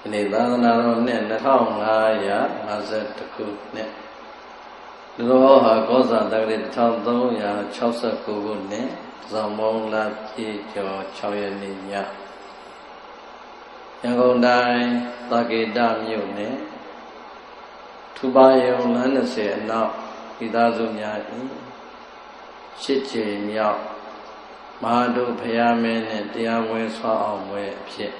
ဒီနေ့သာသနာတော်နှစ်2552ခုနှစ်လူတော်ဟာကောဇာတက္ကရာ1369ခုနှစ်ဇောင်းမုံလာပြည့်ကျော်6ရက်နေ့ညရန်ကုန်တိုင်းသာကေတမြို့နယ်ထူပါယုံလမ်း20အနောက်ဤသားစုများဤရှစ်ချိန်မြောက်မဟာတို့ဖရာမင်းနဲ့တရားပွဲဆွာအောင်ပွဲအဖြစ်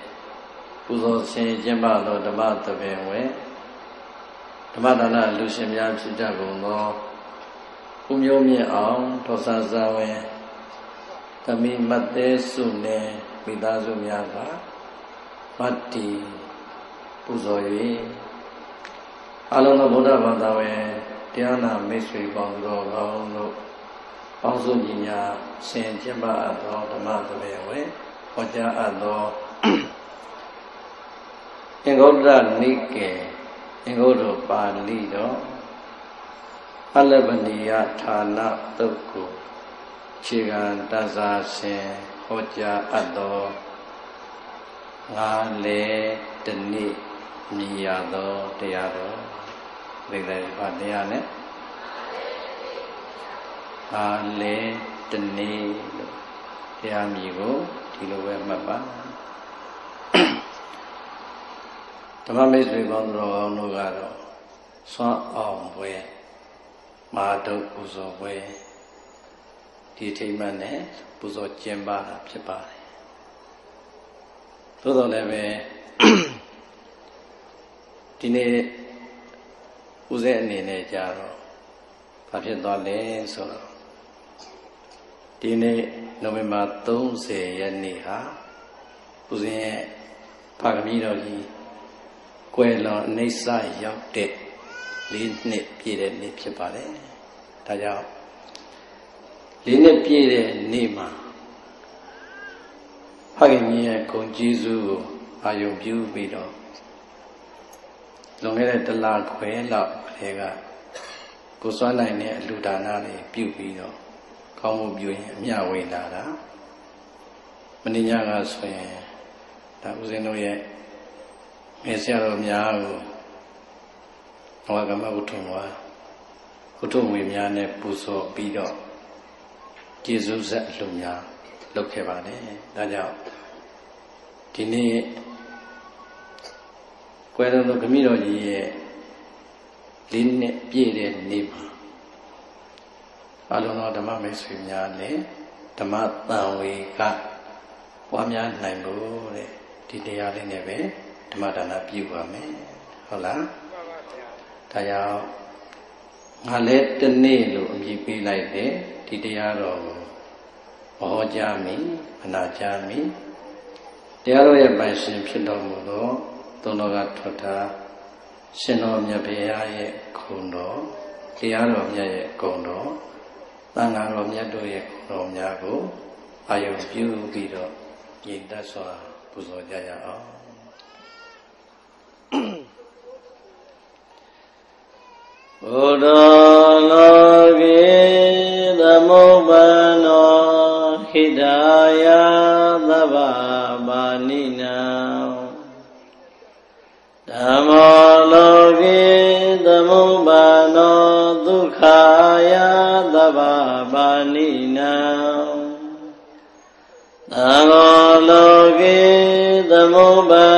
ပူဇော်ဆင်ကျင့်ပါသောဓမ္မသဘင်ဝဲဓမ္မဒါနလူရှင်များဖြစ်ကြကုန်သောဥမျိုးမြင့်အောင်ဒေါသဇာဝင်သမီးမသေးစုနဲ့မိသားစုများကမတ္တိပူဇော်၍အလုံးစုံဗုဒ္ဓဘာသာဝင်တရားနာမိတ်ဆွေပေါင်းတော်ကောင်းတို့ပေါင်းစုညီညာဆင်ကျင့်ပါအပ်သောဓမ္မသဘေဝေဟောကြားအပ်သော အင်္ဂုတ္တနိကေအင်္ဂုတ္တပါဠိတော်အလဗနိယဌာနတုတ်ကိုခြေခံတစားရှင်ဟောကြားအပ်သောငါလေတနေ့မြည်ရသောတရားတော်ဒီလည်းဗာတရားနဲ့အာလေတနေ့လို့တရားမြည်ကိုဒီလိုပဲမှတ်ပါ ဓမ္မမိတ်ဆွေပေါင်းတော်အောင်တို့ကတော့စွမ်းအောင်ပွဲမာဒုပူဇော်ပွဲဒီထိမ့်မှတ်နဲ့ပူဇော်ကျင်းပါတာဖြစ်ပါတယ်သို့တော်လည်းပဲဒီနေ့ဦးဇဲအနေနဲ့ကြတော့ဘာဖြစ်သွားလဲဆိုတော့ဒီနေ့နိုဝင်ဘာ30ရက်နေ့ဟာဦးဇင်းရဲ့ဖခင်ကြီးတော်ကြီး ကွယ်လွန်အနိစ္စရောက်တဲ့လေးနှစ်ပြည့်တဲ့နေ့ဖြစ်ပါတယ်ဒါကြောင့်လေးနှစ်ပြည့်တဲ့နေ့မှာဖခင်ကြီးရဲ့ဂုဏ်ကျေးဇူးကိုအာယုံပြုပြီးတော့လွန်ခဲ့တဲ့တလခွဲလောက်အဲကကိုစွမ်းနိုင်တဲ့အလူဒါနတွေပြုပြီးတော့ကောင်းမှုပြုရင်အမျှဝေလာတာမင်းညကဆိုရင်ဒါဦးဇင်းတို့ရဲ့ မေဆရာတော်များကိုဘဝကမဝုထုံဝါဝုထုံဝေများနဲ့ပူဇော်ပြီးတော့ကျေးဇူးဆက်အလှများလုပ်ခဲ့ပါတယ်ဒါကြောင့်ဒီနေ့ကွယ်တော်သူခမိတော်ကြီးရဲ့လေးနှစ်ပြည့်တဲ့နေ့မှာအလုံးတော်ဓမ္မမိတ်ဆွေများနဲ့ဓမ္မတန်ဝေကပွားများနိုင်ဖို့တဲ့ဒီတရားလေးနဲ့ပဲ ဓမ္မဒါနပြုပါမယ်ဟုတ်လားဒါကြောင့်ငါလည်းတနေ့လို့အမည်ပေးလိုက်တဲ့ဒီတရားတော်ကိုဟောကြားမိအနာကြားမိတရားတော်ရဲ့ပိုင်ရှင်ဖြစ်တော်မူသောသုံးတော်ကထွက်တာရှင်တော်မြတ်ဘုရားရဲ့ခုံတော်တရားတော်မြတ်ရဲ့ဂုဏ်တော်သံဃာတော်မြတ်တို့ရဲ့ဂုဏ်တော်များကိုအာယုံပြုပြီးတော့ညီတတ်စွာပူဇော်ကြရအောင် ဘုဒ္ဓလောကေသမုပ္ပန္နောဟိတယသဗ္ဗပါဏိနံဓမ္မောလောကေသမုပ္ပါနောဒုက္ခယသဗ္ဗပါဏိနံသံဃောလောကေသမုပ္ပါနောပုံညခေတ္တအ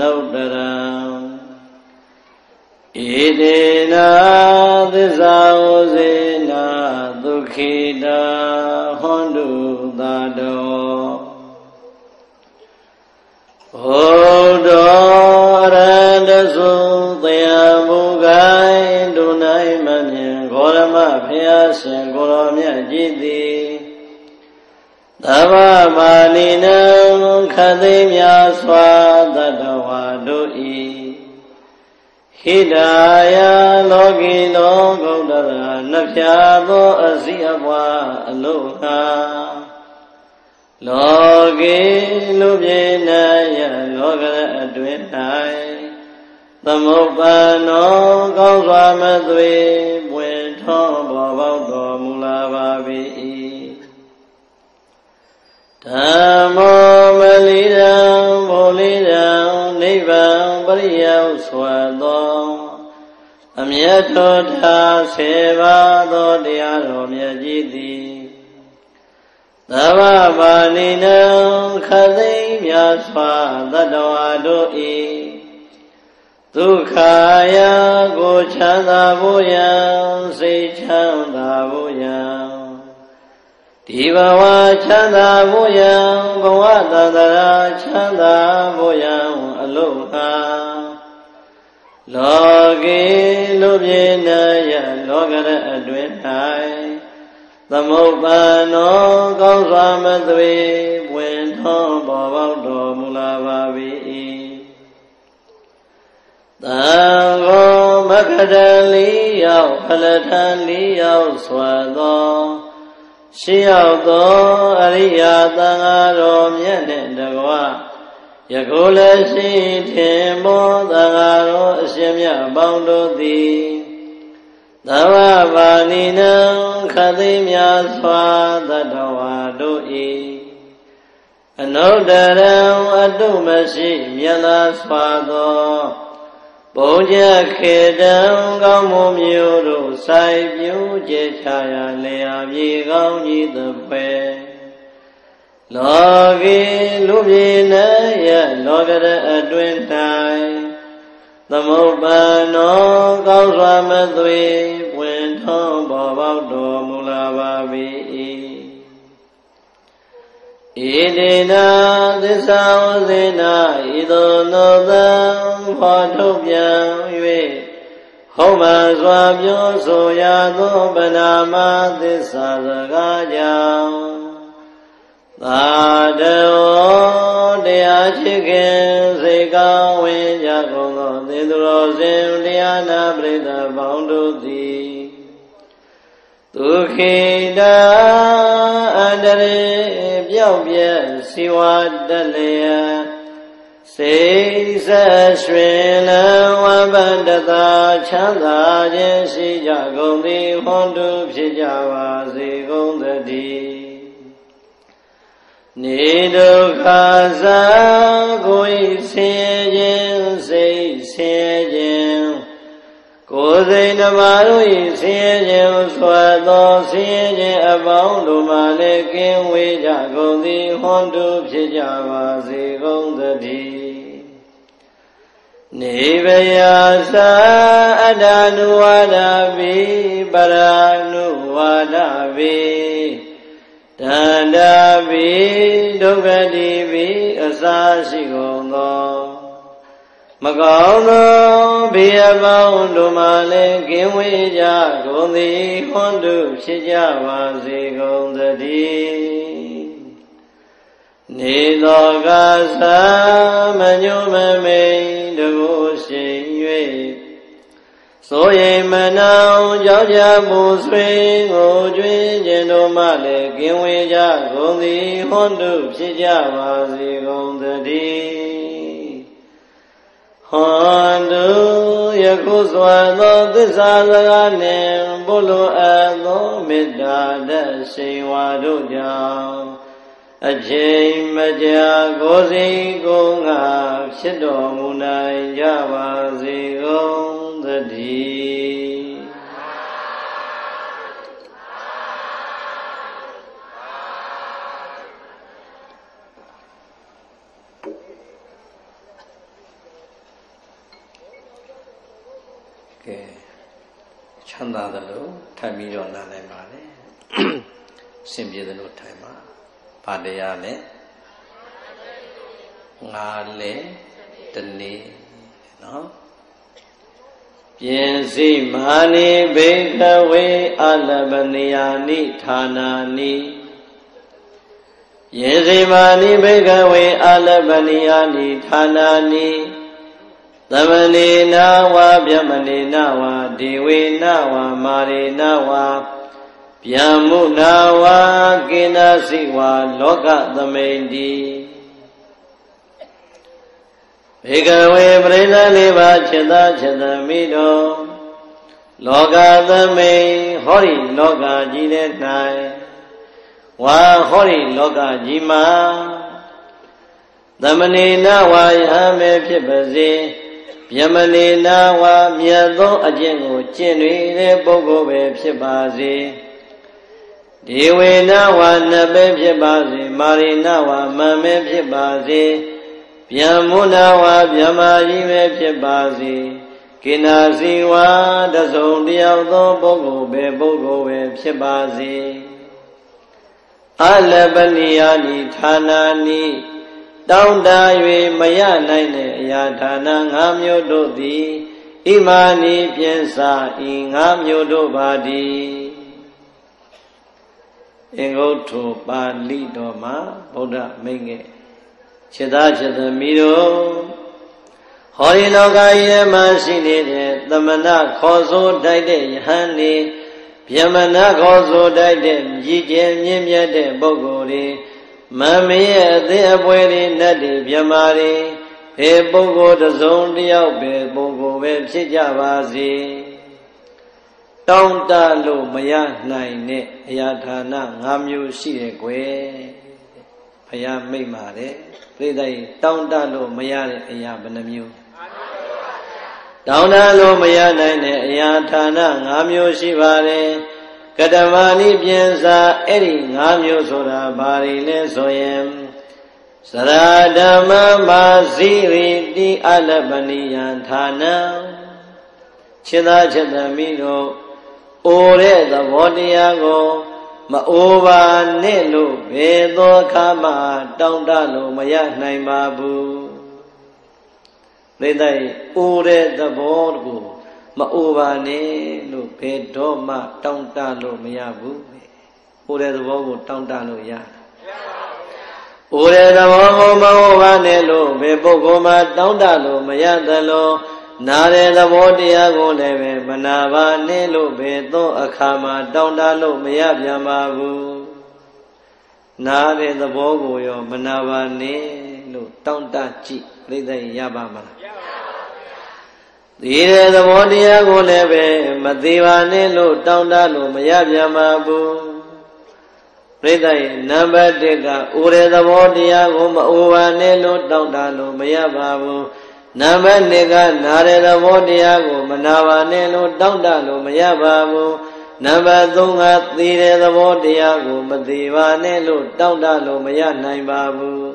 နုတ္တရံဣတိနာသစ္စာဝစေနာဒုက္ခိတာဟွန်တုသာတောဘုဒ္ဓရတသုသေယမူကိုင်းဒုနိုင်မမြင်ဂေါရမဖျားရှင်ကိုရောမြတ်ကြည်သည်သဗ္ဗမာလိနံ ခသိမြာစွာတတဝါတို့ဤဟိတာယလောကီလောကုတ္တရာနှဖျားသောအစီအပွားအလို့ငါလောကေလူပြေနယလောကရအတွင်၌သမုပ္ပါနောကောင်းစွာမသွေပွင့်ထောပေါ်ပေါက်တော်မူလာပါ၏ဓမ္လေးတံဘောလေးတံနိဗ္ဗာန်ပရိယောစွာသောအမြတ်တော်သာဆေပါသောတရားတော်မြတ်ကြီးသည်သဗ္ဗပါဏိနံခသိမ့်မြတ်စွာသတ္တဝါတို့၏ဒုက္ခယကိုချမ်းသာဖို့ယံစိတ်ချမ်းသာဖို့ ယံဒီဘဝချမ်းသာဖို့ယံဘဝတန္တရာချမ်းသာဖို့ယံအလုံးဟာလောကေလူပြေနယလောကရအတွင်၌သမုပ္ပန်သောကောင်းစွာမသွေဝင်ထောပေါ်ပေါက်တော်မူလာပါ၏တံဃောမကတလေးရောက်ဖလထံလေးရောက်စွာသော ရှင်းရောက်သောအရိယာသံဃာတော်မြတ်နှင့်တကွယခုလည်းရှိထင်မောသံဃာတော်အရှင်မြတ်ပေါင်းတို့သည်သဗ္ဗပါဏိနံခသိမြစွာသတ္တဝါတို့၏အနုတ္တရံအတုမရှိမြတ်သာစွာသော ဘုံကြခေတံကောင်းမှုမျိုးတို့ဆိုင်ပြူကျချရာလျာပြေကောင်းကြီးသပဲလောကီလူပြေနယလောကရအတွင်တိုင်သမုပ္ပန်နောကောင်းစွာမသွေပွင့်ထုံးပေါ်ပေါက်တော်မူလာပါ၏ ဣတိနာသစ္စာဝဇေနာဤသို့သောသံဖော်ထုတ်ပြန်၍ဟုတ်မှန်စွာပြောဆိုရသောဗနာမသစ္စာစကားကြောင့်သာတဝတရားချစ်ခင်စိတ်ကောင်းဝင်ကြကုန်သောသင်္သူတော်စင်တရားနာပရိသတ်ပေါင်းတို့သည် ဒုက္ခိတာအန္တရေပြောက်ပြက်စီဝါတလျာစိတ်ဆက်ရွှင်လန်းဝမ်းပန္တသာချမ်းသာခြင်းရှိကြကုန်သည်ဟွန်တုဖြစ်ကြပါစေကုန်သတည်းနေဒုက္ခသာကိုယ်ဆင်းခြ ကိုယ်စိတ်နှပါတို့၏ဆင်းရဲခြင်းဆွာသောဆင်းရဲခြင်းအပေါင်းတို့မှလည်းကင်းဝေးကြကုန်သည်ဟွန်တုဖြစ်ကြပါစေကုန်သတည်းနေဗယာသာအတ္တနုဝါဒဝိပရာနုဝါဒဝိတန္တာဝိဒုက္ခတိဝိအစာရှိကုန်သော မကောင်းသောဘေးအပေါင်းတို့မှလည်းကင်းဝေးကြကုန်သည်ဟွန်းတုဖြစ်ကြပါစေကုန်သတည်းနေသောကသာမညုမမိန်တကိုရှိ၍ဆိုရင်မနောင်ကြောက်ကြမှုဆွေကိုကျွင်းခြင်းတို့မှလည်းကင်းဝေးကြကုန်သည်ဟွန်းတုဖြစ်ကြပါစေကုန်သတည်း ဟောတုယခုစွာသောသစ္စာစကားနှင့်ဘုလိုအပ်သောမေတ္တာတရှိန်ဝါတို့ကြောင့်အချိန်မကြာကိုယ်စီကိုယ်ငါဖြစ်တော်မူနိုင်ကြပါစေကုန်သတည်းကဲ ချမ်းသာသလိုထိုင်ပြီးတော့နားနိုင်ပါလေစင်ပြေသလိုထိုင်ပါဘာတရားလဲငါလဲတနေ့နော်ပြင်စိမာနိဘေကဝေအလပနိယာနိဌာနာနိယေစိမာနိဘေကဝေအလပနိယာနိဌာနာနိ သမဏေနဝါဗျမဏေနဝါဒေဝေနဝါမာရေနဝါဗျမ္မုနာဝါကိနာစိဝါလောကသမိန်တိဘေကဝေပရိသလေးပါจิตာจิตမိတော်လောကသမိန်ဟောဒီလောကကြီးတဲ့၌ဝါဟောဒီလောကကြီးမှာသမဏေနဝါယဟမေဖြစ်ပါစေ ဗျမနေနာဝမြတ်သောအကျင့်ကိုကျင့်နေတဲ့ပုဂ္ဂိုလ်ပဲဖြစ်ပါစေဒီဝေနဝနပဲဖြစ်ပါစေမာရိနဝမံပဲဖြစ်ပါစေဗျံမုနာဝဗျမကြီးပဲဖြစ်ပါစေကိနာစီဝါတစုံတယောက်သောပုဂ္ဂိုလ်ပဲပုဂ္ဂိုလ်ပဲဖြစ်ပါစေအလပနိယာနိဌာနာနိ တောင်းတ၍မရနိုင်တဲ့အရာဌာန၅မျိုးတို့သည်ဣမာနိပြင်စာဤ၅မျိုးတို့ပါသည်အင်္ဂုတ္ထုပါဠိတော်မှာဗုဒ္ဓမိန့်ခဲ့ခြေသားခြေသမီးတို့ဟောဒီလောကကြီးထဲမှာရှိနေတဲ့သမဏခေါ်ဆိုတိုက်တဲ့ယဟန်နေဗျမနခေါ်ဆိုတိုက်တဲ့ရည်ကျဲမြင့်မြတ်တဲ့ပုဂ္ဂိုလ်တွေ မမရဲ့အသေးအပွဲတွေနတ်တွေမြမာတွေဘယ်ပုဂ္ဂိုလ်တစ်စုံတစ်ယောက်ပဲပုဂ္ဂိုလ်ပဲဖြစ်ကြပါစေတောင်းတလို့မရနိုင်တဲ့အရာဌာန၅မျိုးရှိတယ်ကွယ်ဘုရားမိတ်ပါတယ်ပြိဿကြီးတောင်းတလို့မရတဲ့အရာဘယ်နှမျိုးတောင်းတလို့မရနိုင်တဲ့အရာဌာန၅မျိုးရှိပါတယ် ကတမဏိပြင်စာအဲ့ဒီ၅မျိုးဆိုတာဘာတွေလဲဆိုရင်စရာဓမ္မမာဇိရိတိအလပနိယံဌာနံခြေသားခြေသမီးတို့အိုတဲ့သဘောတရားကိုမအိုပါနဲ့လို့ဘယ်သောအခါမှတောင်းတလို့မရနိုင်ပါဘူးသိတဲ့အိုတဲ့သဘောကို မအိုပါနဲ့လို့ဘယ်တော့မှတောင်းတလို့မရဘူး။အိုတဲ့သဘောကိုတောင်းတလို့ရတာ။အိုတဲ့သဘောကိုမအိုပါနဲ့လို့ဘယ်ပုဂ္ဂိုလ်မှတောင်းတလို့မရသလိုနာတဲ့သဘောတရားကိုလည်းပဲမနာပါနဲ့လို့ဘယ်သောအခါမှတောင်းတလို့မရပြန်ပါဘူး။နာတဲ့သဘောကိုရောမနာပါနဲ့လို့တောင်းတကြည့်သိတဲ့ရပါမလား သိတဲ့သဘောတရားကိုလည်းပဲမသေးပါနဲ့လို့တောင်းတလို့မရပြန်ပါဘူးပြိဿရဲ့နံပါတ်1ကအိုတဲ့သဘောတရားကိုမအိုပါနဲ့လို့တောင်းတလို့မရပါဘူးနံပါတ်2ကနာတဲ့သဘောတရားကိုမနာပါနဲ့လို့တောင်းတလို့မရပါဘူးနံပါတ်3ကသိတဲ့သဘောတရားကိုမသိပါနဲ့လို့တောင်းတလို့မရနိုင်ပါဘူး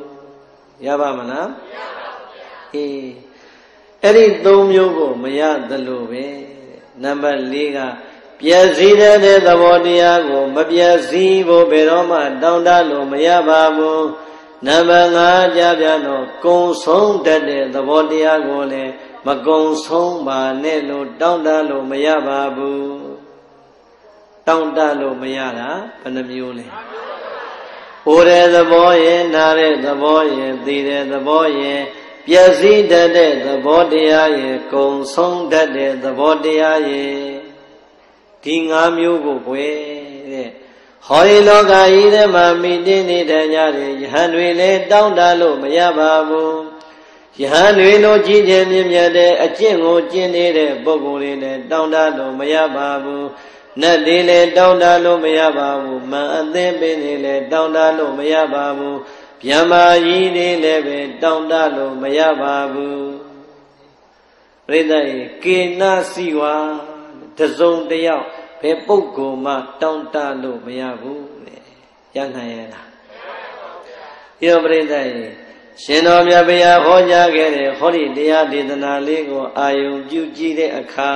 ရပါမလားမရပါဘူးအေး အဲ့ဒီသုံးမျိုးကိုမရသလိုပဲနံပါတ်၄ကပျက်စီးတဲ့သဘောတရားကိုမပျက်စီးဖို့ဘယ်တော့မှတောင်းတလို့မရပါဘူးနံပါတ်5ကြပြတော့ကုံဆုံးတတ်တဲ့သဘောတရားကိုလည်းမကုံဆုံးပါနဲ့လို့တောင်းတလို့မရပါဘူးတောင်းတလို့မရတာဘယ်နှမျိုးလဲဟိုတဲ့သဘောရဲ့နားတဲ့သဘောရဲ့သိတဲ့သဘောရဲ့ ပျက်စီးတတ်တဲ့သဘောတရားရဲ့ကုံဆုံးတတ်တဲ့သဘောတရားရဲ့ဒီ၅မျိုးကိုွယ်တဲ့ဟောဒီလောကကြီးထဲမှာမိတင်းနေတဲ့ကြတဲ့ယဟန်တွေလည်းတောင်းတလို့မရပါဘူးယဟန်တွေလိုကြီးကျယ်မြင့်မြတ်တဲ့အကျင့်ကိုကျင့်နေတဲ့ပုဂ္ဂိုလ်တွေလည်းတောင်းတလို့မရပါဘူးနတ်တွေလည်းတောင်းတလို့မရပါဘူးမန်အသင်းပင်တွေလည်းတောင်းတလို့မရပါဘူး ဗျမ္မာကြီးတွေလည်းပဲတောင်းတလို့မရပါဘူးပြိဿရေကေနစီဝါတစုံတယောက်ဘယ်ပုဂ္ဂိုလ်မှတောင်းတလို့မရဘူးတဲ့ရနိုင်ရဲ့လားပြောပြိဿရေရှင်တော်မြတ်ဗျာဟောကြားခဲ့တဲ့ဟောဒီတရားဒေသနာလေးကိုအာယုံပြုကြည့်တဲ့အခါ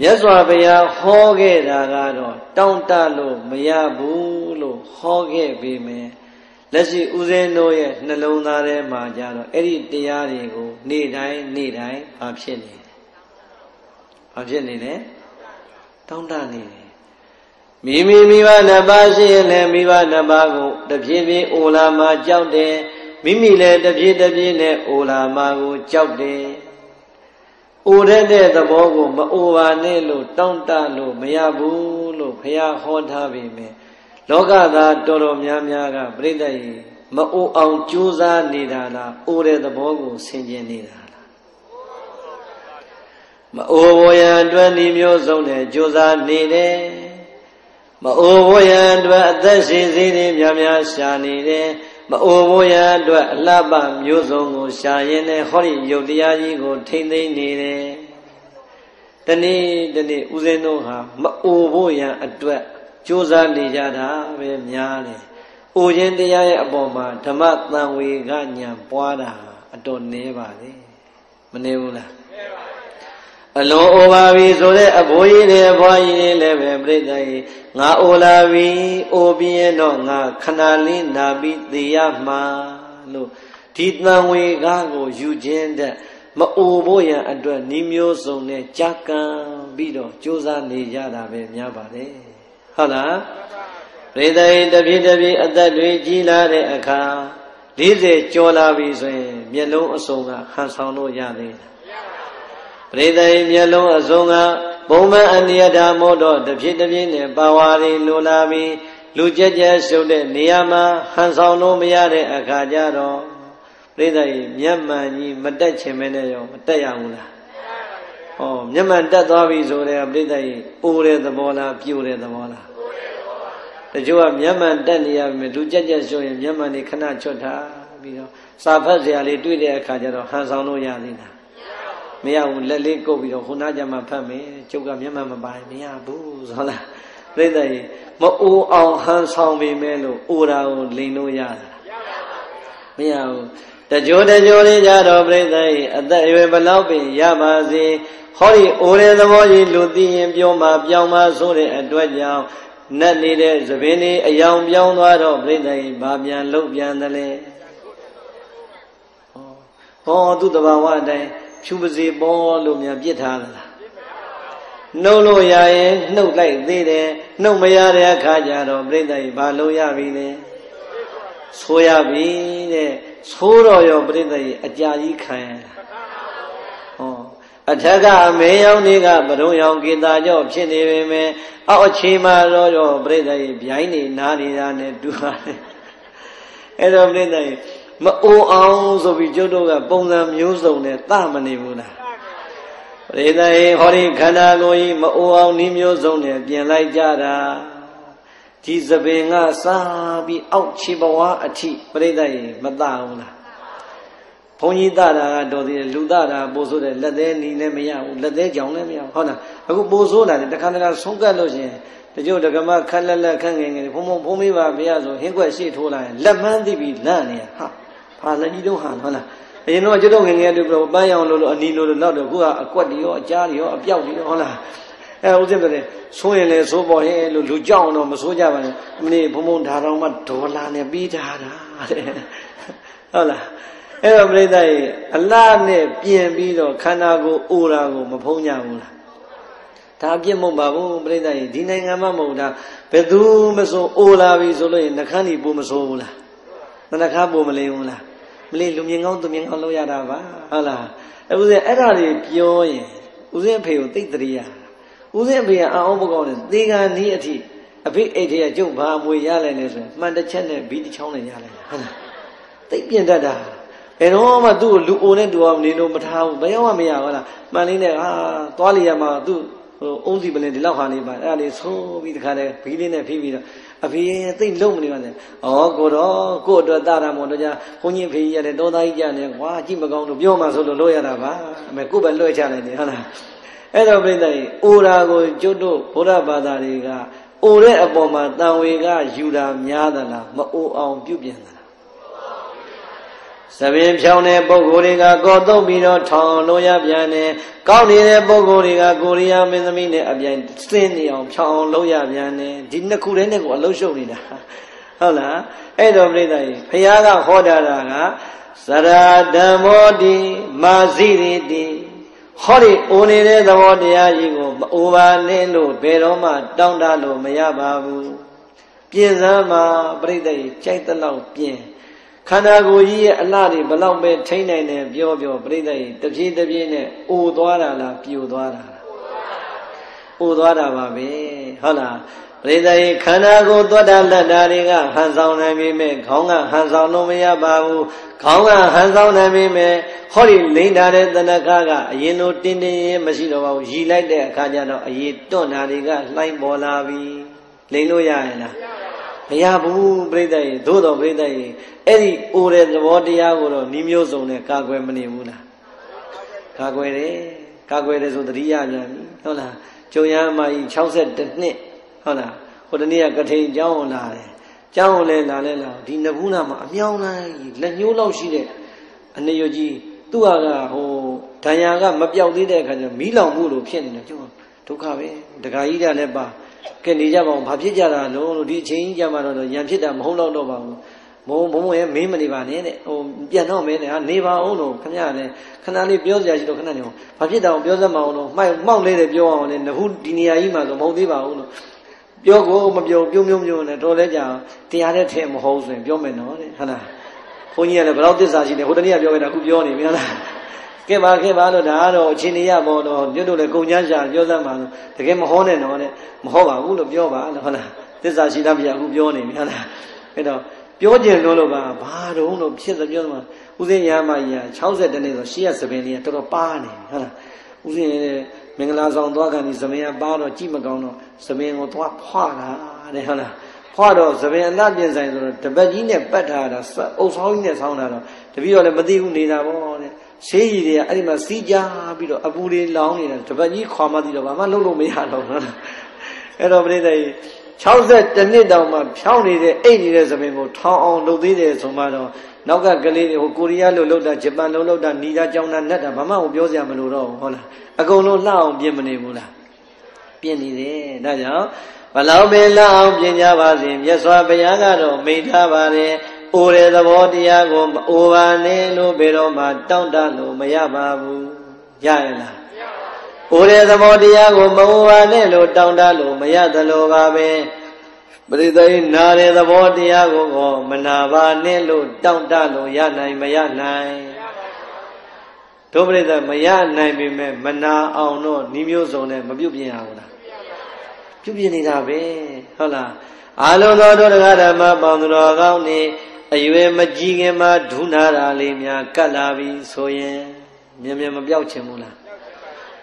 မြတ်စွာဘုရားဟောခဲ့တာကတော့တောင်းတလို့မရဘူးလို့ဟောခဲ့ပေမယ့် လက်ရှိဦးဇင်းတို့ရဲ့နှလုံးသားထဲမှာကြတော့အဲ့ဒီတရားတွေကိုနေ့တိုင်းနေ့တိုင်းဘာဖြစ်နေလဲဘာဖြစ်နေလဲတောင်းတနေတယ်မိမိမိဘနှစ်ပါးရှိရင်လည်းမိဘနှစ်ပါးကိုတဖြည်းဖြည်းအိုလာမှကြောက်တယ်မိမိလည်းတဖြည်းတဖြည်းနဲ့အိုလာမှကိုကြောက်တယ်အိုတဲ့တဲ့သဘောကိုမအိုပါနဲ့လို့တောင်းတလို့မရဘူးလို့ဘုရားဟောထားပြီမယ် လောကသားတော်တော်များများကပြိတ္တရေမအိုအောင်ကြိုးစားနေတာလားအိုတဲ့သဘောကိုဆင်ခြင်နေတာလားမအိုဘရန်အတွက်ဤမျိုးစုံနဲ့ကြိုးစားနေတယ်မအိုဘရန်အတွက်အသက်ရှင်စည်းတွေများများရှာနေတယ်မအိုဖို့ရအတွက်အလှပမျိုးစုံကိုရှာရင်းနဲ့ဟောဒီယုတ်တရားကြီးကို ထိမ့်သိမ့်နေတယ်တနေ့တနေ့ဦးဇင်းတို့ဟာမအိုဖို့ရအတွက် ကြိုးစားနေကြတာပဲများတယ်။အိုခြင်းတရားရဲ့အပေါ်မှာဓမ္မတန်ဝေကညာပွားတာအတော်နည်းပါလေ။မနည်းဘူးလား။အလုံးအိုပါပြီဆိုတဲ့အဘိုးကြီးတွေအဘွားကြီးတွေလည်းပဲပြိတ္တကြီးငါအိုလာပြီအိုပြီးရင်တော့ငါခဏလေးနာပြီးသေရမှာလို့ဒီတန်ဝေကားကိုယူခြင်းတဲ့မအိုဖို့ရန်အတွက်နှီးမျိုးစုံနဲ့ကြာကံပြီးတော့ကြိုးစားနေကြတာပဲများပါတယ် ဟုတ်လားပရိသေတပြည့်တပြည့်အသက်တွေကြီးလာတဲ့အခါ40ကျော်လာပြီဆိုရင်မျက်လုံးအစုံကဟန်ဆောင်လို့ရသေးတယ်ပရိသေမျက်လုံးအစုံကပုံမှန်အနိယတာမို့တော့တဖြစ်တပြင်းနဲ့ပါဝါရီလိုလာပြီးလူကြက်ကြက်ရှုပ်တဲ့နေရာမှာဟန်ဆောင်လို့မရတဲ့အခါကျတော့ပြိဿကြီးမျက်မှန်ကြီးမတက်ချင်မဲနဲ့ရောမတက်ရဘူးလား ဟောမျက်မှန်တက်သွားပြီဆိုတဲ့ပြိဿကြီးအိုးတဲ့သဘောလားပြိုတဲ့သဘောလားတချို့ကမျက်မှန်တက်နေရပြီလူကြက်ကြက်ရှုပ်ရင်မျက်မှန်นี่ခဏချွတ်ထားပြီးတော့စာဖတ်စရာလေးတွေ့တဲ့အခါကျတော့ဟန်ဆောင်လို့ရသေးလားမရဘူးလက်လေးကုပ်ပြီးတော့ခုနကမှဖတ်မယ်ကျုပ်ကမျက်မှန်မပိုင်မရဘူးဆိုလားပြိဿကြီးမအိုးအောင်ဟန်ဆောင်ပေမဲ့လို့အိုတာကိုလိန်လို့ရတာမရဘူးတကြိုတကြိုလေးကြတော့ပြိဿကြီးအသက်အရွယ်ဘလောက်ပင်ရပါစေ ဟောဒီအိုတဲ့သဘောကြီးလူသိရင်ပြောမှပြောင်းမှဆိုတဲ့အတွက်ကြောင့်နတ်နေတဲ့သပင်လေးအယောင်ပြောင်းသွားတော့ပြိဿကြီးဘာပြန်လုတ်ပြန်တယ်လဲဟောသူ့တဘာဝအတိုင်းဖြူပါစေပေါ်လို့များပြစ်ထားသလားနှုတ်လို့ရရင်နှုတ်လိုက်သေးတယ်နှုတ်မရတဲ့အခါကျတော့ပြိဿကြီးဘာလို့ရပြီလဲဆိုရပြီတဲ့ဆိုးတော်ရောပြိဿကြီးအကြာကြီးခံရတာဟော အထက်ကအမေယောင်တွေကဘရုံယောင်ကေတာကြော့ဖြစ်နေပေမဲ့အောက်အခြေမှာတော့ရောပြိဿကြီးဗျိုင်းနေနားနေတာနဲ့တူပါတယ်အဲ့တော့ပြိဿကြီးမအိုအောင်ဆိုပြီးကျုပ်တို့ကပုံစံမျိုးစုံနဲ့သမနေဘူးလားပရိသတ်ဟေဟောဒီခန္ဓာကိုယ်ကြီးမအိုအောင်ဤမျိုးစုံနဲ့ပြင်လိုက်ကြတာဒီသပင်ကစားပြီးအောက်ခြေဘဝအထိပရိသတ်ရေမတဘူးလား ဘုန်းကြီးတတာကတော်သေးတယ်လူတတာပို့ဆိုးတယ်လက်သေးနီလည်းမရဘူးလက်သေးကြောင်လည်းမရဘူးဟုတ်လားအခုပို့ဆိုးလာတယ်တခါတခါဆုံးကတ်လို့ရှိရင်တချို့ဒကမခက်လက်လက်ခက်ငယ်ငယ်ဘုံဘုံဘုံမေးပါဘုရားဆိုဟင်းကွက်ရှေ့ထိုးလာရင်လက်မှန်းသိပြီးလန့်နေရဟာဟာလက်ကြီးတော့ဟာဟုတ်လားအရင်တော့ကျွတ်တော့ငငယ်တူပြီးပန်းရောင်လို့လို့အနီလို့လို့နောက်တော့ခုကအကွက်တွေရောအကြားတွေရောအပြောက်တွေရောဟုတ်လားအဲဦးဇင်းပြောတယ်ဆိုးရင်လည်းဆိုးပေါ်ဟဲ့လို့လူကြောက်တော့မဆိုးကြပါနဲ့အမလေးဘုံဘုံဒါတော်မှဒေါ်လာနဲ့ပြီးထားတာတဲ့ဟုတ်လား အဲ့တော့ပြိဿရဲ့အလားနဲ့ပြင်ပြီးတော့ခန္ဓာကိုယ်အိုတာကိုမဖုံးကြဘူးလားဒါအပြစ်မဟုတ်ပါဘူးပြိဿရဲ့ဒီနိုင်ငံမှာမဟုတ်တာဘယ်သူမဆိုအိုလာပြီဆိုလို့ရင်နှခမ်းဒီပိုမဆိုးဘူးလားနှခမ်းပိုမလေးဘူးလားမလေးလူမြင်ကောင်းသူမြင်ကောင်းလုပ်ရတာပါဟုတ်လားအဲဦးဇင်းအဲ့ဒါတွေပြောရင်ဦးဇင်းအဖေကိုသိတရိယာဦးဇင်းအဖေကအာအောင်ပကောင်းတယ်သေကံနီးအထိအဖေအိတ်ထဲကကျုပ်ဘာအမွေရလိုက်လဲဆိုရင်မှန်တစ်ချက်နဲ့ဘီတစ်ချောင်းနဲ့ရလိုက်တာဟုတ်လားသိပြင်တတ်တာ ဘယ်တော့မှသူ့ကိုလူအိုနဲ့တူအောင်နေလို့မထားဘူးဘယ်ရောက်မှမရဘူးလားမှန်လေးနဲ့ဟာသွားလေရမှာသူ့ဟိုအုံးစီပလင်ဒီလောက်ဟာလေးပါအဲ့ဒါလေးဆိုးပြီးတခါတည်းဘီလေးနဲ့ဖိပြီးတော့အဖေသိလုံးမနေပါနဲ့။ဩကိုတော့ကို့အတွက်တာရမောတို့ကြဘုန်းကြီးဖေကြီးရတယ်တောသားကြီးကြနေကွာကြည့်မကောင်းလို့ပြောမှဆိုလို့လို့ရတာပါ။အမေကို့ပဲလွှဲချလိုက်နေဟုတ်လား။အဲ့တော့ပြိဿကြီးအိုရာကိုကျွတ်တို့ဘုရားဘာသာတွေကအိုတဲ့အပေါ်မှာတန်ဝေကယူတာများသလားမအိုအောင်ပြုပြင်သလား သပင်ဖြောင်းတဲ့ပုဂ္ဂိုလ်တွေကကောတုတ်ပြီးတော့ထောင်လို့ရပြန်တယ်။ကောက်နေတဲ့ပုဂ္ဂိုလ်တွေကကိုရီးယားမင်းသမီးနဲ့အပြိုင်စင်းနေအောင်ဖြောင်းအောင်လုပ်ရပြန်တယ်။ဒီနှစ်ခုတည်းနဲ့ကိုအလုံးရှုပ်နေတာ။ဟုတ်လား။အဲ့တော့ပြိဿကြီးဘုရားကဟောတာကသရဓမ္မောတိမာဇိရိတိဟောဒီအိုနေတဲ့သဘောတရားကြီးကိုမအိုပါနဲ့လို့ဘယ်တော့မှတောင်းတလို့မရပါဘူး။ပြင်စမ်းမှာပြိဿကြီးကြိုက်တဲ့လောက်ပြင် ခန္ဓာကိုယ်ကြီးရဲ့အလှတွေဘလောက်ပဲထိမ့်နိုင်တယ်ပြောပြောပြိဿကြီးတပြေးတပြေးနဲ့အိုသွားတာလားပြိုသွားတာလားအိုသွားတာပါပဲဟုတ်လားပရိသတ်ခန္ဓာကိုယ်သွတ်တာလက်တာတွေကဟန်ဆောင်နိုင်ပြီမဲ့ခေါင်းကဟန်ဆောင်လို့မရပါဘူးခေါင်းကဟန်ဆောင်နိုင်ပြီမဲ့ဟောဒီလိမ့်တာတဲ့တဏ္ဍကကအရင်လိုတင်းတင်းရင်မရှိတော့ပါဘူးရည်လိုက်တဲ့အခါကျတော့အရေးတွန့်တာတွေကလှိုင်းပေါ်လာပြီလိမ့်လို့ရရင်လား မရဘူးပြိတ္တရေသို့တော်ပြိတ္တရေအဲ့ဒီအိုတဲ့သဘောတရားကိုတော့နှီးမျိုးစုံနဲ့ကာကွယ်မနေဘူးလားကာကွယ်တယ်ကာကွယ်တယ်ဆိုတတိယပြန်ပြီဟုတ်လားကျုံရမကြီး62နှစ်ဟုတ်လားဟိုတနေ့ကကထိန်ကျောင်းလာတယ်ကျောင်းလည်းလာလဲလာဒီနဘူးနာမှာအမြောင်းလိုက်လက်ညှိုးလောက်ရှိတဲ့အနေရကြီးသူ့ဟာကဟိုဒဏ်ရာကမပြောက်သေးတဲ့အခါကျမီးလောင်မှုလို့ဖြစ်နေတယ်ကျုံဒုက္ခပဲဒကာကြီးကလည်းပါ ကဲနေကြပါဦးဘာဖြစ်ကြတာလုံးလို့ဒီအချိန်ကြီးကြမှာတော့ရံဖြစ်တာမဟုတ်တော့တော့ပါဘူးမုံဘုံရဲ့မင်းမနေပါနဲ့တဲ့ဟိုပြန်တော့မင်းနဲ့ဟာနေပါအောင်လို့ခင်ဗျာလည်းခဏလေးပြောစရာရှိတော့ခဏနေအောင်ဘာဖြစ်တာအောင်ပြောစမ်းမအောင်လို့မှိုက်မောက်လေးတွေပြောအောင်လေနဟုဒီနေရာကြီးမှာဆိုမဟုတ်သေးပါဘူးလို့ပြောကိုမပြောပြုံးပြုံးပြုံးနဲ့တော်လဲကြာတရားတဲ့ထဲမဟုတ်ဆိုရင်ပြောမယ်နော်တဲ့ဟုတ်လားဘုန်းကြီးကလည်းဘယ်တော့သစ္စာရှိနေဟိုတနေ့ကပြောခဲ့တာအခုပြောနေပြီဟုတ်လား ကဲပါခဲ့ပါလို့ဒါကတော့အချင်းရပေါ်တော့ညွတ်တို့လည်းကုံချမ်းရှာပြောစမ်းပါလို့တကယ်မဟောနဲ့တော့တဲ့မဟောပါဘူးလို့ပြောပါလို့ဟုတ်လားသစ္စာရှိတာပြအခုပြောနေပြီဟုတ်လားအဲ့တော့ပြောကြင်လို့လို့ပါဘာတုံးလို့ဖြစ်သပြောမှာဥစဉ်ရမကြီး60တနေ့ဆိုရှေ့ရသပင်လေးကတော်တော်ပါနေပြီဟုတ်လားဥစဉ်မင်္ဂလာဆောင်သွားကန်ဒီသပင်ကပါတော့ကြည့်မကောင်းတော့သပင်ကိုသွားဖွာတာတဲ့ဟုတ်လားဖွာတော့သပင်အလှပြင်ဆိုင်ဆိုတော့တပတ်ကြီးနဲ့ပတ်ထားတာအုပ်ဆောင်ကြီးနဲ့ဆောင်းတာတော့တပည့်တော်လည်းမသိဘူးနေတာပေါ့တဲ့ ဆေးကြီးတွေကအဲ့ဒီမှာစီးကြပြီးတော့အပူတွေလောင်းနေတာတပတ်ကြီးခွာမှသိတော့ဘာမှလုပ်လို့မရတော့ဘူးအဲ့တော့ပြိဿကြီး60နှစ်တောင်မှဖြောင်းနေတဲ့အိတ်နေတဲ့သပင်ကိုထောင်းအောင်လုပ်သေးတယ်ဆိုမှတော့နောက်ကကလေးတွေဟိုကိုရီးယားလိုလုပ်တာဂျပန်လိုလုပ်တာနီတာကြောင်းတာနက်တာဘာမှမပြောစရာမလိုတော့ဘူးဟုတ်လားအကုန်လုံးလှအောင်ပြင်မနေဘူးလားပြင်နေတယ်ဒါကြောင့်ဘလောက်ပဲလှအောင်ပြင်ကြပါစေမြတ်စွာဘုရားကတော့မိန့်ထားပါတယ် အိုတဲ့သဘောတရားကိုမအိုပါနဲ့လို့ဘယ်တော့မှတောင့်တလို့မရပါဘူးရရဲ့လားအိုတဲ့သဘောတရားကိုမအိုပါနဲ့လို့တောင့်တလို့မရသလိုပါပဲပရိသေနာတဲ့သဘောတရားကိုကောမနာပါနဲ့လို့တောင့်တလို့ရနိုင်မရနိုင်ဒုပရိသမရနိုင်ပေမဲ့မနာအောင်တော့ဤမျိုးစုံနဲ့မပြုတ်ပြင်ရဘူးလားပြုတ်ပြင်နေတာပဲဟုတ်လားအာလုံးသောတို့တရားဓမ္မပေါင်းသူတော်ကောင်းနေ အရွယ်မကြီးခင်မှာဒုနာတာလေးများကတ်လာပြီဆိုရင်မြင်မြင်မပြောက်ချင်ဘူးလား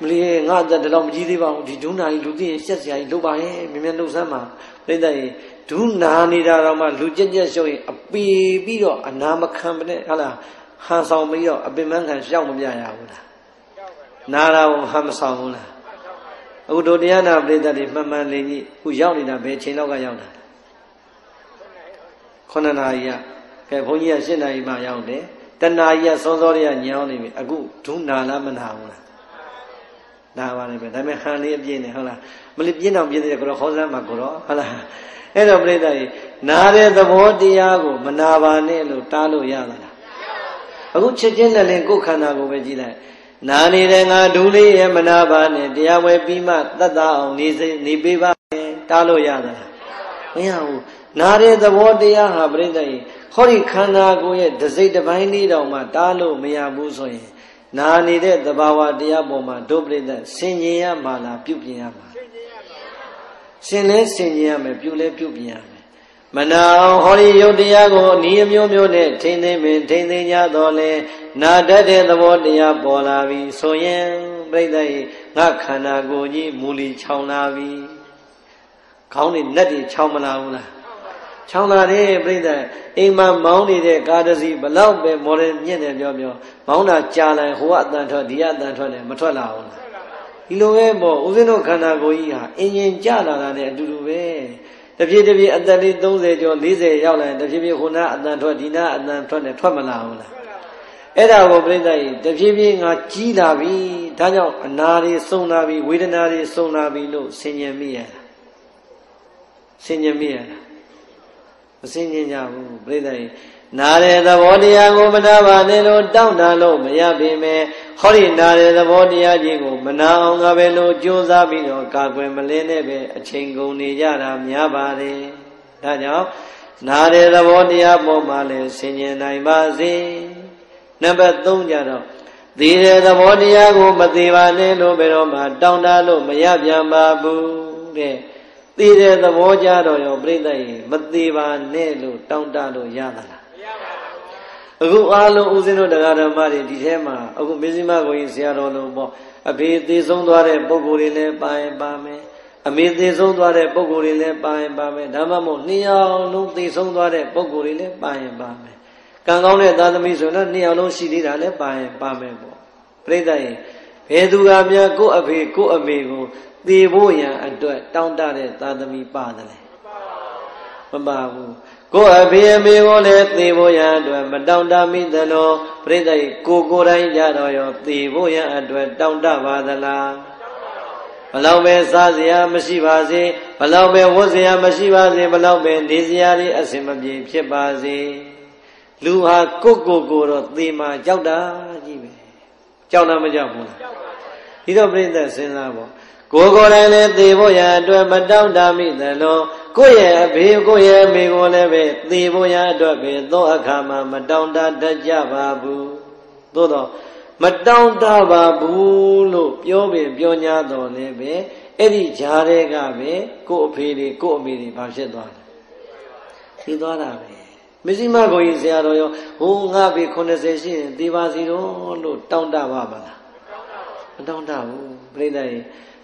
မလီငါအသက်တလောက်မကြီးသေးပါဘူးဒီဒုနာကြီးလူသိရင်ရှက်စရာကြီးလုပ်ပါရဲ့မြင်မြင်လှုပ်ဆမ်းပါပြိတ္တရေဒုနာနေတာတော့မှလူကြက်ကြက်ရှုပ်ရင်အပေပြီးတော့အနာမခံမနဲ့ဟုတ်လားဟန်ဆောင်ပြီးတော့အပင်မခံရှောက်မပြရဘူးလားနာတာကိုဟန်မဆောင်ဘူးလားအခုတို့တရားနာပြိတ္တတွေမှန်မှန်လေးကြီးခုရောက်နေတာဘယ်ချိန်လောက်ကရောက်တာ9နာရီက ကဲဘုန်းကြီးက7နာရီမှရောက်တယ်တဏှာကြီးကစောစောလေးကညောင်းနေပြီအခုဒုနာလားမနာဘူးလားနာပါလိမ့်မယ်ဒါပေမဲ့ဟန်လေးအပြည့်နေဟုတ်လားမလေးပြင်းအောင်ပြင်းတယ်ကိုတော့ခေါ်စမ်းမှာကိုတော့ဟုတ်လားအဲ့တော့ပြိဿကြီးနာတဲ့သဘောတရားကိုမနာပါနဲ့လို့တားလို့ရသလားအခုချက်ချင်းနဲ့လင်ကိုယ်ခန္ဓာကိုပဲကြည့်လိုက်နာနေတဲ့ငါဒူးလေးရဲ့မနာပါနဲ့တရားဝဲပြီးမှတတ်တာအောင်နေစေနေပေးပါမယ်တားလို့ရသလားမရဘူးနာတဲ့သဘောတရားဟာပြိဿကြီး ဟောဒီခန္ဓာကိုယ်ရဲ့ဒစိတ်တစ်ပိုင်းလေးတောင်မှတားလို့မရဘူးဆိုရင် နာနေတဲ့သဘာဝတရားပေါ်မှာဒုပရိသဆင်ញင်ရမှာလားပြုပြင်ရမှာရှင်လဲဆင်ញင်ရမယ်ပြုလဲပြုပြင်ရမယ်မနာအောင်ဟောဒီယုတ်တရားကိုဤအမျိုးမျိုးနဲ့ထိမ့်သိမ့်ပင်ထိမ့်သိမ့်ကြတော့လဲနာတတ်တဲ့သဘောတရားပေါ်လာပြီဆိုရင်ပြိဿရဲ့ငါခန္ဓာကိုယ်ကြီးမူလီခြောင်လာပြီခေါင်းတွေနဲ့တွေခြောင်မလာဘူးလား ချောင်းလာတယ်ပြိဿအိမ်မှာမောင်းနေတဲ့ကားတစ်စီးဘလောက်ပဲမော်ဒယ်မြင့်တယ်ပြောပြောမောင်းတာကြာလိုက်ဟိုကအတန်ထွက်ဒီကအတန်ထွက်တယ်မထွက်လာဘူးလားဒီလိုပဲပေါ့ဦးဇင်းတို့ခန္ဓာကိုယ်ကြီးဟာအင်ရင်ကြလာတာနဲ့အတူတူပဲတပြေးတပြေးအသက်လေး30ကျော်40ရောက်လာရင်တပြေးပြေးဟိုနာအတန်ထွက်ဒီနာအတန်ထွက်တယ်ထွက်မလာဘူးလားအဲ့ဒါကိုပြိဿကြီးတပြေးပြေးငါကြီးလာပြီဒါကြောင့်အနာတွေစုံလာပြီဝေဒနာတွေစုံလာပြီလို့ဆင်ញင်မိရတာဆင်ញင်မိရတာ မစင်ကျင်ကြဘူးပြိဿရေနာတဲ့သဘောတရားကိုမနာပါနဲ့လို့တောင်းတလို့မရပေမဲ့ဟောဒီနာတဲ့သဘောတရားကြီးကိုမနာအောင်ကပဲလို့ကြိုးစားပြီးတော့ကာကွယ်မလင်းနဲ့ပဲအချိန်ကုန်နေကြတာများပါတယ်ဒါကြောင့်နာတဲ့သဘောတရားပေါ်မှာလည်းဆင်ញင်နိုင်ပါစေနံပါတ်3ကြတော့သိတဲ့သဘောတရားကိုမသိပါနဲ့လို့ဘယ်တော့မှတောင်းတလို့မရပြန်ပါဘူးတဲ့ သိတဲ့သဘောကြတော့ရောပြိဿရေမသေးပါနဲ့လို့တောင်းတလို့ရသလားမရပါဘူးအခုအားလုံးဦးဇင်းတို့တရားဓမ္မတွေဒီထဲမှာအခုမေဇိမကိုကြီးဆရာတော်လုံးပေါ့အဖေသေဆုံးသွားတဲ့ပုဂ္ဂိုလ်တွေလည်းပါရင်ပါမယ်အမေသေဆုံးသွားတဲ့ပုံကိုယ်တွေလည်းပါရင်ပါမယ်ဒါမှမဟုတ်နှစ်ယောက်လုံးသေဆုံးသွားတဲ့ပုံကိုယ်တွေလည်းပါရင်ပါမယ်ကံကောင်းတဲ့သာသမီဆိုတော့နှစ်ယောက်လုံးရှိသေးတာလည်းပါရင်ပါမယ်ပေါ့ပြိဿရဲ့ဘယ်သူကများကိုယ့်အဖေကိုယ့်အမေကို သေဖို့ရန်အတွက်တောင်းတတဲ့သာသမီပါတယ်လေမပါဘူးကိုယ်အဖေအမေကိုလည်းသေဖို့ရန်အတွက်မတောင်းတမိသလိုပြိဿရဲ့ကိုကိုယ်တိုင်ကြတော့ရောသေဖို့ရန်အတွက်တောင်းတပါသလားဘလောက်ပဲစားစရာမရှိပါစေဘလောက်ပဲဝတ်စရာမရှိပါစေဘလောက်ပဲနေစရာတွေအဆင်မပြေဖြစ်ပါစေလူဟာကိုကိုကိုတော့သေမှာကြောက်တာကြီးပဲကြောက်တာမကြောက်ဘူးလားဒီတော့ပြိဿစဉ်းစားပေါ့ ကိုကိုယ်တိုင်လည်းသေဖို့ရအတွက်မတောင့်တမိသလိုကိုယ့်ရဲ့အဖေကိုယ့်ရဲ့အမေကိုလည်းပဲသေဖို့ရအတွက်ပဲသောအခါမှာမတောင့်တတတ်ကြပါဘူးသို့တော့မတောင့်တပါဘူးလို့ပြောပင်ပြောညာတော်လည်းပဲအဲ့ဒီဂျားတွေကပဲကို့အဖေတွေကို့အမေတွေဘာဖြစ်သွားလဲသိသွားတာပဲမရှိမကိုကြီးဆရာတော်ရောဟိုငါပေ80ရှိရင်သေပါစီတော့လို့တောင့်တပါမလားမတောင့်တဘူးပြိဿရဲ့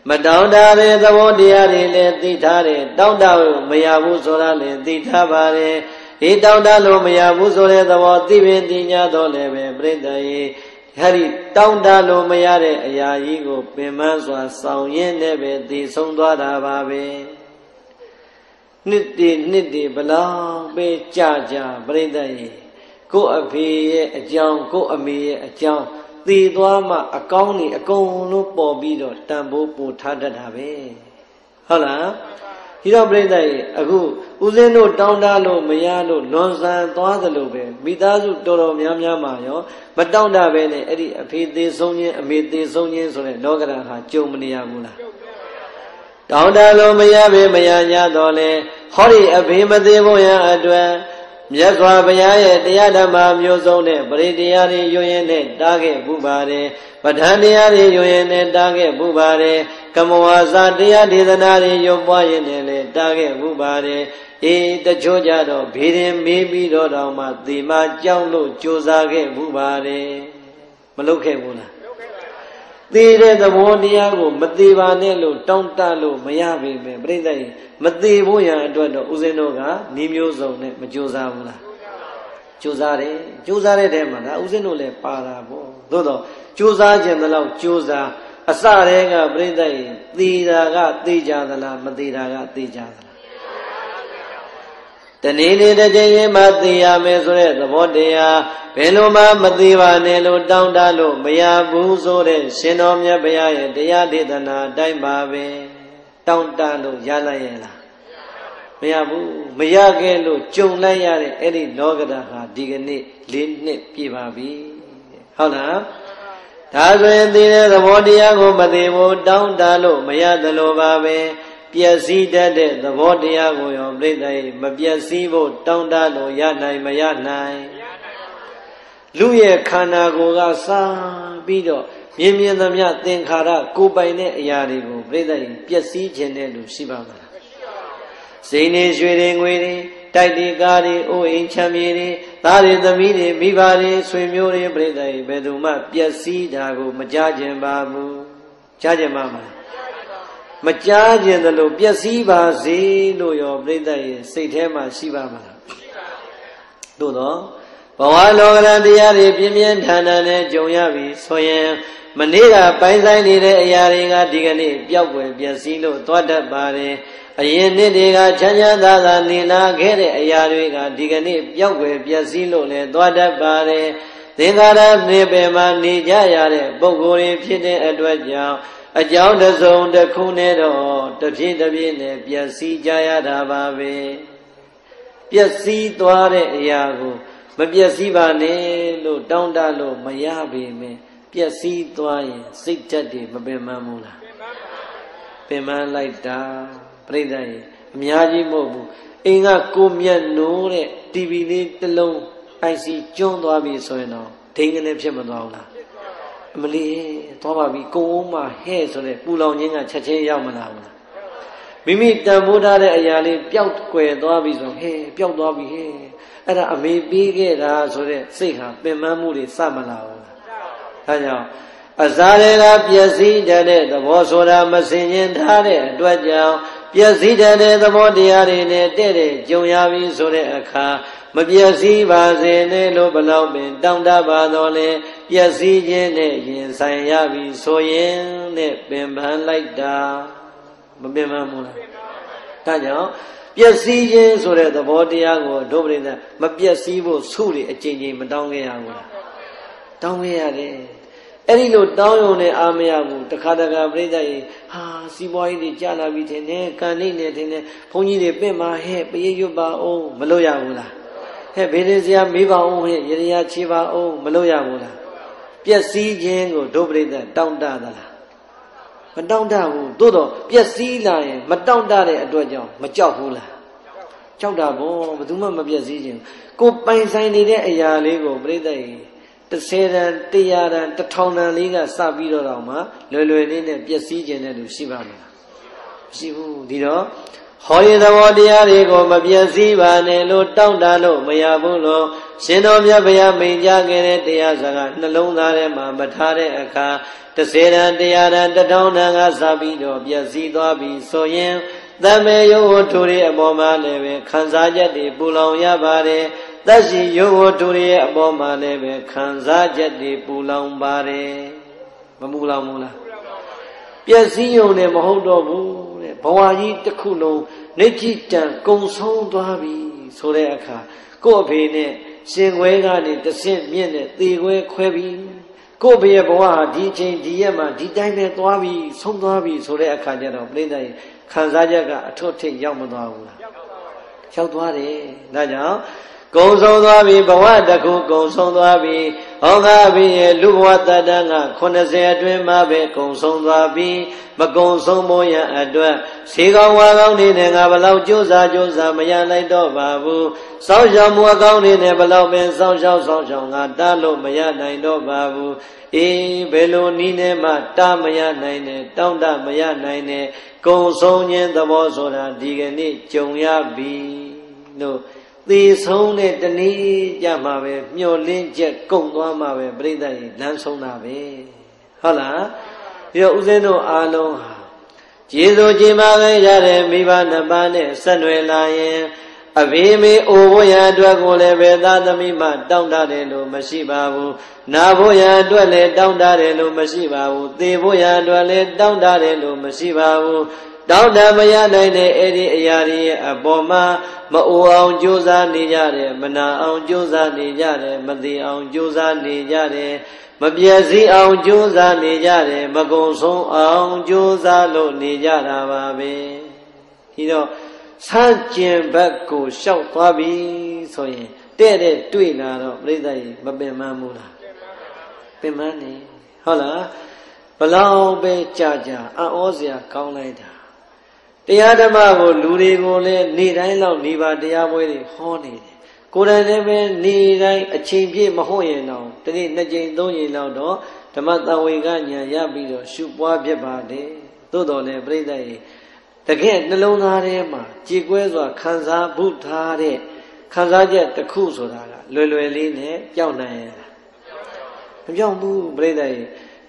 မတောင့်တတဲ့သဘောတရားတွေလည်းသိထားတယ်တောင့်တလို့မရဘူးဆိုတာလည်းသိထားပါတယ်ဒီတောင့်တလို့မရဘူးဆိုတဲ့သဘောသိပင်သိညာတော့လည်းပဲပြိဿရဲ့ဟာဒီတောင်းတလို့မရတဲ့အရာကြီးကိုပင်မစွာဆောင်ရင်းနဲ့ပဲသိဆုံးသွားတာပါပဲနှစ်တည်နှစ်တည်ဘလောက်ပဲကြာကြာပြိဿရဲ့ကို့အဖေရဲ့အကြောင်းကို့အမေရဲ့အကြောင်း သေသွားမှအကောင်းနေအကုန်လုံးပေါ်ပြီးတော့တန်ဖိုးပို့ထားတတ်တာပဲဟုတ်လားဒီတော့ပြိဿရဲ့အခုဦးဇင်းတို့တောင်းတလို့မရလို့လွန်ဆန်သွားသလိုပဲမိသားစုတော်တော်များများမှာရောမတောင်းတပဲနဲ့အဲ့ဒီအဖေသေးဆုံးခြင်းအမေသေးဆုံးခြင်းဆိုတဲ့လောကရန်ဟာကြုံမနေရဘူးလားတောင်းတလို့မရပဲမရ냐တော့လေဟောဒီအဖေမသေးဖို့ရအတွက် မြတ်စွာဘုရားရဲ့တရားဓမ္မမျိုးစုံနဲ့ပရိတရားတွေယွရင်နဲ့တားခဲ့ပူပါတယ်ပဋ္ဌာန်းတရားတွေယွရင်နဲ့တားခဲ့ပူပါတယ်ကမဝါစာတရားဒေသနာတွေယုံပွားရင်လည်းတားခဲ့ပူပါတယ်အေးတချို့ကြတော့ဘေးရင်မေးပြီးတော့တောင်မှဒီမှာကြောက်လို့ကြိုးစားခဲ့ပူပါတယ်မလုပ်ခဲ့ဘူးလား သေတဲ့သဘောတရားကိုမသေးပါနဲ့လို့တောင်းတလို့မရပေမဲ့ပြိဿကြီးမသေးဖို့ရန်အတွက်တော့ဦးဇင်းတို့ကဤမျိုးစုံနဲ့မကြိုးစားဘူးလားကြိုးစားတယ်ကြိုးစားတဲ့ထဲမှာဒါဦးဇင်းတို့လည်းပါတာပေါ့သို့တော့ကြိုးစားခြင်းတလောက်ကြိုးစားအစတည်းကပြိဿကြီးသေတာကသေကြသလားမသေတာကသေကြသလား တနေ့နေ့တစ်ချိန်ချင်းမှသိရမယ်ဆိုတဲ့သဘောတရားဘယ်လိုမှမသိပါနဲ့လို့တောင်းတလို့မရဘူးဆိုတဲ့ရှင်တော်မြတ်ဘုရားရဲ့တရားဒေသနာအတိုင်းပါပဲတောင်းတလို့ရလိုက်ရဲ့လားမရဘူးမရခဲ့လို့ကြုံလိုက်ရတဲ့အဲ့ဒီလောကဓာတ်ဟာဒီကနေ့၄နှစ်ပြည့်ပါပြီဟုတ်လားဒါဆိုရင်သိတဲ့သဘောတရားကိုမသိဘူးတောင်းတလို့မရသလိုပါပဲ ပျက်စီးတတ်တဲ့သဘောတရားကိုရောပြိတ္တိမပျက်စီးဖို့တောင်းတလို့ရနိုင်မရနိုင်လူရဲ့ခန္ဓာကိုယ်ကစားပြီးတော့မြင်မြင်သမျှသင်္ခါရကိုယ်ပိုင်တဲ့အရာတွေကိုပြိတ္တိပျက်စီးခြင်းတဲ့လူရှိပါမလားစိန်နေရွှေတွေငွေတွေတိုက်ဒီကားတွေအိုးအိမ်ချမ်းမြေတွေသားတွေသမီးတွေမိဘတွေဆွေမျိုးတွေပြိတ္တိဘယ်သူမှပျက်စီးတာကိုမကြားကျင်ပါဘူးကြားကျင်ပါမလား မကြားကျင်တယ်လို့ပျက်စီးပါစေလို့ရောပြိတ္တရဲ့စိတ်ထဲမှာရှိပါမလားသို့တော့ဘဝလောကရန်တရားတွေပြင်းပြင်းထန်ထန်နဲ့ကြုံရပြီဆိုရင်မနေ့ကပိုင်းဆိုင်နေတဲ့အရာတွေကဒီကနေ့ပျောက်ွယ်ပျက်စီးလို့သွားတတ်ပါတယ်အရင်နှစ်တွေကချမ်းချမ်းသာသာနေလာခဲ့တဲ့အရာတွေကဒီကနေ့ပျောက်ွယ်ပျက်စီးလို့လည်းသွားတတ်ပါတယ်သင်္ခါရနေပင်မှာနေကြရတဲ့ပုဂ္ဂိုလ်တွေဖြစ်တဲ့အတွက်ကြောင့် အကြောင်းတစုံတစ်ခုနဲ့တော့တပြည့်တပြည့်နဲ့ပျက်စီးကြရတာပါပဲပျက်စီးသွားတဲ့အရာကိုမပျက်စီးပါနဲ့လို့တောင်းတလို့မရပေမဲ့ပျက်စီးသွားရင်စိတ်ဓာတ်တွေမပင်ပန်းဘူးလားပင်ပန်းလိုက်တာပြိဿရဲ့အများကြီးမဟုတ်ဘူးအိမ်ကကိုမျက်နိုးတဲ့ TV လေးတစ်လုံး IC ကျွန်းသွားပြီဆိုရင်တော့ဒိန်းကလေးဖြစ်မသွားဘူးလား အမလီသွားပါပြီကိုုံမဟဲ့ဆိုတဲ့ပူလောင်ခြင်းကချက်ချင်းရောက်မလာဘူးမိမိတန်ဖိုးထားတဲ့အရာလေးပျောက်ကွယ်သွားပြီဆိုဟဲ့ပျောက်သွားပြီဟဲ့အဲ့ဒါအမေပေးခဲ့တာဆိုတဲ့စိတ်ဟာပင်ပန်းမှုတွေစမလာဘူးဒါကြောင့်အစားတွေကပျက်စီးတတ်တဲ့သဘောဆိုတာမစင်ရင်ထားတဲ့အတွက်ကြောင့်ပျက်စီးတတ်တဲ့သဘောတရားတွေနဲ့တဲ့တဲ့ကြုံရပြီဆိုတဲ့အခါ မပျက်စီးပါစေနဲ့လို့ဘလောက်ပင် တောင်းတပါတော့လေပျက်စီးခြင်းနဲ့ရင်ဆိုင်ရပြီဆိုရင်နဲ့ပင်ပန်းလိုက်တာမပင်ပန်းဘူးလားဒါကြောင့်ပျက်စီးခြင်းဆိုတဲ့သဘောတရားကိုဒုပရိသမပျက်စီးဖို့ဆုတွေအကျဉ်းချင်းမတောင်းခဲ့ရဘူးလားတောင်းခဲ့ရတယ်အဲ့ဒီလိုတောင်းရုံနဲ့အာမရဘူးတခါတခါပြိဿရေဟာစီးပွားရေးတွေကြာလာပြီထင်တယ်ကန်နေနေထင်တယ်ဘုန်းကြီးတွေပြင့်มาဟဲ့ပရိရွတ်ပါအောင်မလို့ရဘူးလား ဟဲ့ဘေးရင်စရာမေးပါအောင်ဟဲ့ရရချေပါအောင်မလို့ရဘူးလားပျက်စီးခြင်းကိုဒုပရိသတောင်းတသလားမတောင့်တဘူးသို့တော့ပျက်စီးလာရင် မတောင့်တတဲ့အတွက်ကြောင့်မကြောက်ဘူးလားကြောက်တာဗောဘယ်သူမှမပျက်စီးခြင်းကိုပိုင်ဆိုင်နေတဲ့အရာလေးကိုပြိဿရေ30တန်100တန်1000တန်လေးကစပြီးတော့တော့မှလွယ်လွယ်လေးနဲ့ပျက်စီးခြင်းတဲ့လူရှိပါမလားမရှိဘူးဒီတော့ ဟောရင်သဘောတရားတွေကိုမပြည့်စည်ပါနဲ့လို့တောင့်တလို့မရဘူးလို့ရှင်တော်မြတ်ဗျာမိန်ကြခဲ့တဲ့တရားစကားနှလုံးသားထဲမှာမထားတဲ့အခါ30တန်100တန်1000တန်ကစပြီးတော့ပြည့်စည်သွားပြီဆိုရင်တမေယုဝတ္ထုရဲ့အပေါ်မှာလည်းပဲခံစားချက်တွေပူလောင်ရပါတယ်သက်ရှိယုဝတ္ထုရဲ့အပေါ်မှာလည်းပဲခံစားချက်တွေပူလောင်ပါတယ်မပူလောင်ဘူးလားပျက်စီးယုံနဲ့မဟုတ်တော့ဘူးတဲ့ ဘဝကြီးတစ်ခုလုံးနေကြည်တံကုံဆုံးသွားပြီဆိုတဲ့အခါကို့အဖေနဲ့ရှင်ခွဲကနေတဆင့်မြင့်တဲ့သေခွဲခွဲပြီကို့ဘရဲ့ဘဝဟာဒီအချိန်ဒီရက်မှာဒီတိုင်းပဲသွားပြီဆုံးသွားပြီဆိုတဲ့အခါကျတော့ပြိဿရဲ့ခံစားချက်ကအထွတ်ထိပ်ရောက်မသွားဘူးလားရောက်သွားတယ်ဒါကြောင့် ကုံဆုံးသွားပြီဘဝတစ်ခုကုံဆုံးသွားပြီဟောငါဘိရဲ့လူဘဝတတ္တက80အတွင်းမှာပဲကုံဆုံးသွားပြီမကုံဆုံးဖို့ရန်အတွက်ဈေးကောင်းဝါကောင်းနေနဲ့ငါဘလောက်ကြိုးစားကြိုးစားမရလိုက်တော့ပါဘူးစောင့်ရှောက်မှုအကောင်းနေနဲ့ဘလောက်ပင်စောင့်ရှောက်စောင့်ရှောက်ငါတားလို့မရနိုင်တော့ပါဘူးအေးဘယ်လိုနီးနဲ့မှတားမရနိုင်နဲ့တောင်းတမရနိုင်နဲ့ကုံဆုံးခြင်းသဘောဆိုတာဒီကနေ့ကြုံရပြီလို့ သေဆုံးတဲ့တနည်းကြမှာပဲမျောလင်းချက်ကုန်သွားမှာပဲပြိဿကြီးလမ်းဆုံးတာပဲဟုတ်လားဒီတော့ဦးဇင်းတို့အားလုံးဟာကျေစုကြည်မာခဲ့ကြတဲ့မိဘနှစ်ပါးနဲ့ဆက်နွယ်လာရင်အဘေမေအိုဖို့ရအတွက်ကိုလည်းပဲသာသမီမှတောင်းတတယ်လို့မရှိပါဘူးနာဖို့ရအတွက်လည်းတောင်းတတယ်လို့မရှိပါဘူးသေဖို့ရအတွက်လည်းတောင်းတတယ်လို့မရှိပါဘူး တောင်းတမရနိုင်တဲ့အဲ့ဒီအရာတွေရဲ့အပေါ်မှာမအိုအောင်ကြိုးစားနေကြတယ်မနာအောင်ကြိုးစားနေကြတယ်မသိအောင်ကြိုးစားနေကြတယ်မပြည့်စည်အောင်ကြိုးစားနေကြတယ်မကုံဆုံးအောင်ကြိုးစားလို့နေကြတာပါပဲဒီတော့ဆန်းကျင်ဘက်ကိုရှောက်သွားပြီဆိုရင်တဲ့တဲ့တွေ့လာတော့ပြိဿကြီးမပင်မဘူးလားပင်မနေဟုတ်လားဘလောက်ပဲကြာကြာအံ့ဩစရာကောင်းလိုက်တာ တရားဓမ္မကိုလူတွေကိုလည်းနေ့တိုင်းလောက်နေပါတရားပွဲတွေဟောနေတယ်ကိုယ်တိုင်လည်းပဲနေ့တိုင်းအချိန်ပြည့်မဟုတ်ရင်တော့တနေ့နှစ်ကြိမ်သုံးကြိမ်လောက်တော့ဓမ္မတဝေကညာရပြီးတော့ရှုပွားဖြစ်ပါတယ်သို့တော်လည်းပြိဿရေတကယ်နှလုံးသားထဲမှာကြည်ကွဲစွာခံစားမှုထားတဲ့ခံစားချက်တစ်ခုဆိုတာကလွယ်လွယ်လေးနဲ့ကြောက်နိုင်ရတာမကြောက်ဘူးပြိဿရေ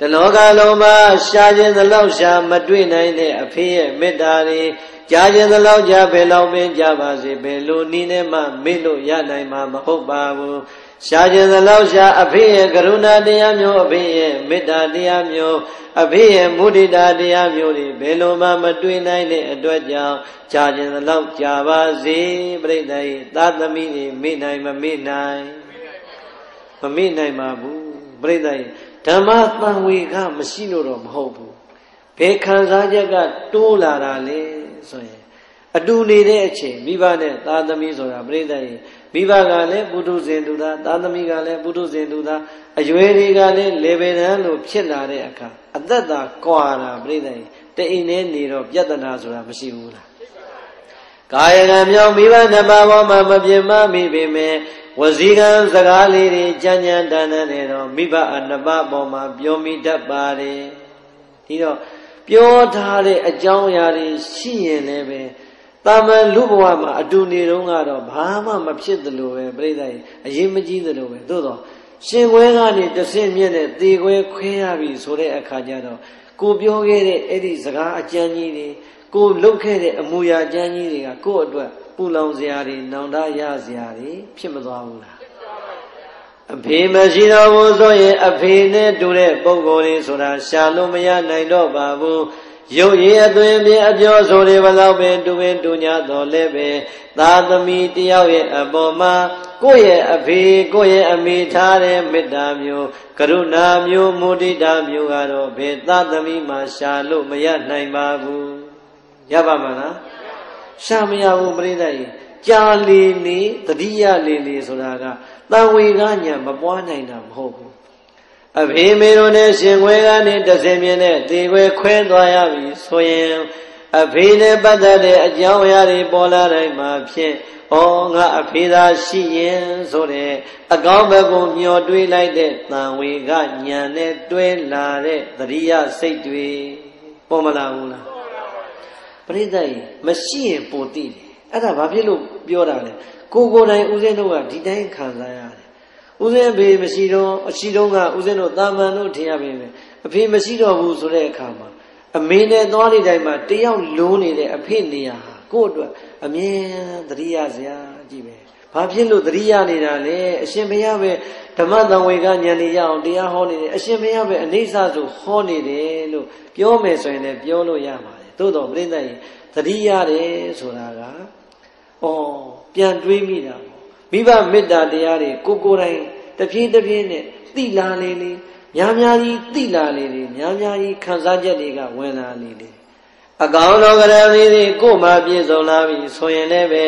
တလောကလုံးမှာရှားခြင်းသလောက်ရှားမတွေ့နိုင်တဲ့အဖေရဲ့မေတ္တာတွေကြားခြင်းသလောက်ကြားဘယ်လောက်ပင်ကြားပါစေဘယ်လိုနည်းနဲ့မှမေ့လို့ရနိုင်မှာမဟုတ်ပါဘူးရှားခြင်းသလောက်ရှားအဖေရဲ့ကရုဏာတရားမျိုးအဖေရဲ့မေတ္တာတရားမျိုးအဖေရဲ့မုဒိတာတရားမျိုးတွေဘယ်လိုမှမတွေ့နိုင်တဲ့အတွက်ကြောင့်ကြားခြင်းသလောက်ကြားပါစေပြိတ္တိသာသမီတွေမေ့နိုင်မမေ့နိုင်မမေ့နိုင်ပါဘူးပြိတ္တိ ဓမ္မတန်ဝေကမရှိလို့တော့မဟုတ်ဘူးဘယ်ခံစားချက်ကတိုးလာတာလဲဆိုရင်အတူနေတဲ့အချိန်မိဘနဲ့သားသမီးဆိုတာပြိဿရဲ့မိဘကလည်းပုထုဇဉ်သူသားသားသမီးကလည်းပုထုဇဉ်သူသားအရွယ်တွေကလည်းလေဗေဒန်လို့ဖြစ်လာတဲ့အခါအသက်သာကွာတာပြိဿရဲ့တအိမ်နဲ့နေတော့ပြဿနာဆိုတာမရှိဘူးလားကာယကံမြောင်မိဘနှစ်ပါးပေါ်မှာမပြင်းမမိပေမဲ့ ဝစီကံစကားလေးတွေကြမ်းကြမ်းတန်တန်နေတော့မိဘအနှစ်ပါးပေါ်မှာပြောမိတတ်ပါတယ်ဒီတော့ပြောထားတဲ့အကြောင်းအရာတွေရှိရင်လည်းပဲတာမန်လူဘဝမှာအတူနေတော့ကတော့ဘာမှမဖြစ်သလိုပဲပြိဿကြီးအရေးမကြီးသလိုပဲသို့တော့ရှင်ခွဲကနေတဆင့်မြင့်တဲ့သေခွဲခွဲရပြီဆိုတဲ့အခါကျတော့ကိုပြောခဲ့တဲ့အဲ့ဒီစကားအကျဉ်းကြီးတွေကိုလုပ်ခဲ့တဲ့အမူအရာအကျဉ်းကြီးတွေကကိုယ့်အတွက် ပူလောင်စရာတွေနောင်တရစရာတွေဖြစ်မသွားဘူးလားအဖေမရှိတော့ဘူးဆိုရင်အဖေနဲ့တူတဲ့ပုံကိုယ်လေးဆိုတာရှာလို့မရနိုင်တော့ပါဘူးရုပ်ရည်အသွင်ပြအပြောဆိုတွေဘလောက်ပင်တူပင်တူညာတော်လည်းပဲသာသမီတယောက်ရဲ့အပေါ်မှာကိုယ့်ရဲ့အဖေကိုယ့်ရဲ့အမိထားတဲ့မေတ္တာမျိုးကရုဏာမျိုးမုဒိတာမျိုးကတော့ဘယ်သာသမီမှာရှာလို့မရနိုင်ပါဘူးရပါမလား ရှာမရဘူးပြိဿကြီးကြာလီနေတတိယလီနေဆိုတာကတန်ဝေကညာမပွားနိုင်တာမဟုတ်ဘူးအဖေမေတို့နဲ့ရှင်ခွဲကနေတစင်မြင်တဲ့တေခွဲခွဲသွားရပြီဆိုရင်အဖေနဲ့ပတ်သက်တဲ့အကြောင်းအရာတွေပေါ်လာတိုင်းမှာဖြင့်ဩငါအဖေသာရှိရင်ဆိုတဲ့အကောင်းဘက်ကိုမျောတွေးလိုက်တဲ့တန်ဝေကညာနဲ့တွဲလာတဲ့တရိယစိတ်တွေပေါ်မလာဘူးလား ပရိသတ်ကြီးမရှိရင်ပိုတိတယ်အဲ့ဒါဘာဖြစ်လို့ပြောတာလဲကိုကိုယ်တိုင်ဦးဇင်းတို့ကဒီတိုင်းခံစားရတယ်ဦးဇင်းဖေမရှိတော့အရှိတော့ကဦးဇင်းတို့တာမန်တို့ထင်ရပါမယ်အဖေမရှိတော့ဘူးဆိုတဲ့အခါမှာအမေနဲ့သွားနေတိုင်းမှာတယောက်လုံးနေတဲ့အဖေနေရာဟာကိုယ့်အတွက်အမြဲတမ်းသတိရစရာကြီးပဲဘာဖြစ်လို့သတိရနေတာလဲအရှင်ဘုရားပဲဓမ္မသံဝေကဉာဏ်နေရအောင်တရားဟောနေတယ်အရှင်ဘုရားပဲအနေဆာဆိုဟောနေတယ်လို့ပြောမယ်ဆိုရင်လည်းပြောလို့ရပါတယ် သို့တော်ပြိဿရင်သတိရတယ်ဆိုတာကဩပြန်တွေးမိတာမိဘမေတ္တာတရားတွေကိုကိုယ်တိုင်တပြေးတပြေးနဲ့သိလာလေလေများများကြီးသိလာလေလေများများကြီးခံစားချက်တွေကဝင်လာလေလေအကောင်တော်ကရမီတွေကိုမှပြည့်စုံလာပြီဆိုရင်လည်းပဲ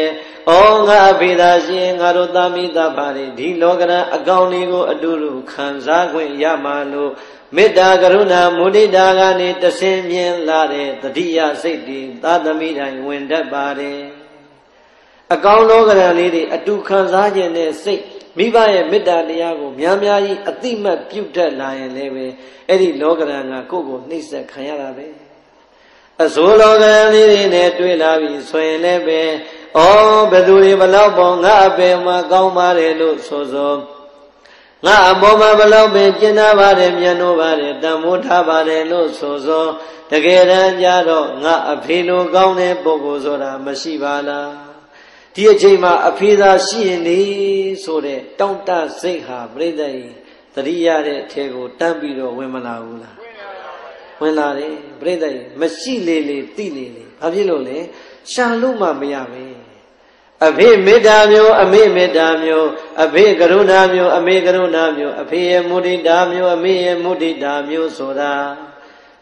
ဩငါအဖေသာရှင်ငါတို့သာမိသားပါတွေဒီလောကရန်အကောင်လေးကိုအတူတူခံစားခွင့်ရမှာလို့ မေတ္တာကရုဏာမုဒိတာကနေတဆင်မြင်လာတဲ့တတိယစိတ်တွေသာသမီတိုင်းဝင်တတ်ပါတယ်အကောင်လောကရန်လေးတွေအတူခံစားခြင်းနဲ့စိတ်မိဘရဲ့မေတ္တာတရားကိုများများကြီးအတိမတ်ပြုတ်တက်လာရင်လည်းပဲအဲ့ဒီလောကရန်ကကိုယ့်ကိုနှိမ့်ဆက်ခံရတာပဲအစိုးလောကရန်လေးတွေနဲ့တွေ့လာပြီဆိုရင်လည်းပဲဩဘယ်သူတွေဘလောက်ပေါ်ငါအပင်မှာကောင်းပါတယ်လို့ဆိုဆို ငါအပေါ်မှာဘလောက်ပင်ကျင်နာပါတယ်မြန်လို့ပါတယ်တန်မိုးထားပါတယ်လို့ဆိုဆိုတကယ်တမ်းကြတော့ငါအဖေလိုကောင်းတဲ့ပုဂ္ဂိုလ်ဆိုတာမရှိပါလားဒီအချိန်မှာအဖေသာရှိရင်လေဆိုတဲ့တောင့်တစိတ်ဟာပြိဿကြီးတတိယတဲ့အထဲကိုတန်းပြီးတော့ဝင်မလာဘူးလားဝင်လာတယ်ပြိဿကြီးမရှိလေလေတိလေလေဘာဖြစ်လို့လဲရှာလို့မှမရပဲ အဖေမေတ္တာမျိုးအမေမေတ္တာမျိုးအဖေကရုဏာမျိုးအမေကရုဏာမျိုးအဖေရဲ့မုဒိတာမျိုးအမေရဲ့မုဒိတာမျိုးဆိုတာ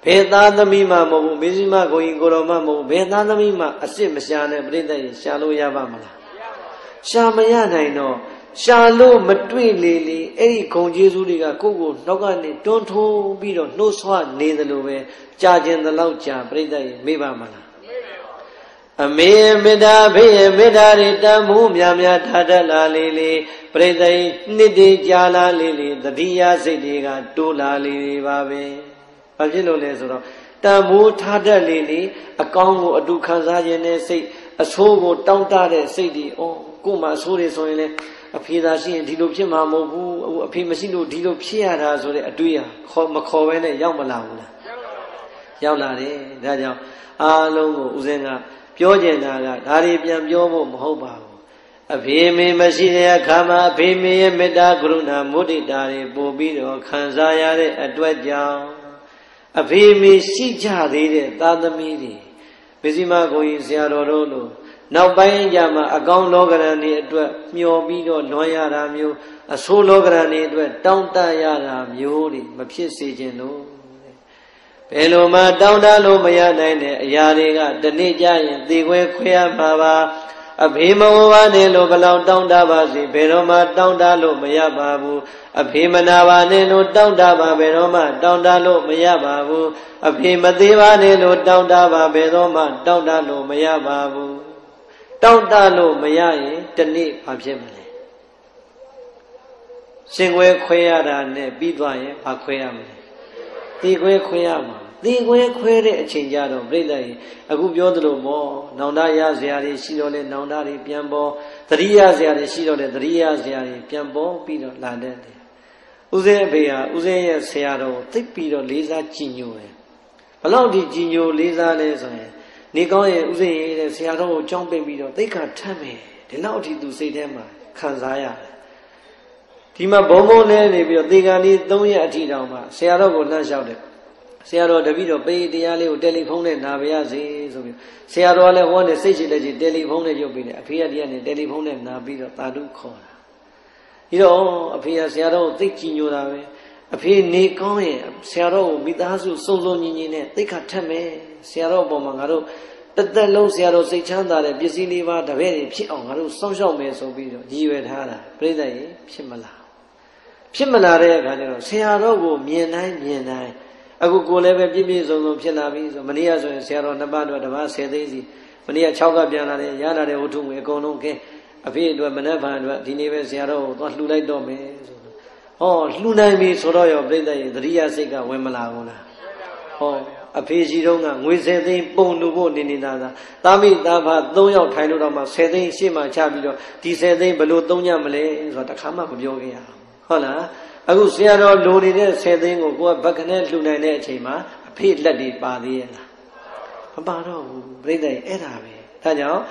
ဘယ်သားသမီးမှမဟုတ်ဘူးမေဇိမကိုရင်ကိုတော်မှမဟုတ်ဘူးဘယ်သားသမီးမှအစ်စ်မရှာနဲ့ပြိတ္တရင်ရှာလို့ရပါမလားရှာမရနိုင်တော့ရှာလို့မတွေ့လေလေအဲ့ဒီဂုံကျေးဇူးတွေကကိုယ့်ကိုနောက်ကနေတွန်းထိုးပြီးတော့နှိုးဆွနေသလိုပဲကြာကျင်သလောက်ကြာပြိတ္တရင်မေ့ပါမလား အမေမေတ္တာဖေးမေတ္တာတွေတန်မှုများများထားတတ်လာလေလေပြိတ္တိနှစ်တည်ကြာလာလေလေတတိယစိတ်တွေကတိုးလာလေလေပါပဲဘာဖြစ်လို့လဲဆိုတော့တန်ဖိုးထားတတ်လေလေအကောင်းကိုအတူခံစားခြင်းနဲ့စိတ်အဆိုးကိုတောင့်တတဲ့စိတ်တွေအော်ကို့မှာအဆိုးတွေဆိုရင်လည်းအဖေသာရှိရင်ဒီလိုဖြစ်မှာမဟုတ်ဘူးအခုအဖေမရှိလို့ဒီလိုဖြစ်ရတာဆိုတဲ့အတွေ့အခေါ်မခေါ်ဘဲနဲ့ရောက်မလာဘူးလားရောက်လာတယ်ဒါကြောင့်အားလုံးကိုဦးဇင်းက ပြောကျင်တာကဒါတွေပြန်ပြောဖို့မဟုတ်ပါဘူးအဖေမေမရှိတဲ့အခါမှာအဖေမေရဲ့မေတ္တာကရုဏာမုဒိတာတွေပို့ပြီးတော့ခံစားရတဲ့အတွက်ကြောင့်အဖေမေရှိကြသေးတဲ့သာသမီတွေမဇ္ဈိမကိုကြီးဆရာတော်တို့လိုနောက်ပိုင်းကျမှအကောင်းလောကရန်တွေအတွက်မျှော်ပြီးတော့လွန်ရတာမျိုးအဆိုးလောကရန်တွေအတွက်တောင်းတရတာမျိုးတွေမဖြစ်စေခြင်းလို့ ဘယ်လိုမှတောင်းတလို့မရနိုင်တဲ့အရာတွေကတနေ့ကျရင်သေခွဲခွဲရမှာပါအဖေမဝပါနဲ့လို့ဘလောက်တောင်းတပါစေဘယ်တော့မှတောင်းတလို့မရပါဘူးအဖေမနာပါနဲ့လို့တောင်းတပါဘယ်တော့မှတောင်းတလို့မရပါဘူးအဖေမသေးပါနဲ့လို့တောင်းတပါဘယ်တော့မှတောင်းတလို့မရပါဘူးတောင်းတလို့မရရင်တနေ့ဘာဖြစ်မလဲရှင်ခွဲခွဲရတာနဲ့ပြီးသွားရင်ဘာခွဲရမလဲ ဒီခွဲခွဲရမှာသင်ခွဲခွဲတဲ့အချိန်ကြတော့ပြိဿရေအခုပြောသလိုမောနောင်တရစရာတွေရှိတော့လေနောင်တတွေပြန်ပေါ်သတိရစရာတွေရှိတော့လေသတိရစရာတွေပြန်ပေါ်ပြီးတော့လာတဲ့တယ်ဦးဇင်းအဖေဟာဦးဇင်းရဲ့ဆရာတော်ကိုသိပြီးတော့လေးစားကြည်ညိုတယ်ဘလောက်ဒီကြည်ညိုလေးစားလဲဆိုရင်နေကောင်းရဲ့ဥစဉ်ရဲ့တဲ့ဆရာတော်ကိုကြောင်းပင်ပြီးတော့သိက္ခာထမ်းမယ်ဒီလောက်အထိသူစိတ်ထဲမှာခံစားရတယ် ဒီမှာဘုံဘုံနဲ့နေပြီးတော့သေကံလေး၃ရက်အထိတောင်မှဆရာတော်ကိုလှမ်းလျှောက်တယ်ဆရာတော်တပည့်တော်ပေးတရားလေးကိုတယ်လီဖုန်းနဲ့နာပါရစေဆိုပြီးဆရာတော်ကလည်းဟောနေစိတ်ရှိလက်ရှိတယ်လီဖုန်းနဲ့ရုပ်ပြီးတယ်အဖေကတရားနဲ့တယ်လီဖုန်းနဲ့နာပြီးတော့တာဓုခေါ်တာဒီတော့အဖေကဆရာတော်ကိုသိကြည်ညိုတာပဲအဖေနေကောင်းရင်ဆရာတော်ကိုမိသားစုစုံစုံညီညီနဲ့သိခါထက်မယ်ဆရာတော်အပေါ်မှာငါတို့တသက်လုံးဆရာတော်စိတ်ချမ်းသာတဲ့ပစ္စည်းလေးပါတပည့်တွေဖြစ်အောင်ငါတို့စောင့်ရှောက်မယ်ဆိုပြီးတော့ရည်ရွယ်ထားတာပြိဿရေဖြစ်မလား ဖြစ်မလာတဲ့အခါကျတော့ဆရာတော်ကိုမြင်တိုင်းမြင်တိုင်းအခုကိုလည်းပဲပြည့်ပြည့်စုံစုံဖြစ်လာပြီဆိုမနေ့ကဆိုရင်ဆရာတော်နှစ်ပါးတော့တပါး10သိန်းစီမနေ့က6ကပြန်လာတယ်ရလာတဲ့ဝတ္ထုငွေအကုန်လုံးကဲအဖေအတွက်မနှက်ဖန်အတွက်ဒီနေ့ပဲဆရာတော်ကိုသွားလှူလိုက်တော့မယ်ဆိုဟောလှူနိုင်ပြီဆိုတော့ရောပြိဿရေသတိရစိတ်ကဝင်မလာဘူးလားဟောအဖေကြီးတုန်းကငွေ10သိန်းပုံလူဖို့နေနေတာသာတာမိသားဖ3ယောက်ထိုင်လို့တော့မှ10သိန်းရှေ့မှာချပြီးတော့ဒီ10သိန်းဘလို့သုံးညမလဲဆိုတော့တခါမှမပြောခဲ့ရ ဟုတ်လားအခုဆရာတော်လိုနေတဲ့10သိန်းကိုကိုကဘက်ကနေလှူနိုင်တဲ့အချိန်မှာအဖေလက်တွေပါသေးရဲ့လားမပါတော့ဘူးပြိဿရေအဲ့ဒါပဲဒါကြောင့်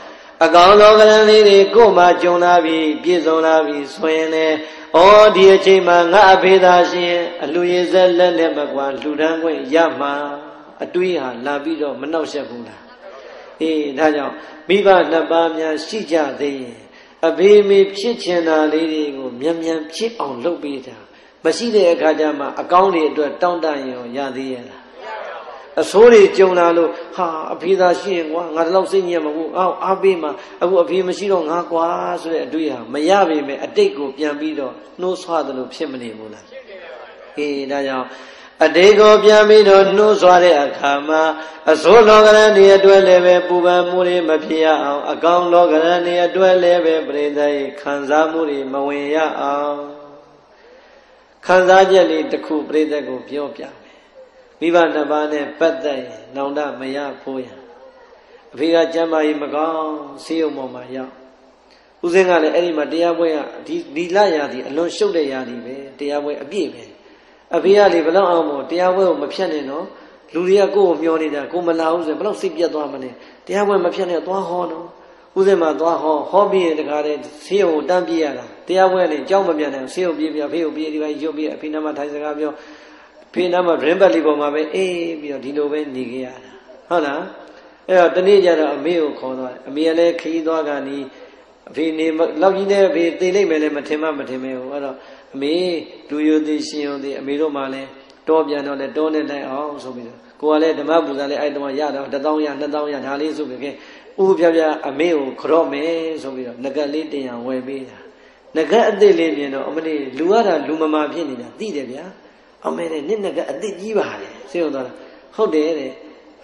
အကောင်သောကရဏလေးတွေကိုမှကြုံလာပြီပြည့်စုံလာပြီဆိုရင်လည်းဩဒီအချိန်မှာငါအဖေသာရှင်အလူရည်ဆက်လက်နဲ့မကွာလှူဒန်းခွင့်ရမှာအတွေးဟာလာပြီးတော့မနှောက်ယှက်ဘူးလားအေးဒါကြောင့်မိဘနှစ်ပါးများရှိကြသေးရင် အဖေမေဖြစ်ချင်တာလေးတွေကိုမြန်မြန်ဖြစ်အောင်လုပ်ပေးတာမရှိတဲ့အခါကျမှအကောင်းတွေအတွက်တောင်းတရင်ရသေးရဲ့လားအဆိုးတွေကြုံလာလို့ဟာအဖေသာရှိရင်ကွာငါတလောက်စိတ်ညစ်မဘူးအော်အားပေးမှာအခုအဖေမရှိတော့ငါကွာဆိုတဲ့အတွေ့ဟာမရပေမဲ့အတိတ်ကိုပြန်ပြီးတော့နှိုးဆွသလိုဖြစ်မနေဘူးလားအေးဒါကြောင့် အတိတ်ကိုပြန်ပြီးတော့နှိုးဆွတဲ့အခါမှာအစိုးလောကရဏီအတွက်လည်းပဲပူပန်မှုတွေမဖြစ်ရအောင် အကောင်းလောကရဏီအတွက်လည်းပဲပြိဿရဲ့ခံစားမှုတွေမဝင်ရအောင်ခံစားချက်လေးတစ်ခုပြိဿကိုပြောပြမိဘနှစ်ပါးနဲ့ပတ်သက်ရင်နောင်တမရဖို့ရအဖေကကျမ်းမာရေးမကောင်းဆေးရုံပေါ်မှာရောက်ဦးစင်းကလည်းအဲ့ဒီမှာတရားပွဲကဒီဒီလရာဒီအလွန်ရှုပ်တဲ့ရာဒီပဲတရားပွဲအပြည့်ပဲ အဖေကလေဘလောက်အောင်မို့တရားပွဲကိုမဖြတ်နဲ့နော်လူတွေကကိုယ့်ကိုမျောနေတာကိုမလာဘူးဆိုဘလောက်စိတ်ပြတ်သွားမလဲတရားပွဲမဖြတ်နဲ့သွားဟောနော်ဦးစင်းမှာသွားဟောဟောပြီးရင်တခါတည်းဆေးရုံကိုတန်းပြေးရတာတရားပွဲနဲ့ကြောက်မပြတ်နိုင်ဆေးရုံပြေးပြဖေးကိုပြေးဒီပိုင်းရုပ်ပြေးအဖေနာမထိုင်စကားပြောဖေးနားမှာ rim ပတ်လေးပေါ်မှာပဲအေးပြီးတော့ဒီလိုပဲနေကြရတာဟုတ်လားအဲ့တော့တနေ့ကျတော့အမေကိုခေါ်သွားတယ်အမေကလည်းခရီးသွားကနီးအဖေနေလောက်ကြီးနဲ့အဖေသိလိုက်မယ်လည်းမထင်မှမထင်မဲဘူးအဲ့တော့ အမေလူယိုသည်ရှင်ယိုသည်အမေတို့မှလည်းတောပြန်တော့လည်းတောနဲ့လိုက်အောင်ဆိုပြီးတော့ကိုကလည်းဓမ္မပူဇာလည်းအဲ့တုန်းကရတော့1000ရ2000ရဒါလေးဆိုပြီးကဲဥပြပြအမေကိုကြော့မယ်ဆိုပြီးတော့ငကက်လေးတင်ရဝယ်ပေးတာငကက်အစ်စ်လေးမြင်တော့အမလေးလူရတာလူမမာဖြစ်နေတာသိတယ်ဗျာအမေနဲ့နစ်နကအစ်စ်ကြီးပါလေစေုံသွားတာဟုတ်တယ်တဲ့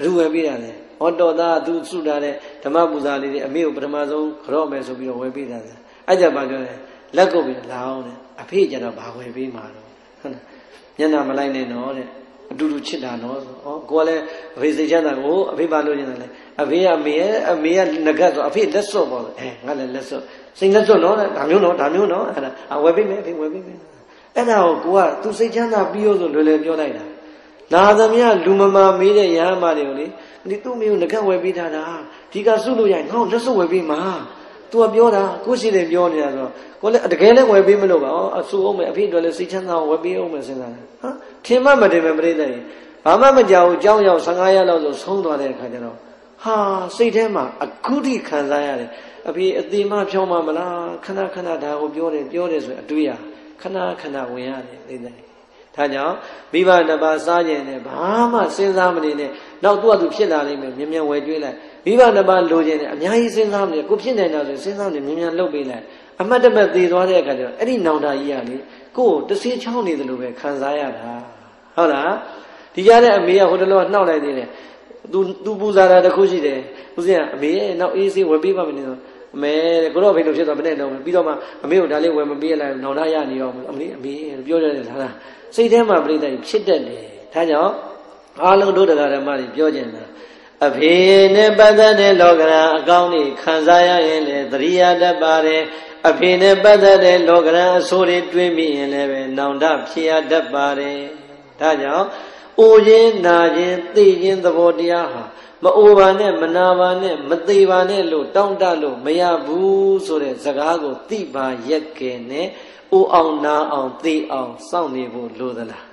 ရူဝယ်ပေးတာလေဟောတော်သားသူစုတာတဲ့ဓမ္မပူဇာလေးတွေအမေကိုပထမဆုံးကြော့မယ်ဆိုပြီးတော့ဝယ်ပေးတာလေအဲ့ကြပါပြောတယ်လက်ကုပ်ပြီးလာအောင်တဲ့ အဖေကျတော့ဘာဝယ်ပေးမှာတော့ဟုတ်လားမျက်နှာမလိုက်နဲ့တော့တဲ့အတူတူချစ်တာနော်ဆိုဩကိုကလည်းအဖေစိတ်ချမ်းသာကိုအဖေဘာလို့ညင်တယ်လဲအဖေကအမေရဲ့အမေကငကတ်ဆိုအဖေလက်စွပ်ပေါ့အဲငါလည်းလက်စွပ်စိတ်လက်စွပ်နော်ဒါမျိုးနော်ဒါမျိုးနော်အဲ့ဒါဝယ်ပေးမယ်အဖေဝယ်ပေးမယ်အဲ့ဒါကိုကိုကသူစိတ်ချမ်းသာပြီးရောဆိုလွယ်လွယ်ပြောလိုက်တာလာသမျှလူမမာမေးတဲ့ရဟန်းမတွေကိုလေဒီသူ့မျိုးငကတ်ဝယ်ပေးထားတာဒီကစုလို့ရရင်ငါ့လက်စွပ်ဝယ်ပေးမှာ သူကပြောတာကိုရှိတယ်ပြောနေတာဆိုကိုလည်းတကယ်လည်းဝယ်ပေးမလို့ပါဩအဆူအောင်မယ်အဖေတို့လည်းစိတ်ချမ်းသာအောင်ဝယ်ပေးအောင်မယ်စဉ်းစားတယ်ဟာထင်မှမတင်မယ်ပြိတ္တရင်ဘာမှမကြောက်ဘူးကြောင်းရောက်15ရက်လောက်ဆိုဆုံးသွားတဲ့အခါကျတော့ဟာစိတ်ထဲမှာအခုထိခံစားရတယ်အဖေအသေးမဖြောင်းမမလားခဏခဏဒါကိုပြောတယ်ပြောတယ်ဆိုရင်အတွေ့ရခဏခဏဝင်ရတယ်ပြိတ္တရင်ဒါကြောင့်မိဘနှစ်ပါးစားကြင်တယ်ဘာမှစဉ်းစားမနေနဲ့ နောက်သူ့အတူဖြစ်လာလိမ့်မယ်မြင်မြန်ဝယ်ကျွေးလိုက်မိဘနှစ်ပါးလိုချင်တယ်အများကြီးစဉ်းစားမနေကိုဖြစ်နေတာဆိုစဉ်းစားနေမြင်မြန်လုပ်ပေးလိုက်အမတ်တမဲ့သေသွားတဲ့အခါကျတော့အဲ့ဒီနောင်တကြီးကလေကိုယ်တဆေးချောင်းနေတယ်လို့ပဲခံစားရတာဟုတ်လားဒီကြတဲ့အမေကဟိုတလောကနှောက်လိုက်သေးတယ်သူသူပူဇာတာတခုရှိတယ်ဦးစင်းကအမေရဲ့နောက်အေးဆေးဝယ်ပေးပါမနေတော့အမေတဲ့ကိုတော့ဖေလို့ဖြစ်သွားမနဲ့တော့ပြီးတော့မှအမေကိုဒါလေးဝယ်မပေးလိုက်နောင်တရနေတော့အမေအမေပြောရတယ်လားစိတ်ထဲမှာပြိတ္တဖြစ်တတ်တယ်ဒါကြောင့် အားလုံးတို့တရားဓမ္မတွေပြောကြတယ်အဖေနဲ့ပတ်သက်တဲ့လောကရာအကောင်းကြီးခံစားရရင်လေသတိရတတ်ပါတယ်အဖေနဲ့ပတ်သက်တဲ့လောကရန်အဆိုးတွေတွေးမိရင်လည်းပဲနောင်တဖြစ်ရတတ်ပါတယ်ဒါကြောင့်အိုခြင်းနာခြင်းသိခြင်းသဘောတရားဟာမအိုပါနဲ့မနာပါနဲ့မသေးပါနဲ့လို့တောင်းတလို့မရဘူးဆိုတဲ့စကားကိုသိပါရက်ကဲနဲ့အိုအောင်နာအောင်သိအောင်စောင့်နေဖို့လိုသလား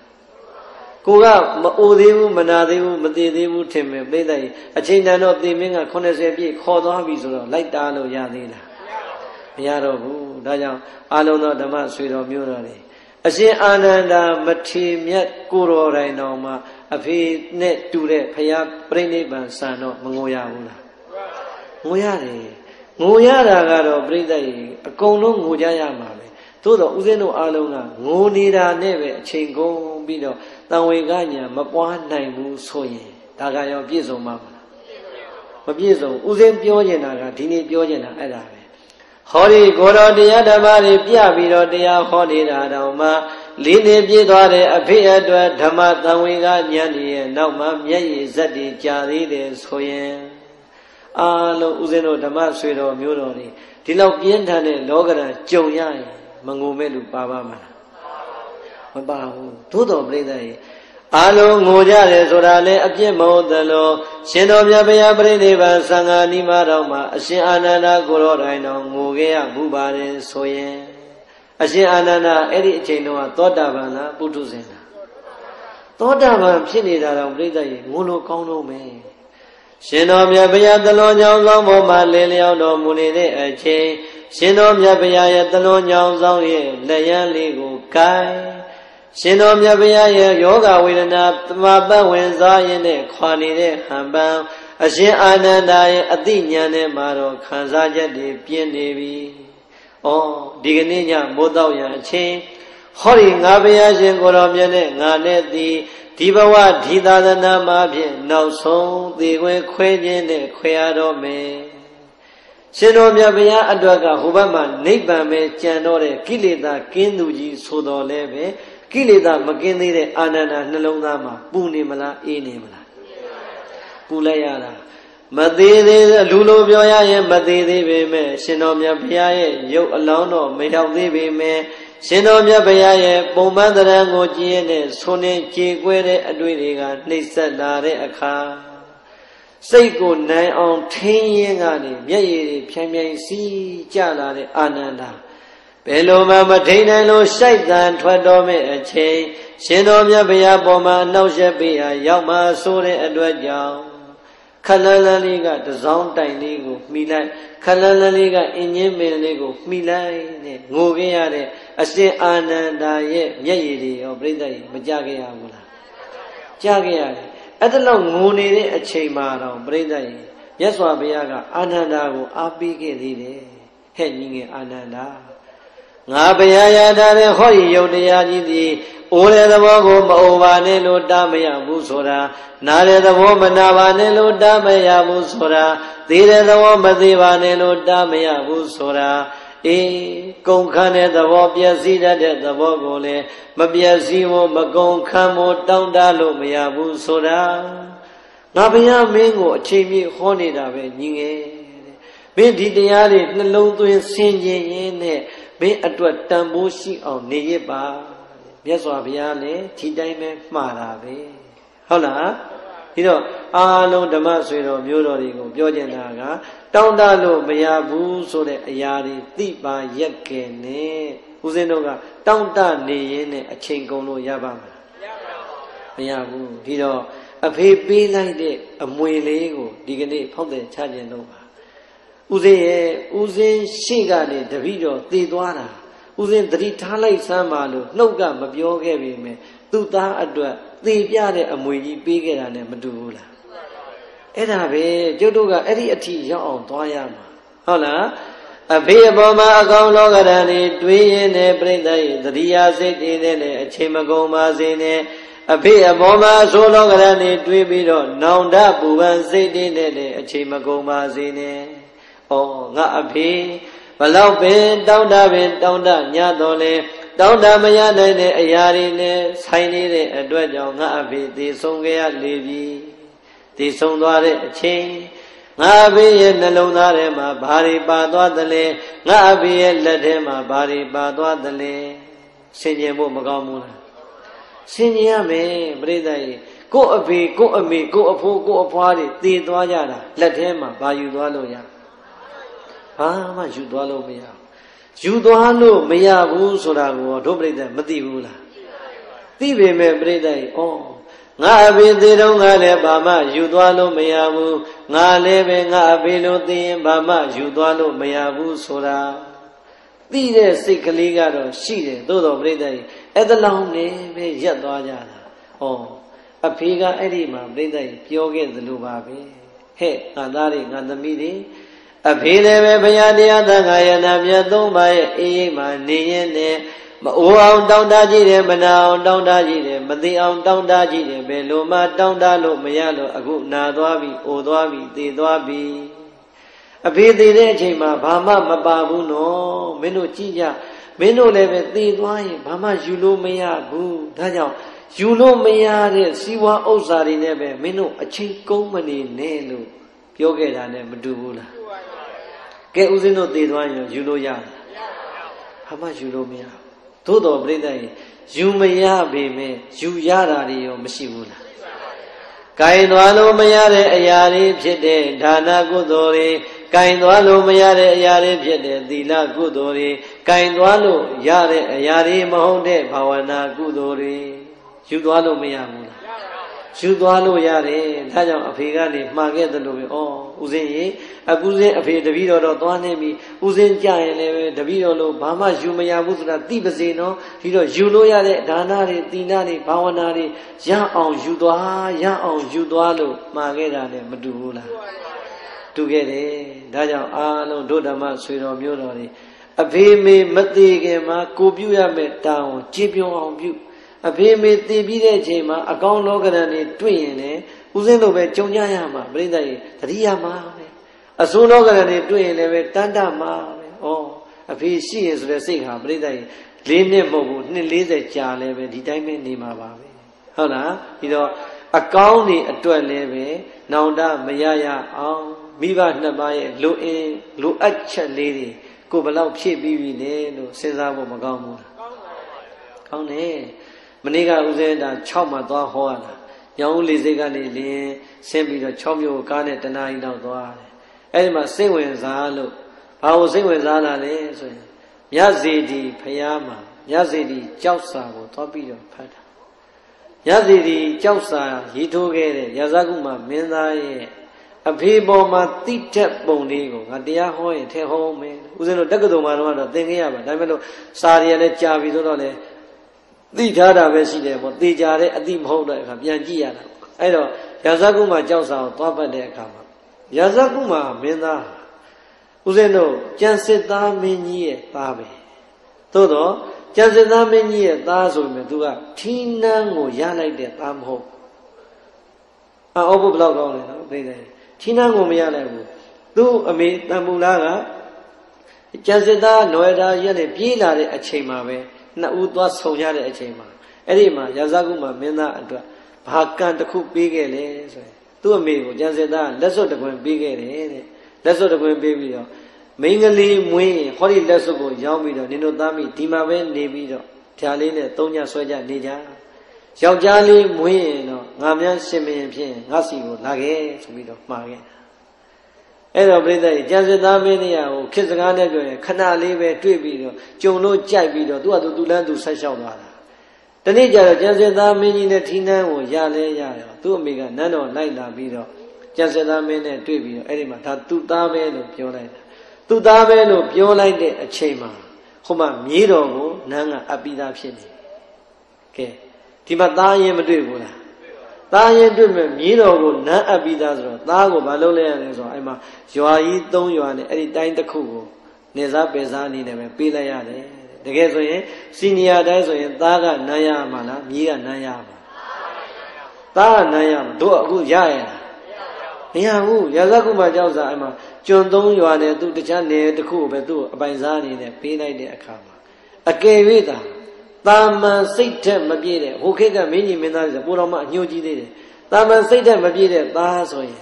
ကိုကမအိုသေးဘူးမနာသေးဘူးမသေးသေးဘူးထင်မယ်ပြိဿကြီးအချိန်တန်တော့သေမင်းက80ပြည့်ခေါ်သွားပြီဆိုတော့လိုက်တားလို့ရသေးလားမရတော့ဘူးဒါကြောင့်အာလုံးသောဓမ္မဆွေတော်မျိုးတော်တွေအရှင်အာနန္ဒာမထေမြတ်ကိုတော်တိုင်တော်မှာအဖေနဲ့တူတဲ့ဖရာပြိဋိဘံစံတော့မငိုရဘူးလားငိုရတယ်ငိုရတာကတော့ပြိဋိကြီးအကုန်လုံးငိုကြရမှာပဲသို့တော့ဦးဇင်းတို့အားလုံးကငိုနေတာနဲ့ပဲအချိန်ကုန်ပြီးတော့ တန်ဝေကညာမပွားနိုင်ဘူးဆိုရင်ဒါကရောပြည့်စုံမှာမလားမပြည့်စုံဦးဇင်းပြောနေတာကဒီနေ့ပြောနေတာအဲ့ဒါပဲဟောဒီကိုတော်တရားဓမ္မတွေပြပြီးတော့တရားဟောနေတာတော့မှလေးနေပြည့်သွားတဲ့အဖေအတွက်ဓမ္မတန်ဝေကဉာဏ်ကြီးရဲ့နောက်မှာမျက်ရည်ဇက်တွေကြာသေးတယ်ဆိုရင်အာလုံးဦးဇင်းတို့ဓမ္မဆွေတော်မျိုးတော်တွေဒီလောက်ပြင်းထန်တဲ့လောကရန်ကြုံရရင်မငုံမဲ့လူပါပါမလား မပါဘူးသို့တော်ပြိဿရဲ့အာလုံးငိုကြတယ်ဆိုတာလေအပြစ်မဟုတ်သလိုရှင်တော်မြတ်ဘုရားပြိဋိဘံသံဃာနိမတော်မှာအရှင်အာနန္ဒကိုရောတိုင်းတော်ငိုခဲ့ရမှုပါတယ်ဆိုရင်အရှင်အာနန္ဒအဲ့ဒီအချိန်တုန်းကသောတာပန်လားပုထုဇဉ်လားသောတာပန်ဖြစ်နေတာတော့ပြိဿရဲ့ငိုလို့ကောင်းတော့မယ်ရှင်တော်မြတ်ဘုရားတလွန်ကြောင့်သောဘောမှာလင်းလျောင်းတော်မူနေတဲ့အချိန်ရှင်တော်မြတ်ဘုရားရဲ့တလွန်ကြောင့်ဆောင်ရဲ့လက်ရန်လေးကိုကိုင် ရှင်တော်မြတ်ဘုရားရဲ့ယောဂဝေဒနာတမပတ်ဝင်စားရင်နဲ့ခွာနေတဲ့ဟံပံအရှင်အာနန္ဒာရဲ့အတိညာနဲ့မှာတော့ခံစားချက်တွေပြင်းနေပြီ။ဩဒီကနေ့ညမိုးတော့ရအချင်းဟောဒီငါဘုရားရှင်ကိုတော်မြတ်နဲ့ငါနဲ့သည်ဒီဘဝဒီသာသနာမှာဖြင့်နောက်ဆုံးသေခွဲခွဲခြင်းနဲ့ခွဲရတော့မယ်။ရှင်တော်မြတ်ဘုရားအတွက်ကဟိုဘက်မှာနိဗ္ဗာန်ပဲကြံတော့တဲ့ကိလေသာကင်းသူကြီးဆိုတော်လဲပဲ ကိလေသာမကင်းသေးတဲ့အာနန္ဒာနှလုံးသားမှာပူနေမလားအေးနေမလားပူလိုက်ရတာမသေးသေးလူလိုပြောရရင်မသေးသေးပေမဲ့ရှင်တော်မြတ်ဘုရားရဲ့ရုပ်အလောင်းတော်မရောက်သေးပေမဲ့ရှင်တော်မြတ်ဘုရားရဲ့ပုံမှန်တရားကိုကြည်ရတဲ့ဆွနေကြေကွဲတဲ့အတွေ့တွေကနှိမ့်ဆက်လာတဲ့အခါစိတ်ကိုနိုင်အောင်ထင်းရင်းကနေမျက်ရည်တွေဖြန်းဖြန်းစီးကြလာတဲ့အာနန္ဒာ ဘယ်လိုမှမထိန်နိုင်လို့ရှိုက်တန်ထွက်တော်မဲ့အချိန်ရှင်တော်မြတ်ဘုရားပေါ်မှာနှောက်ရက်ပေးဟာရောက်မှဆိုတဲ့အတွက်ကြောင့်ခလန်းလန်းလေးကတစောင်းတိုင်လေးကိုမှီလိုက်ခလန်းလန်းလေးကအင်းချင်းပင်လေးကိုမှီလိုက်နဲ့ငိုခဲ့ရတဲ့အရှင်အာနန္ဒာရဲ့မျက်ရည်တွေရောပြိဿကြီးမကြခဲ့ရဘူးလားကြခဲ့ရတယ်အဲ့ဒါလောက်ငိုနေတဲ့အချိန်မှာတော့ပြိဿကြီးမြတ်စွာဘုရားကအာနန္ဒာကိုအားပေးခဲ့သေးတယ်ဟဲ့ညီငယ်အာနန္ဒာ ငါဘုရားရထားတဲ့ဟောဒီယုတ်တရားကြီးသည်အိုးတဲ့သဘောကိုမအိုပါနဲ့လို့တားမရဘူးဆိုတာနားတဲ့သဘောမနာပါနဲ့လို့တားမရဘူးဆိုတာသိတဲ့သဘောမသိပါနဲ့လို့တားမရဘူးဆိုတာအေးကုန်ခန်းတဲ့သဘောပျက်စီးတတ်တဲ့သဘောကိုလည်းမပျက်စီးဖို့မကုန်ခန်းဖို့တောင်းတလို့မရဘူးဆိုတာငါဘုရားမင်းကိုအချိန်ပြည့်ဟောနေတာပဲညီငယ်မင်းဒီတရားတွေနှလုံးသွင်းဆင်ခြင်ရင်းနဲ့ မင်းအတွက်တန်ဖိုးရှိအောင်နေရပါမြတ်စွာဘုရားလည်းဒီတိုင်းပဲမှားတာပဲဟုတ်လားဒီတော့အာလုံးဓမ္မဆွေတော်မျိုးတော်တွေကိုပြောကျင်တာကတောင်းတလို့မရဘူးဆိုတဲ့အရာတွေသိပါရက်ကဲနဲ့ဦးဇင်းတို့ကတောင်းတနေရင်းနဲ့အချိန်ကုန်လို့ရပါမလားမရဘူးဒီတော့အဖေပေးလိုက်တဲ့အမွေလေးကိုဒီကနေ့ဖောက်တဲ့ချခြင်းတော့ပါ ဦးဇင်းရဲ့ဦးဇင်းရှိကနေတပည့်တော်သေသွားတာဦးဇင်းသတိထားလိုက်စမ်းပါလို့နှုတ်ကမပြောခဲ့ပေမဲ့သူ့သားအတွက်သေပြတဲ့အမွေကြီးပေးခဲ့တာနဲ့မတူဘူးလားအဲ့ဒါပဲကျုပ်တို့ကအဲ့ဒီအထိရောက်အောင်သွားရမှာဟုတ်လားအဖေအပေါ်မှာအကောင်လောကရန်တွေတွေးရင်းနဲ့ပြိတ္တရဲ့သတိယာစိတ်တွေနဲ့လည်းအချိန်မကုန်ပါစေနဲ့အဖေအပေါ်မှာအဆိုးလောကရန်တွေတွေးပြီးတော့နောင်တပူပန်စိတ်တွေနဲ့လည်းအချိန်မကုန်ပါစေနဲ့ ဩငါအဖေဘလောက်ပင်တောင်းတပင်တောင်းတညတော်လဲတောင်းတမရနိုင်တဲ့အရာတွေနဲ့ဆိုင်နေတဲ့အတွက်ကြောင့်ငါအဖေသေဆုံးခဲ့ရလေပြီသေဆုံးသွားတဲ့အချိန်ငါအဖေရဲ့နှလုံးသားထဲမှာဘာတွေပါသွားသလဲငါအဖေရဲ့လက်ထဲမှာဘာတွေပါသွားသလဲဆင်ခြင်ဖို့မကောင်းဘူးလားဆင်ခြင်ရမယ်ပြိဿရဲ့ကို့အဖေကို့အမေကို့အဖိုးကို့အဖွားတွေတည်သွားကြတာလက်ထဲမှာဘာယူသွားလို့ရ ဘာမှယူသွားလို့မရယူသွားလို့မရဘူးဆိုတာကိုတို့ပြိဿမသိဘူးလားသိပေမဲ့ပြိဿရဲ့ဩငါအဖေသေးတော့ငါလည်းဘာမှယူသွားလို့မရဘူးငါလည်းပဲငါအဖေလို့သိရင်ဘာမှယူသွားလို့မရဘူးဆိုတာသိတဲ့စိတ်ကလေးကတော့ရှိတယ်သို့တော်ပြိဿရဲ့အဲ့ဒါလောင်းနေပဲရက်သွားကြတာဩအဖေကအဲ့ဒီမှာပြိဿကြီးပြောခဲ့သလိုပါပဲဟဲ့ငါသားတွေငါသမီးတွေ အဖေလည်းပဲဘုရားတရားသံဃာယနာမြတ်သုံးပါရဲ့အေးအိမ်မှာနေရင်နဲ့မအိုးအောင်တောင်းတကြည့်တယ်မနာအောင်တောင်းတကြည့်တယ်မသိအောင်တောင်းတကြည့်တယ်ဘယ်လိုမှတောင်းတလို့မရလို့အခုနာသွားပြီအိုသွားပြီသေသွားပြီအဖေသေးတဲ့အချိန်မှာဘာမှမပါဘူးနော်မင်းတို့ကြည့်ကြမင်းတို့လည်းပဲသေသွားရင်ဘာမှယူလို့မရဘူးဒါကြောင့်ယူလို့မရတဲ့စီးပွားဥစ္စာတွေနဲ့ပဲမင်းတို့အချိန်ကုန်မနေနဲ့လို့ပြောခဲ့တာနဲ့မတူဘူးလား ကဲဦးဇင်းတို့သေသွားရင်ယူလို့ရတယ်ဘာမှယူလို့မရသို့တော်ပြိဿရင်ယူမရပေမဲ့ယူရတာတွေရောမရှိဘူးလားကင်သွားလို့မရတဲ့အရာတွေဖြစ်တဲ့ဒါနကုသိုလ်တွေကင်သွားလို့မရတဲ့အရာတွေဖြစ်တဲ့သီလကုသိုလ်တွေကင်သွားလို့ရတဲ့အရာတွေမဟုတ်တဲ့ဘာဝနာကုသိုလ်တွေယူသွားလို့မရဘူးလား ယူသွားလို့ရတယ်ဒါကြောင့်အဖေကနေမှားခဲ့တယ်လို့ပဲဩဦးစင်းရေအခုစင်းအဖေတပည့်တော်တော့သွားနေပြီဦးစင်းကြရင်လည်းပဲတပည့်တော်လို့ဘာမှယူမရဘူးဆိုတာသိပါစေနော်ဒီတော့ယူလို့ရတဲ့ဒါနတွေသီလတွေဘာဝနာတွေရအောင်ယူသွားရအောင်ယူသွားလို့မှားခဲ့တာနဲ့မတူဘူးလားတူခဲ့တယ်ဒါကြောင့်အားလုံးဒုဓမ္မဆွေတော်မျိုးတော်တွေအဖေမေမသေးခင်မှာကိုပြုရမယ်တောင်းကြည်ပြုံအောင်ပြု အဖေမေတည်ပြီးတဲ့အချိန်မှာအကောင်းလောကရန်တွေတွေ့ရင်လည်းဦးစင်းလိုပဲကြုံကြရမှာပြိဿကြီးတတိယမှာပဲအစိုးလောကရန်တွေတွေ့ရင်လည်းပဲတန်တမှာပဲဩအဖေရှိရင်ဆိုတဲ့စိတ်ဟာပြိဿကြီးလေးနှစ်မဟုတ်ဘူးနှစ်40ကြာလည်းပဲဒီတိုင်းပဲနေမှာပါပဲဟုတ်လားပြီးတော့အကောင်းတွေအတွက်လည်းပဲနောင်တမရရအောင်မိဘနှစ်ပါးရဲ့လူအင်းလူအပ်ချက်လေးတွေကိုဘယ်လောက်ဖြည့်ပြီးပြီလဲလို့စဉ်းစားဖို့မကောင်းဘူးလားကောင်းတယ် မနေ့ကဦးဇင်းတာ6မှာသွားဟောရတာညောင်ဦးလေးစိတ်ကနေလင်းဆင်းပြီးတော့6မြို့ကားနဲ့တနားရီတော့သွားတယ်အဲ့ဒီမှာစိတ်ဝင်စားလို့ဘာလို့စိတ်ဝင်စားလာလဲဆိုရင်မြတ်စီတီဖရာမှာမြတ်စီတီကြောက်စာကိုသွားပြီးတော့ဖတ်တာမြတ်စီတီကြောက်စာရေးထိုးခဲ့တဲ့ရာဇဂုမမင်းသားရဲ့အဖေပေါ်မှာတိတက်ပုံလေးကိုငါတရားဟောရင်ထဲဟောမယ်ဦးဇင်းတို့တက္ကသိုလ်မှာတော့သင်ခဲ့ရပါဒါပေမဲ့လို့စာရီရလည်းကြာပြီဆိုတော့လေ သိထားတာပဲရှိတယ်ပေါ့သိကြတဲ့အတိမဟုတ်တဲ့အခါပြန်ကြည့်ရတာအဲ့တော့ရာဇကုမာကြောက်စာကိုသွားပတ်တဲ့အခါမှာရာဇကုမာမင်းသားဦးဇင်းတို့ကြံစစ်သားမင်းကြီးရဲ့သားပဲသို့တော့ကြံစစ်သားမင်းကြီးရဲ့သားဆိုရင်သူကထီးနှန်းကိုရလိုက်တဲ့သားမဟုတ်အော်ဘုဘလောက်ကောင်းလဲနော်သိတယ်ထီးနှန်းကိုမရလိုက်ဘူးသူ့အမေတန်မူလာကကျန်စစ်သားနွယ်တာရက်နဲ့ပြေးလာတဲ့အချိန်မှာပဲ နှစ်ဦးသွားဆုံရတဲ့အချိန်မှာအဲ့ဒီမှာရာဇဂုမှာမင်းသားအတွက်ဘာကံတစ်ခုပေးခဲ့လဲဆိုရင်သူ့အမေကိုကျန်စစ်သားလက်စွပ်တကွင်ပေးခဲ့တယ်တဲ့လက်စွပ်တကွင်ပေးပြီးတော့မိန်းကလေးမွေးရင်ဟောဒီလက်စွပ်ကိုရောင်းပြီးတော့နင်တို့သားမိဒီမှာပဲနေပြီးတော့ဖြာလေးနဲ့သုံးညဆွဲကြနေကြယောက်ျားလေးမွေးရင်တော့ငါများရှင်မင်းဖြင့်ငါစီကိုလာခဲ့ဆိုပြီးတော့မှာခဲ့ အဲ့တော့ပြိဿကြီးကျန်စစ်သားမင်းနေရာကိုခေတ်စကားနဲ့ပြောရင်ခဏလေးပဲတွေ့ပြီးတော့ကြုံလို့ကြိုက်ပြီးတော့သူကသူသူလန်းသူဆက်လျှောက်သွားတာတနေ့ကျတော့ကျန်စစ်သားမင်းကြီးနဲ့ထီးနှန်းကိုရလဲရရောသူ့အမေကနန်းတော်လိုက်လာပြီးတော့ကျန်စစ်သားမင်းနဲ့တွေ့ပြီးတော့အဲ့ဒီမှာဒါသူ့သားပဲလို့ပြောလိုက်တာသူ့သားပဲလို့ပြောလိုက်တဲ့အချိန်မှာဟိုမှာမြေးတော်ကိုနန်းကအပိသားဖြစ်နေကဲဒီမှာသားရင်မတွေ့ဘူးလား သားရင်တွေ့မဲ့မြေးတော်ကိုနန်းအပ်ပြီးသားဆိုတော့သားကိုမလုပ်လဲရလဲဆိုတော့အဲ့မှာရွာကြီး၃ရွာနဲ့အဲ့ဒီတိုင်းတစ်ခုကိုနေစားပယ်စားအနေနဲ့ပဲပေးလိုက်ရတယ်တကယ်ဆိုရင်စီနီယာတိုင်းဆိုရင်သားကနန်းရမှာလားမြေးကနန်းရမှာသားကနန်းရမှာတို့အခုရရလားမရဘူးရာဇကုမကြောက်စားအဲ့မှာကျွန်သုံးရွာနဲ့သူတခြားနယ်တစ်ခုကိုပဲသူ့အပိုင်စားအနေနဲ့ပေးလိုက်တဲ့အခါမှာအကယ်၍သာ တာမန်စိတ်ထက်မပြည့်တဲ့ဟိုခေတ်ကမင်းကြီးမင်းသားတွေဆိုပိုတော်မှအညှို့ကြီးသေးတယ်တာမန်စိတ်ထက်မပြည့်တဲ့သားဆိုရင်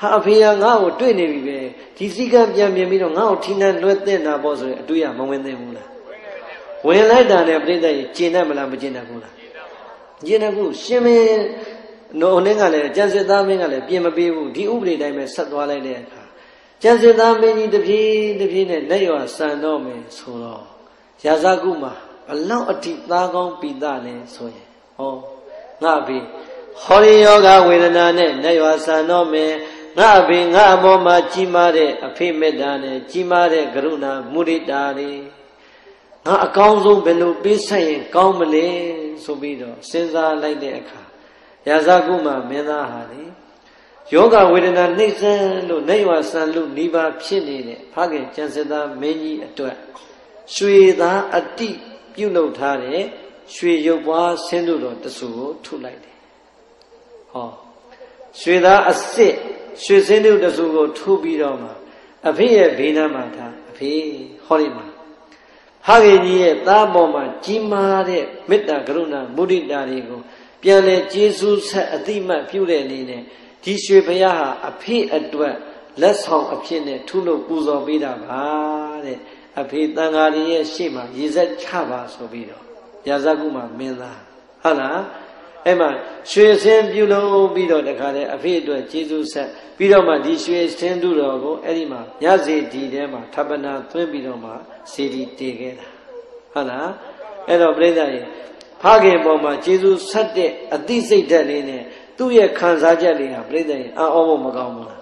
ဟာအဖေကငါ့ကိုတွေ့နေပြီပဲဒီစည်းကမ်းပြန်ပြင်ပြီးတော့ငါ့ကိုထိနှက်လွှဲတဲ့တာပေါ့ဆိုရင်အတွေ့အမဝင်သိဘူးလားဝင်လိုက်တာနဲ့ပြိဿကြီးကျင်တတ်မလားမကျင်တတ်ဘူးလားကျင်တတ်ဘူးရှင်မင်းနိုးနှင်းကလည်းကျန်စစ်သားမင်းကလည်းပြင်မပေးဘူးဒီဥပဒေတိုင်းပဲဆက်သွားလိုက်တဲ့အခါကျန်စစ်သားမင်းကြီးတပြေးတပြေးနဲ့လက်ရွာဆန်တော့မယ်ဆိုတော့ရာဇကုမှာ ဘလောက်အထိသားကောင်းပိသလဲဆိုရင်ဟောငါပြီဟောရိယောဂဝေဒနာနဲ့လက်ရွာဆန်တော့မယ်ငါဘေငါအမောမှာကြီးမားတဲ့အဖိမေတ္တာနဲ့ကြီးမားတဲ့ကရုဏာမုဒိတာတွေငါအကောင်းဆုံးဘယ်လိုပေးဆက်ရင်ကောင်းမလဲဆိုပြီးတော့စဉ်းစားလိုက်တဲ့အခါရာဇကုမမင်းသားဟာလေယောဂဝေဒနာနှိမ့်စမ်းလို့နေဝဆန်လို့နိဗ္ဗာန်ဖြစ်နေတဲ့ဖခင်ကျန်စသားမင်းကြီးအတွက်ရွှေသားအတိ ပြုလုပ်ထားတဲ့ရွှေရုပ်ပွားဆင်းတို့တော်တဆူကိုထုလိုက်တယ်ဟောရွှေသားအစ်စ်ရွှေစင်းတို့တဆူကိုထိုးပြီးတော့မှအဖေရဲ့ဘေးနားမှာထားအဖေဟောဒီမှာဟာဂေကြီးရဲ့သားပေါ်မှာကြီးမားတဲ့မေတ္တာကရုဏာမုဒိတာတွေကိုပြန်လဲကျေးဇူးဆက်အတိမတ်ပြုတဲ့အနေနဲ့ဒီရွှေဘုရားဟာအဖေအတွက်လက်ဆောင်အဖြစ်နဲ့ထုလို့ပူဇော်ပေးတာပါတဲ့ အဖေတန်ဃာကြီးရဲ့ရှေ့မှာရေစက်ချပါဆိုပြီးတော့ရာဇကုမှာမင်းသားဟုတ်လားအဲ့မှာရွှေစင်းပြုလုပ်ပြီးတော့တခါတည်းအဖေအတွက်ကျေးဇူးဆက်ပြီးတော့မှဒီရွှေစင်းတို့တော်ကိုအဲ့ဒီမှာညစီဒီထဲမှာထပ်ပနာသွင်းပြီးတော့မှစေတီတည်ခဲ့တာဟုတ်လားအဲ့တော့ပြိဿရေဖခင်ပေါ်မှာကျေးဇူးဆက်တဲ့အသိစိတ်ဓာတ်လေးနဲ့သူ့ရဲ့ခံစားချက်လေးဟာပြိဿရေအံ့ဩဖို့မကောင်းဘူးလား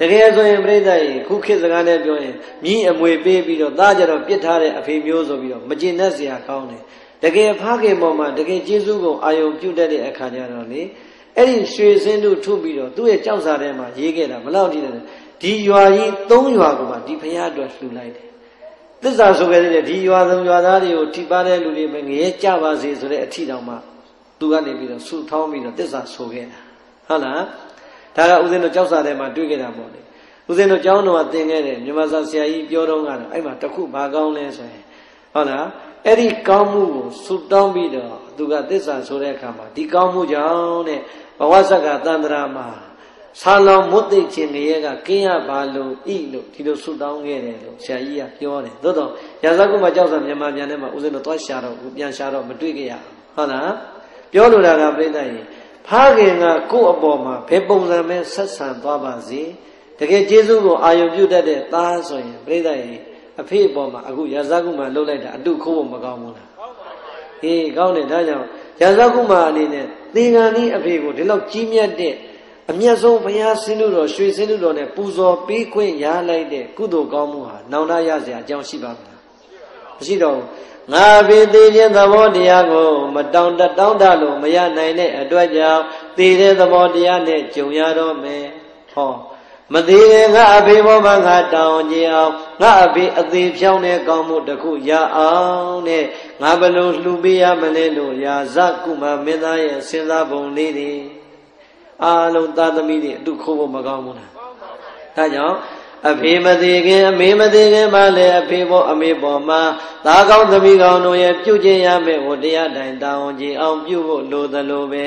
တကယ်ဆိုရင်ပြိဿကြီးခုခေတ်စကားနဲ့ပြောရင်မြင်းအမွေပေးပြီးတော့သားကြတော့ပြစ်ထားတဲ့အဖေမျိုးဆိုပြီးတော့မကျင်တတ်စရာကောင်းတယ်တကယ်ဖခင်ပေါ်မှာတကယ်ကျေးဇူးကိုအာယုံပြုတတ်တဲ့အခါကျတော့လေအဲ့ဒီရွှေစင်းတို့ထုတ်ပြီးတော့သူ့ရဲ့ကြောက်စာထဲမှာရေးခဲ့တာမလောက်တည်တယ်ဒီရွာကြီး၃ရွာကိုမှဒီဖခင်အတွက်လှူလိုက်တယ်သစ္စာဆိုခဲ့တဲ့ဒီရွာစုံရွာသားတွေကိုထိပါတဲ့လူတွေပဲငရဲကြပါစေဆိုတဲ့အထီတောင်မှသူကနေပြီးတော့ဆူထောင်းပြီးတော့သစ္စာဆိုခဲ့တာဟုတ်လား ဒါကဦးဇင်းတို့ကြောက်စာထဲမှာတွေ့ခဲ့တာပေါ့လေဦးဇင်းတို့ကျောင်းတော်ကသင်ခဲ့တဲ့မြန်မာစာဆရာကြီးပြောတော့ကတော့အဲ့မှာတခုဘာကောင်းလဲဆိုရင်ဟုတ်လားအဲ့ဒီကောင်းမှုကိုဆူတောင်းပြီးတော့သူကသစ္စာဆိုတဲ့အခါမှာဒီကောင်းမှုကြောင့်တဲ့ဘဝဇက်ကတန္တရာမှာဆာလောင်မွတ်သိခြင်းငရဲကကင်းရပါလို့ဤလို့ဒီလိုဆူတောင်းခဲ့တယ်လို့ဆရာကြီးကပြောတယ်သို့တော့ရာဇကုမကြောက်စာမြန်မာပြန်ထဲမှာဦးဇင်းတို့သွားရှာတော့ပြန်ရှာတော့မတွေ့ကြရဟုတ်လားပြောလိုတာကပြိဿရင် ဖားခင်ကကိုယ့်အပေါ်မှာဘယ်ပုံစံပဲဆက်ဆံသွားပါစေတကယ်ကျေးဇူးကိုအာယုံပြုတတ်တဲ့သားဆိုရင်ပြိဿရင်အဖေအပေါ်မှာအခုရာဇကုမလှုပ်လိုက်တာအတုခိုးဖို့မကောင်းဘူးလားအေးကောင်းတယ်ဒါကြောင့်ရာဇကုမအနေနဲ့သင်္ကန်းဤအဖေကိုဒီလောက်ကြီးမြတ်တဲ့အမျက်ဆုံးဘုရားဆင်းလို့တော်ရွှေဆင်းလို့တော်နဲ့ပူဇော်ပေးခွင့်ရလိုက်တဲ့ကုသိုလ်ကောင်းမှုဟာနောင်တရစရာအကြောင်းရှိပါမလားမရှိတော့ဘူး ငါပေသေးခြင်းသဘောတရားကို မတောင်းတတောင်းတလို့မရနိုင်တဲ့အတွက်ကြောင့်သေတဲ့သဘောတရားနဲ့ကြုံရတော့မယ်ဟောမသေးရင်ငါအဖေဘောမှာငါတောင်းကြအောင်ငါအဖေအသေးဖြောင်းတဲ့ကောင်းမှုတစ်ခုရအောင်တဲ့ငါဘလို့လှူပေးရမလဲလို့ရာဇကုမမင်းသားရဲ့စဉ်းစားပုံလေးတွေအားလုံးသာသမီတွေအတုခိုးဖို့မကောင်းဘူးလားဒါကြောင့် အဖေမသေးခင်အမေမသေးခင်မှလည်းအဖေပေါ်အမေပေါ်မှာသားကောင်းသမီးကောင်းတို့ရဲ့ပြုကျင့်ရမယ့်ဟောတရားတိုင်းတောင်းကြည်အောင်ပြုဖို့လိုသလိုပဲ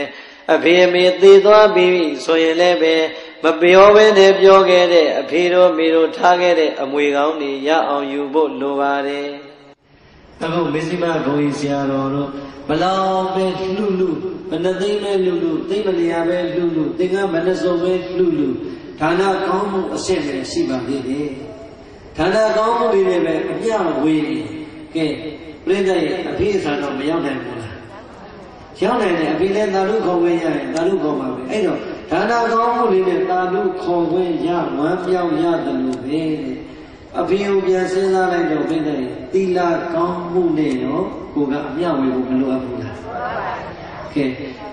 အဖေအမေသေသွားပြီဆိုရင်လည်းပဲမပြောဘဲနဲ့ပြောခဲ့တဲ့အဖေတို့မိတို့ထားခဲ့တဲ့အမွေကောင်းတွေရအောင်ယူဖို့လိုပါတယ်အခုမစ္စည်းမဘုံကြီးဆရာတော်တို့ဘလောက်ပဲလှုလှုဘယ်နှသိမ့်ပဲလှုလှုသိမ့်မလျာပဲလှုလှုသင်္ကဘယ်နှစုံပဲလှုလှု ဌာနကောင်းမှုအရှင်းပဲရှိပါသေးတယ်ဌာနကောင်းမှုတွေလည်းပဲအပြဝေးနေကဲပြိဿရဲ့အဖေဆန်တော့မရောက်နိုင်ဘူးလားရောက်နိုင်တယ်အဖေလည်းသာလူခေါ်ခွင့်ရရင်သာလူခေါ်ပါပဲအဲ့တော့ဌာနကောင်းမှုတွေနဲ့သာလူခေါ်ခွင့်ရဝမ်းပြောင်းရတယ်လို့ပဲအဖေကိုပြန်စဉ်းစားလိုက်တော့ပြိဿရဲ့သီလကောင်းမှုနဲ့ရောကိုကအမျှဝေဖို့မလိုအပ်ဘူးလား ကဲ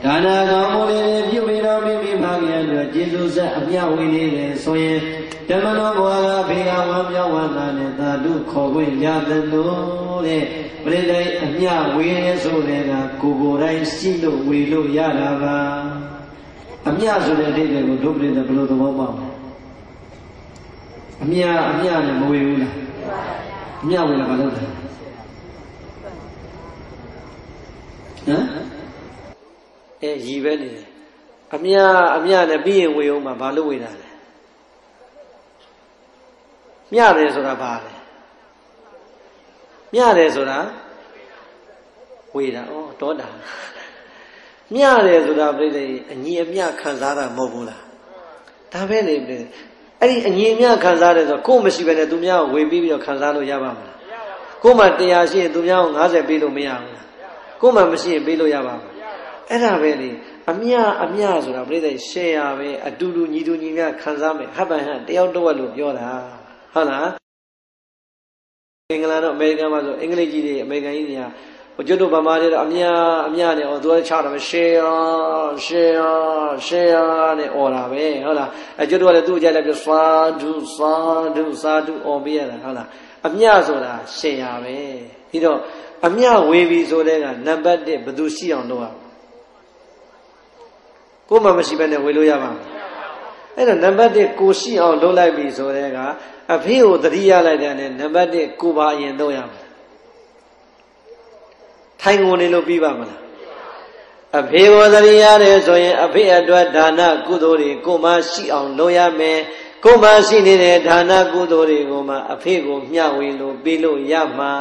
ဒါနာကောင်းမှုလေးပြုပြီးတော့မိမိဖခင်အတွက်ကျေးဇူးဆက်အမျှဝေနေတယ်ဆိုရင်ဓမ္မတော်ဘွာကဘေကဝမ်းမြောက်ဝမ်းသာနဲ့သာဓုခေါ်ခွင့်ရတယ်လို့တဲ့ပြိဋိအမျှဝေရဲဆိုတဲ့ကကိုကိုယ်တိုင်းရှိလို့ဝေလို့ရတာပါအမျှဆိုတဲ့အဓိပ္ပာယ်ကိုဒုပရိသဘယ်လိုသဘောပေါက်လဲအမျှအမျှနဲ့မဝေဘူးလားအမျှဝေလာဘာလို့လဲဟမ် အဲရည်ပဲနေတယ်အမြအမြနဲ့ပြီးရင်ဝေအောင်မှာဘာလို့ဝေတာလဲမြတယ်ဆိုတာဘာလဲမြတယ်ဆိုတာဝေတာဩတောတာမြတယ်ဆိုတာပြိတ္တိအညီအမျှခံစားတာမဟုတ်ဘူးလားဒါပဲလေပြိတ္တိအဲ့ဒီအညီအမျှခံစားတယ်ဆိုကိုယ်မရှိဘဲနဲ့သူများကိုဝေပြီးပြီးတော့ခံစားလို့ရပါမလားကိုယ်မှတရားရှိရင်သူများကို90ပေးလို့မရဘူးလားကိုယ်မှမရှိရင်ပေးလို့ရပါမလား အဲ့ဒါပဲလေအမြအမြဆိုတာပြိတ္တိရှယ်ရပဲအတူတူညီတူညီမျှခံစားမယ်ဟပ်ပန်ဟန်တယောက်တော့လို့ပြောတာဟုတ်လားအင်္ဂလန်တော့အမေရိကန်မှာဆိုအင်္ဂလိပ်ကြီးတွေအမေရိကန်ကြီးတွေကဟိုကျွတ်တို့ဗမာတွေတော့အမြအမြနဲ့အော်သူကချတာပဲရှယ်ရရှယ်ရရှယ်ရနဲ့အော်တာပဲဟုတ်လားအဲကျွတ်တို့ကလည်းသူ့ကြိုက်လိုက်ပြီးသာဓုသာဓုသာဓုအော်ပေးရတာဟုတ်လားအမြဆိုတာရှယ်ရပဲပြီးတော့အမြဝေပြီဆိုတဲ့ကနံပါတ်1ဘယ်သူရှိအောင်လုပ်ရ ကိုမှမရှိဘဲနဲ့ဝေလို့ရပါမယ်အဲ့တော့နံပါတ်1ကိုရှိအောင်လုပ်လိုက်ပြီဆိုတဲ့ကအဖေကိုတတိယလိုက်တဲ့နဲ့နံပါတ်1ကိုပါအရင်လုပ်ရမယ်ထိုင်ကုန်နေလို့ပြီးပါမလားအဖေကိုသတိရတယ်ဆိုရင်အဖေအတွက်ဒါနကုသိုလ်တွေကိုမရှိအောင်လုပ်ရမယ်ကိုမရှိနေတဲ့ဒါနကုသိုလ်တွေကိုမှအဖေကိုမျှဝေလို့ပြီးလို့ရမှာ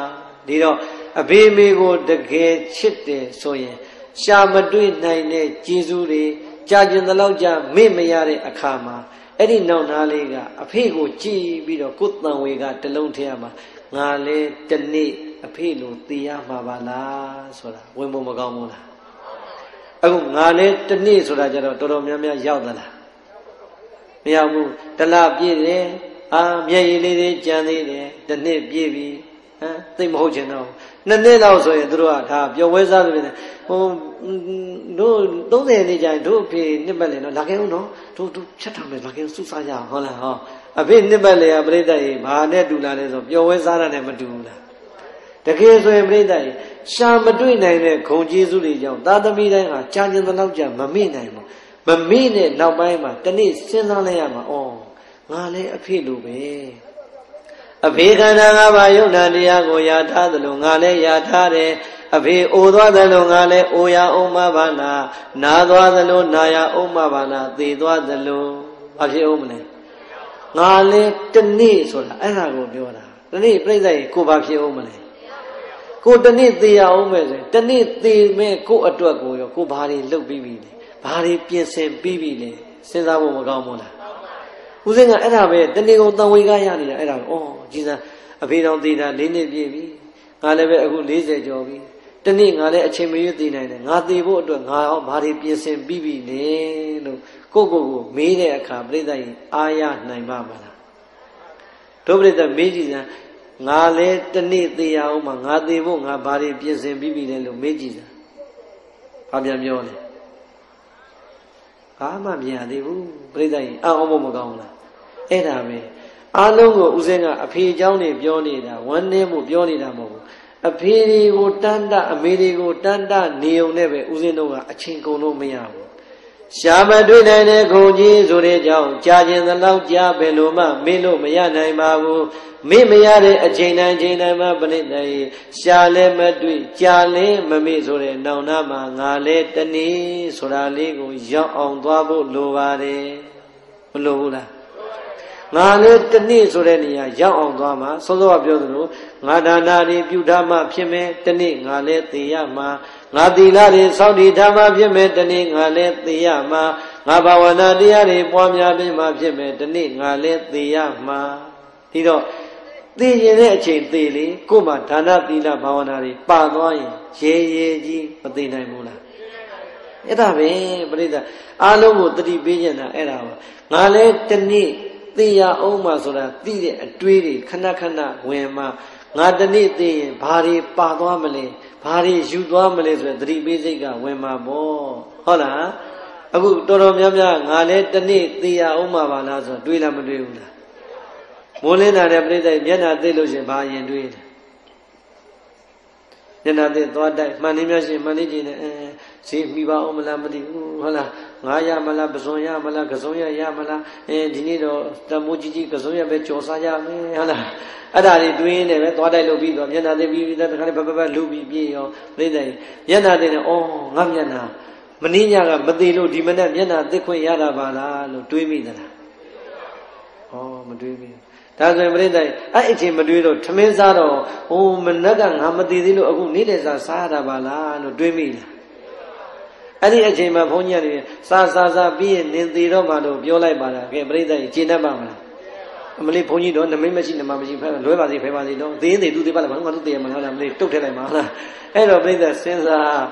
ဒီတော့အဖေမိကိုတကယ်ချစ်တယ်ဆိုရင်ရှာမတွေ့နိုင်တဲ့ကျေးဇူးတွေ ကြာကျင်တဲ့လောက်ကြာမေ့မရတဲ့အခါမှာအဲ့ဒီနောက်သားလေးကအဖေကိုကြည်ပြီးတော့ကိုယ်တန်ဝေကတလုံးထဲမှာငါလဲတနေ့အဖေလိုသိရမှာပါလားဆိုတာဝင်ဖို့မကောင်းဘူးလားအခုငါလဲတနေ့ဆိုတာကြတော့တော်တော်များများရောက်သလားမရောက်ဘူးတလားပြည့်တယ်အာမျက်ရည်လေးတွေကြံသေးတယ်တနေ့ပြည့်ပြီဟမ်သိမဟုတ်ချင်တော့ နှစ်နှစ်လောက်ဆိုရင်တို့ကဒါပျော်ဝဲစားလို့နေဟိုတို့30နှစ်ကြာရင်တို့အဖေနှစ်ပတ်လေနော်လာခဲ့ဦးနော်တို့တို့ဖြတ်ထောင်လေလာခဲ့စုစားကြအောင်ဟုတ်လားဟောအဖေနှစ်ပတ်လေကပြိတ္တရေဘာနဲ့တူလာလဲဆိုပျော်ဝဲစားတာနဲ့မတူဘူးလားတကယ်ဆိုရင်ပြိတ္တရေရှာမတွေ့နိုင်တဲ့ဂုံကျေးဇူးတွေကြောင့်သာသမီတိုင်းဟာကြာကျင်တဲ့လောက်ကြာမမေ့နိုင်ဘူးမမေ့တဲ့နောက်ပိုင်းမှာတနေ့စဉ်းစားလိုက်ရမှာဩငါလည်းအဖေလိုပဲ အဖေခန္ဓာ၅ပါးယုံနာတရားကိုယာထားသလိုငါလည်းယာထားတယ်အဖေအိုသွားသလိုငါလည်းအိုရအောင်မပါနာနာသွားသလိုနာရအောင်မပါနာသေသွားသလိုဘာဖြစ်အောင်မလဲငါလည်းတနေ့ဆိုတာအဲ့ဒါကိုပြောတာတနေ့ပြိဿရေကိုဘာဖြစ်အောင်မလဲကိုတနေ့သေရအောင်မယ်ဆိုရင်တနေ့သေမဲ့ကိုအတွက်ကိုရောကိုဘာတွေလုပ်ပြီးပြီလဲဘာတွေပြင်ဆင်ပြီးပြီလဲစဉ်းစားဖို့မကောင်းဘူးလား ဦးစင်းကအဲ့ဒါပဲတဏီကုံတန်ဝေကရနေတာအဲ့ဒါပဲဩကြည်စံအဖေတော်သေးတာ၄နှစ်ပြည့်ပြီငါလည်းပဲအခု40ကျော်ပြီတနေ့ငါလည်းအချိန်မရွေးသိနိုင်တယ်ငါသိဖို့အတွက်ငါအောင်ဘာတွေပြင်ဆင်ပြီးပြီလဲလို့ကိုကိုကိုမေးတဲ့အခါပြိဿရင်အာရနိုင်ပါမလားတို့ပြိဿမေးကြည့်စမ်းငါလည်းတနေ့သိရအောင်မှငါသိဖို့ငါဘာတွေပြင်ဆင်ပြီးပြီလဲလို့မေးကြည့်စမ်းဘာပြန်ပြောလဲဘာမှမရသေးဘူးပြိဿရင်အံ့ဩဖို့မကောင်းဘူးလား အဲ့ဒါပဲအားလုံးကိုဦးစင်းကအဖေเจ้าနေပြောနေတာဝမ်းနည်းမှုပြောနေတာမဟုတ်ဘူးအဖေတွေကိုတန်တအမေတွေကိုတန်တနေုံနဲ့ပဲဦးစင်းတို့ကအချိန်ကုန်လို့မရဘူးရှားမတွေ့နိုင်တဲ့ခုံကြီးဆိုတဲ့ကြောင့်ကြာခြင်းသလောက်ကြာပဲလို့မှမေ့လို့မရနိုင်ပါဘူးမေ့မရတဲ့အချိန်တိုင်းချိန်တိုင်းမှာပြိတ္တရေရှားလည်းမတွေ့ကြာလည်းမမေ့ဆိုတဲ့နောင်နာမှာငါလည်းတနည်းဆိုတာလေးကိုရောက်အောင်သွားဖို့လိုပါတယ်မလိုဘူးလား ငါလည်းတနေ့ဆိုတဲ့နေရာရောက်အောင်သွားမှာစောစောကပြောသလိုငါဒါနာတွေပြုထားမှဖြစ်မယ်တနေ့ငါလည်းသိရမှာငါသီလတွေစောင့်တည်ထားမှဖြစ်မယ်တနေ့ငါလည်းသိရမှာငါဘာဝနာတရားတွေပွားများပြီးမှဖြစ်မယ်တနေ့ငါလည်းသိရမှာဒီတော့သိရင်တဲ့အချိန်သိလေကို့မှာဒါနသီလဘာဝနာတွေပါသွားရင်ရေရေကြီးမသိနိုင်ဘူးလားအဲ့ဒါပဲပြိဿအားလုံးကိုတတိပေးကြတာအဲ့ဒါပါငါလည်းတနေ့ သိရအောင်မှဆိုတာသိတဲ့အတွေးတွေခဏခဏဝင်မှငါတနေ့သိရင်ဘာတွေပါသွားမလဲဘာတွေယူသွားမလဲဆိုရင်သတိပေးစိတ်ကဝင်မှာပေါ့ဟုတ်လားအခုတော်တော်များများငါလည်းတနေ့သိရအောင်မှပါလားဆိုတွေးလားမတွေးဘူးလားမိုးလင်းတာတဲ့ပြိဿမျက်နှာသိလို့ရှင်ဘာရင်တွေးလဲမျက်နှာသိသွားတိုက်မှန်နေများရှင်မှန်နေကြည့်နေအဲဈေးမိပါအောင်မလားမသိဘူးဟုတ်လား ငါရမလားပစုံရမလားကစုံရရမလားအဲဒီနေ့တော့တမိုးကြီးကြီးကစုံရပဲကြော်စားရမယ်ဟုတ်လားအဲ့ဒါတွေတွင်းနေပဲသွားတိုက်လို့ပြီးတော့မျက်နှာသိပြီးပြီးတခါလေးဘဘဘလူပြီးပြေးရောပြိတ္တိမျက်နှာသိနေဩငါမျက်နှာမင်းညကမသေးလို့ဒီမနဲ့မျက်နှာသစ်ခွင့်ရတာပါလားလို့တွေးမိသလားဩမတွေးမိဒါဆိုရင်ပြိဿအဲ့အချိန်မတွေးတော့ထမင်းစားတော့ဟိုမနက်ကငါမသေးသေးလို့အခုနေ့တည်းစားစားရတာပါလားလို့တွေးမိလား အဲ့ဒီအချိန်မှာဘုန်းကြီးကနေစားစားစားပြီးရင်နင်သေးတော့မှလို့ပြောလိုက်ပါလားကဲပြိဿကြီးကျေနပ်ပါမလားအမလေးဘုန်းကြီးတော့နမိတ်မရှိနမမရှိဖဲလွဲပါစေဖဲပါစေတော့သေးသေးသူသေးပါလားငါတို့သေးရမှာလားမလေးတုတ်ထည့်လိုက်ပါလားအဲ့တော့ပြိဿစဉ်းစား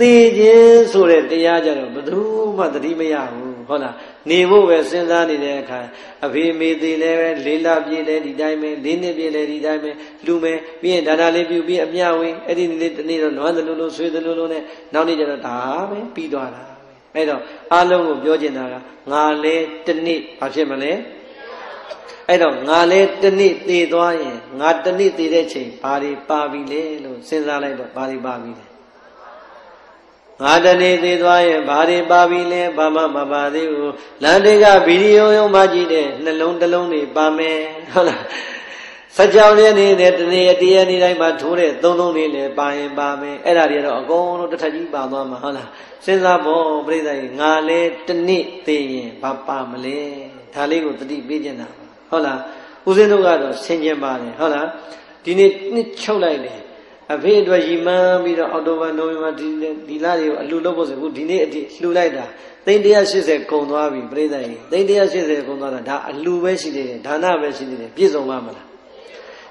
သေခြင်းဆိုတဲ့တရားကြတော့ဘယ်သူမှသတိမရဘူး ဟုတ်လားနေဖို့ပဲစဉ်းစားနေတဲ့အခါအဖေမေသေးလည်းပဲလေးလပြည့်လည်းဒီတိုင်းပဲလေးနှစ်ပြည့်လည်းဒီတိုင်းပဲလူမယ်ပြီးရင်ဒါနာလေးပြုပြီးအမြဝေးအဲ့ဒီနေ့တနေ့တော့နွမ်းသလိုလိုဆွေးသလိုလိုနဲ့နောက်နေ့ကျတော့ဒါပဲပြီးသွားတာအဲ့တော့အလုံးကိုပြောချင်တာကငါလဲတနေ့ဘာဖြစ်မလဲအဲ့တော့ငါလဲတနေ့တည်သွားရင်ငါတနေ့တည်တဲ့ချိန်ဘာတွေပါပြီလဲလို့စဉ်းစားလိုက်တော့ဘာတွေပါပြီလဲ ငါတနေ့သေးသွားရင်ဘာတွေပါပြီလဲဘာမှမပါသေးဘူးလန်တွေကဗီဒီယိုရုံမှကြည့်တဲ့နှလုံးတစ်လုံးတွေပါမယ်ဟုတ်လားစကြောင်လေးနေတဲ့တနေ့တည်းနေ့တိုင်းမှာထိုးတဲ့သုံးသုံးလေးလည်းပါရင်ပါမယ်အဲ့ဒါတွေတော့အကုန်လုံးတစ်ထပ်ကြီးပါသွားမှာဟုတ်လားစဉ်းစားဖို့ပြိဿကြီးငါလဲတနေ့သေးရင်ဘာပါမလဲဒါလေးကိုတတိပေးကျင်တာဟုတ်လားဦးဇင်းတို့ကတော့ဆင်ကျင်ပါတယ်ဟုတ်လားဒီနေ့နှစ်ချုပ်လိုက်တယ် အဖေအတွက်ရီမန်းပြီးတော့အော်တိုဘာနိုဝင်ဘာဒီဒီလတွေကိုအလှလုပ်ဖို့ဆိုခုဒီနေ့အထိလှူလိုက်တာသိန်း180ကုန်သွားပြီပြိဿကြီးသိန်း180ကုန်သွားတာဒါအလှပဲရှိသေးတယ်ဒါနပဲရှိသေးတယ်ပြည့်စုံပါမလား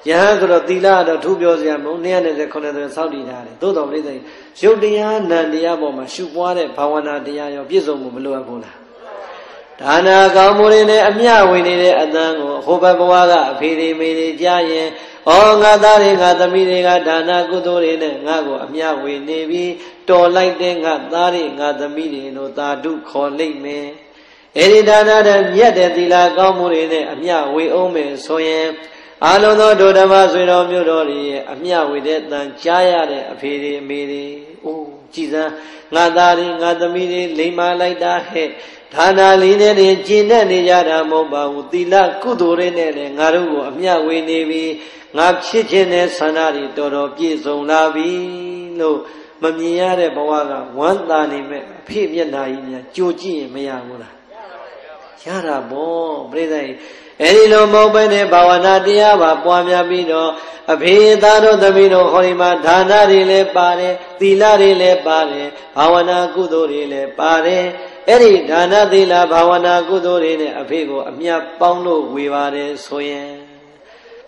ယဟန်ဆိုတော့သီလတော့ထူးပြောစရာမဟုတ်290ခုနှစ်သွင်းစောင့်တည်ထားတယ်သို့တော်ပြိဿကြီးရုပ်တရားနံတရားပေါ်မှာရှုပွားတဲ့ဘာဝနာတရားရောပြည့်စုံမှုမလိုအပ်ဘူးလားဒါနာကောင်းမှုတွေနဲ့အမျှဝင်နေတဲ့အတန်းကိုဟိုဘက်ဘဝကအဖေတွေမေတွေကြားရင် ဩငါသားတွေငါသမီးတွေကဒါနာကုသိုလ်တွေနဲ့ငါ့ကိုအမျှဝေနေပြီးတော်လိုက်တဲ့ငါသားတွေငါသမီးတွေတို့သာဓုခေါ်လိုက်မယ်အဲဒီဒါနာတဲ့မြတ်တဲ့သီလကောင်းမှုတွေနဲ့အမျှဝေအောင်မယ်ဆိုရင်အလုံးသောဒုဓမ္မဆွေတော်မျိုးတော်တွေရဲ့အမျှဝေတဲ့တန်ကြားရတဲ့အဖေတွေအမေတွေအိုးကြည်စမ်းငါသားတွေငါသမီးတွေလိမ္မာလိုက်တာဟဲ့ဒါနာလေးနဲ့နေကျင့်တတ်နေကြတာမဟုတ်ပါဘူးသီလကုသိုလ်တွေနဲ့လည်းငါတို့ကိုအမျှဝေနေပြီး ငါဖြစ်ခြင်းတဲ့ဆန္ဒတွေတော်တော်ပြည့်စုံလာပြီလို့မမြင်ရတဲ့ဘဝကဝမ်းသာနေမဲ့အဖြစ်မျက်နာကြီးများကြိုကြည့်ရင်မရဘူးလားရတာပေါ့ပြိဿကြီးအဲဒီလိုမဟုတ်ပဲနဲ့ဘာဝနာတရားပါပွားများပြီးတော့အဖေသားတို့သမီးတို့ဟောဒီမှာဒါနတွေလည်းပါတယ်သီလတွေလည်းပါတယ်ဘာဝနာကုသိုလ်တွေလည်းပါတယ်အဲ့ဒီဒါနသီလဘာဝနာကုသိုလ်တွေနဲ့အဖေကိုအမြတ်ပေါင်းလို့ဝေပါတယ်ဆိုရင်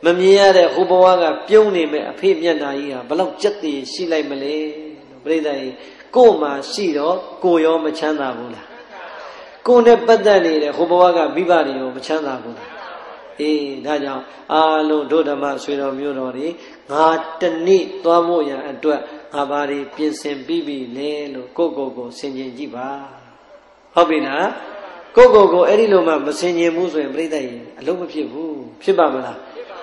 မမြင်ရတဲ့ဟိုဘဝကပြုံးနေမဲ့အဖေမျက်နာကြီးဟာဘလောက်ကြက်တည်ရှိလိုက်မလဲလို့ပြိဿကြီးကို့မှာရှိတော့ကိုရောမချမ်းသာဘူးလားကိုနဲ့ပတ်သက်နေတဲ့ဟိုဘဝကမိဘတွေရောမချမ်းသာဘူးလားအေးဒါကြောင့်အာလုံးဒုဓမ္မဆွေတော်မျိုးတော်တွေငါတနေ့သွားဖို့ရန်အတွက်ငါဘာတွေပြင်ဆင်ပြီးပြီလဲလို့ကိုကိုကိုဆင်ခြင်ကြည့်ပါဟုတ်ပြီလားကိုကိုကိုအဲ့ဒီလိုမှမဆင်ခြင်ဘူးဆိုရင်ပြိဿကြီးအလုံးမဖြစ်ဘူးဖြစ်ပါမလား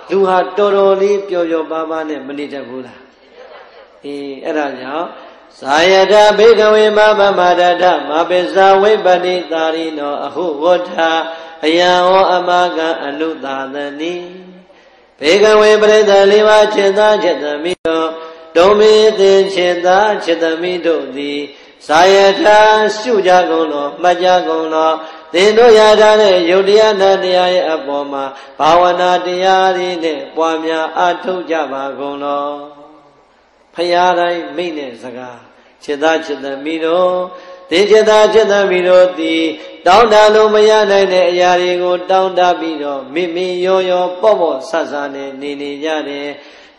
လူဟာတော်တော်လေးပျော်ပျော်ပါးပါးနဲ့မနေတတ်ဘူးလားအေးအဲ့ဒါကြောင့်ဇာယတဘေကဝေမဗမဒတမပိဇာဝိပတိတာရိနောအဟုဝဋ္ဌအယံဟောအမကံအနုသာသနိဘေကဝေပရိသလေးပါးจิตသားจิตသမီးတို့ဒုံမေသင်จิตသားจิตသမီးတို့သည်ဇာယတရှုကြကုန်သောမှတ်ကြကုန်သော သင်တို့ရထားတဲ့ယုတ်တရားနာတရားရဲ့အပေါ်မှာဘာဝနာတရားတွေနဲ့ပွားများအထုတ်ကြပါကုန်လောဖရာတိုင်းမိနဲ့စကားခြေသားခြေသမီးတို့သင်ခြေသားခြေသမီးတို့သည်တောင်းတလို့မရနိုင်တဲ့အရာတွေကို တောင်းတပြီးတော့မိမိရောရောပေါ့ပေါ့ဆဆနဲ့နေနေကြတယ်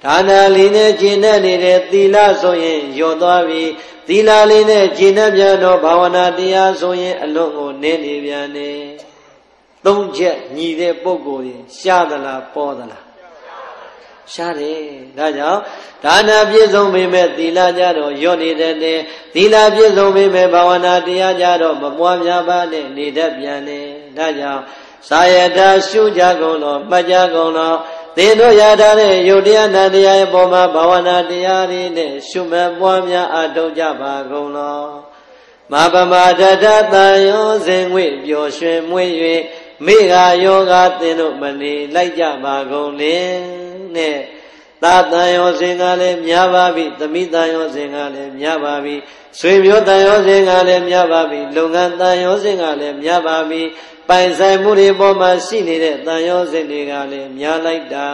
ဒါနာလေးနဲ့ကျင့်တဲ့နေတဲ့သီလဆိုရင်ယောသွားပြီး သီလလေးနဲ့ကျင့်တဲ့ပြန်တော့ဘာဝနာတရားဆိုရင်အလွန်ကိုနင်းနေပြန်နေသုံးချက်ညီတဲ့ပုံကိုယ်ရှားသလားပေါ်သလားရှားတယ်ဒါကြောင့်ဒါနာပြည့်စုံပေမဲ့သီလကြတော့ညော့နေတဲ့တဲ့သီလပြည့်စုံပေမဲ့ဘာဝနာတရားကြတော့မပွားများပါနဲ့နေတတ်ပြန်နေဒါကြောင့်သာယတာရှုကြကုန်တော့မှတ်ကြကုန်တော့ သင်တို့ရထားတဲ့ယုတ်တရားနာတရားရဲ့ပေါ်မှာဘာဝနာတရားတွေနဲ့ရှုမှတ်ပွားများအထောက်ကြပါကုန်လောမပမတတတန်ယောဇင်ငွေပျော်ရွှင်မွေ့၍မိဃယောဂသင်တို့မနေလိုက်ကြပါကုန်လင်နဲ့သာတန်ရောစဉ်ကလည်းများပါပြီသမိတန်ရောစဉ်ကလည်းများပါပြီဆွေမျိုးတန်ရောစဉ်ကလည်းများပါပြီလုပ်ငန်းတန်ရောစဉ်ကလည်းများပါပြီ ပိုင်ဆိုင်မှုတွေပေါ်မှာရှိနေတဲ့တန်ရောစဉ်တွေကလည်းများလိုက်တာ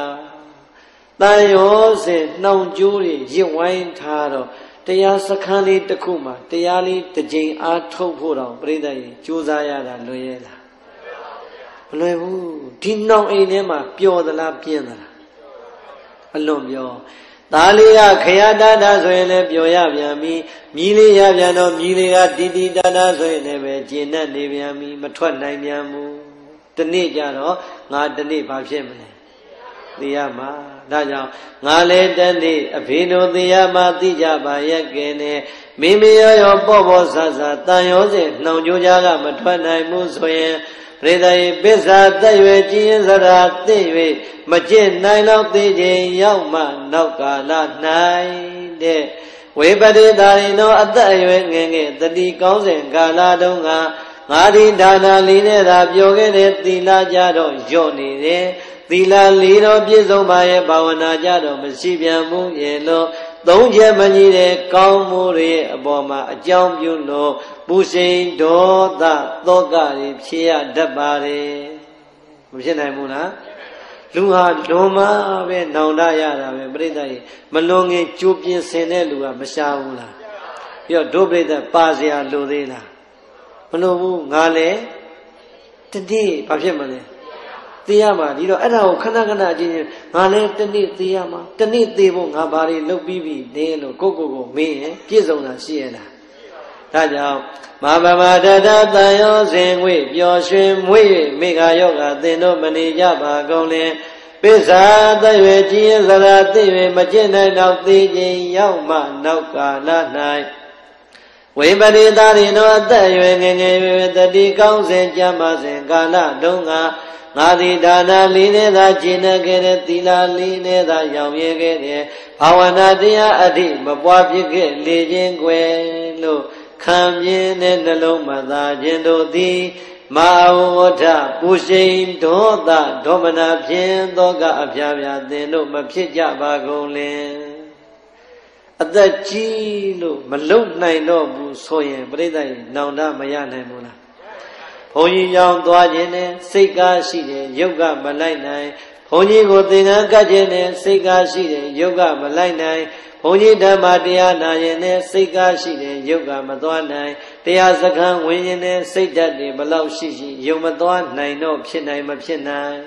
တန်ရောစဉ်နှောင်ကြိုးတွေရစ်ဝိုင်းထားတော့တရားစခန်းလေးတစ်ခုမှာတရားလေးတစ်ကြိမ်အားထုတ်ဖို့တော့ပြိဿရေကြိုးစားရတာလွယ်ရဲ့လားမလွယ်ဘူးဒီနှောင်အိမ်ထဲမှာပျော်သလားပြင်းသလားအလွန်ပြော သားလေးကခရတတာဆိုရင်လည်းပျော်ရပြန်ပြီမြည်လေးရပြန်တော့မြည်လေးကတီတီတတာဆိုရင်လည်းပဲကျင်တတ်နေပြန်ပြီမထွက်နိုင်ပြန်ဘူးဒီနေ့ကျတော့ငါဒီနေ့ဘာဖြစ်မလဲသိရမှာဒါကြောင့်ငါလည်းတနေ့အဖေတို့သိရမှာသိကြပါရဲ့ကဲနဲ့မိမိရောရောပေါ့ပေါ့ဆဆတန်ရောစဉ်နှောင်ကြိုးကြကမထွက်နိုင်ဘူးဆိုရင်ပ ရိသယေပစ္စာတက်ရွယ်ကြည်ရင်စရာသိ၍မကျင့်နိုင်တော့သိခြင်းရောက်မှနောက်ကာလ၌တဲ့ဝေပတိတာရိနောအသက်အရွယ်ငယ်ငယ်တတိကောင်းစဉ်ကာလတုန်းကငါဒီဒါနာလေးနဲ့သာပြောခဲ့တဲ့သီလကြတော့ညော့နေတယ်သီလလေးတော့ပြည့်စုံပါရဲ့ဘာဝနာကြတော့မရှိပြန်ဘူးရဲ့လို့သုံးချက်မကြီးတဲ့ကောင်းမှုတွေအပေါ်မှာအကြောင်းပြုလို့ ပူစိန်ဒေါသသောကတွေဖြစ်ရတတ်ပါတယ်မဖြစ်နိုင်ဘူးလားလူဟာလွန်မှပဲနောင်တရတာပဲပြိဿကြီးမလွန်ငင်ကြိုးပြင်းစင်တဲ့လူကမရှားဘူးလားပြီးတော့ဒုပြိဿပါစရာလိုသေးလားမလိုဘူးငါလည်းတတိဘာဖြစ်မလဲသိရမှာဒီတော့အဲ့ဒါကိုခဏခဏအချင်းချင်းငါလည်းတနေ့သိရမှာတနေ့သိဖို့ငါဘာတွေလုပ်ပြီးပြီလဲလို့ကိုကိုကိုမေးရင်ပြည့်စုံတာရှိရလား ဒါကြောင့်မဘာမတတတန်ရောစဉ်ငွေပျော်ရွှင်မွေ့၍မိဃာယောဂသင်တို့မနေကြပါကုန်လင်ပိစ္ဆာတရွေကြည်စရာသိ၍မကျင့်နိုင်တော့သိခြင်းရောက်မှနောက်ကာလ၌ဝိပရိသရိနောအသက်ရွယ်ငယ်ငယ်၍တတိကောင်းစဉ်ကြမ်းပါစဉ်ကာလတုန်းကငါသည်ဒါနာလေးနဲ့သာကျင့်နေခဲ့တဲ့သီလလေးနဲ့သာရောင်ရဲခဲ့တဲ့ဘာဝနာတရားအဋ္ဌိမပွားဖြစ်ခဲ့လေခြင်းကွယ်လို့ ခံမြင်တဲ့နှလုံးမသာခြင်းတို့သည်မာဝဋ္ဌပူရှိန်ဒေါသဒေါမနာဖြင့်သောကအဖျားဖျားသင်တို့မဖြစ်ကြပါကုန်လင်အသက်ကြီးလို့မလုံနိုင်တော့ဘူးဆိုရင်ပြိဿရဲ့နောင်တမရနိုင်ဘူးလားဘုန်းကြီးကြောင့်သွားခြင်းနဲ့စိတ်ကားရှိတယ်ယုတ်ကမလိုက်နိုင်ဘုန်းကြီးကိုသင်္ကန်းကတ်ခြင်းနဲ့စိတ်ကားရှိတယ်ယုတ်ကမလိုက်နိုင် ဘုန်းကြီးဓမ္မတရားနာရင်နဲ့စိတ်ကားရှိတယ်ယုတ်ကမသွားနိုင်တရားစခန်းဝင်ရင်နဲ့စိတ်ဓာတ်တွေဘလောက်ရှိရှိယုံမသွားနိုင်တော့ဖြစ်နိုင်မဖြစ်နိုင်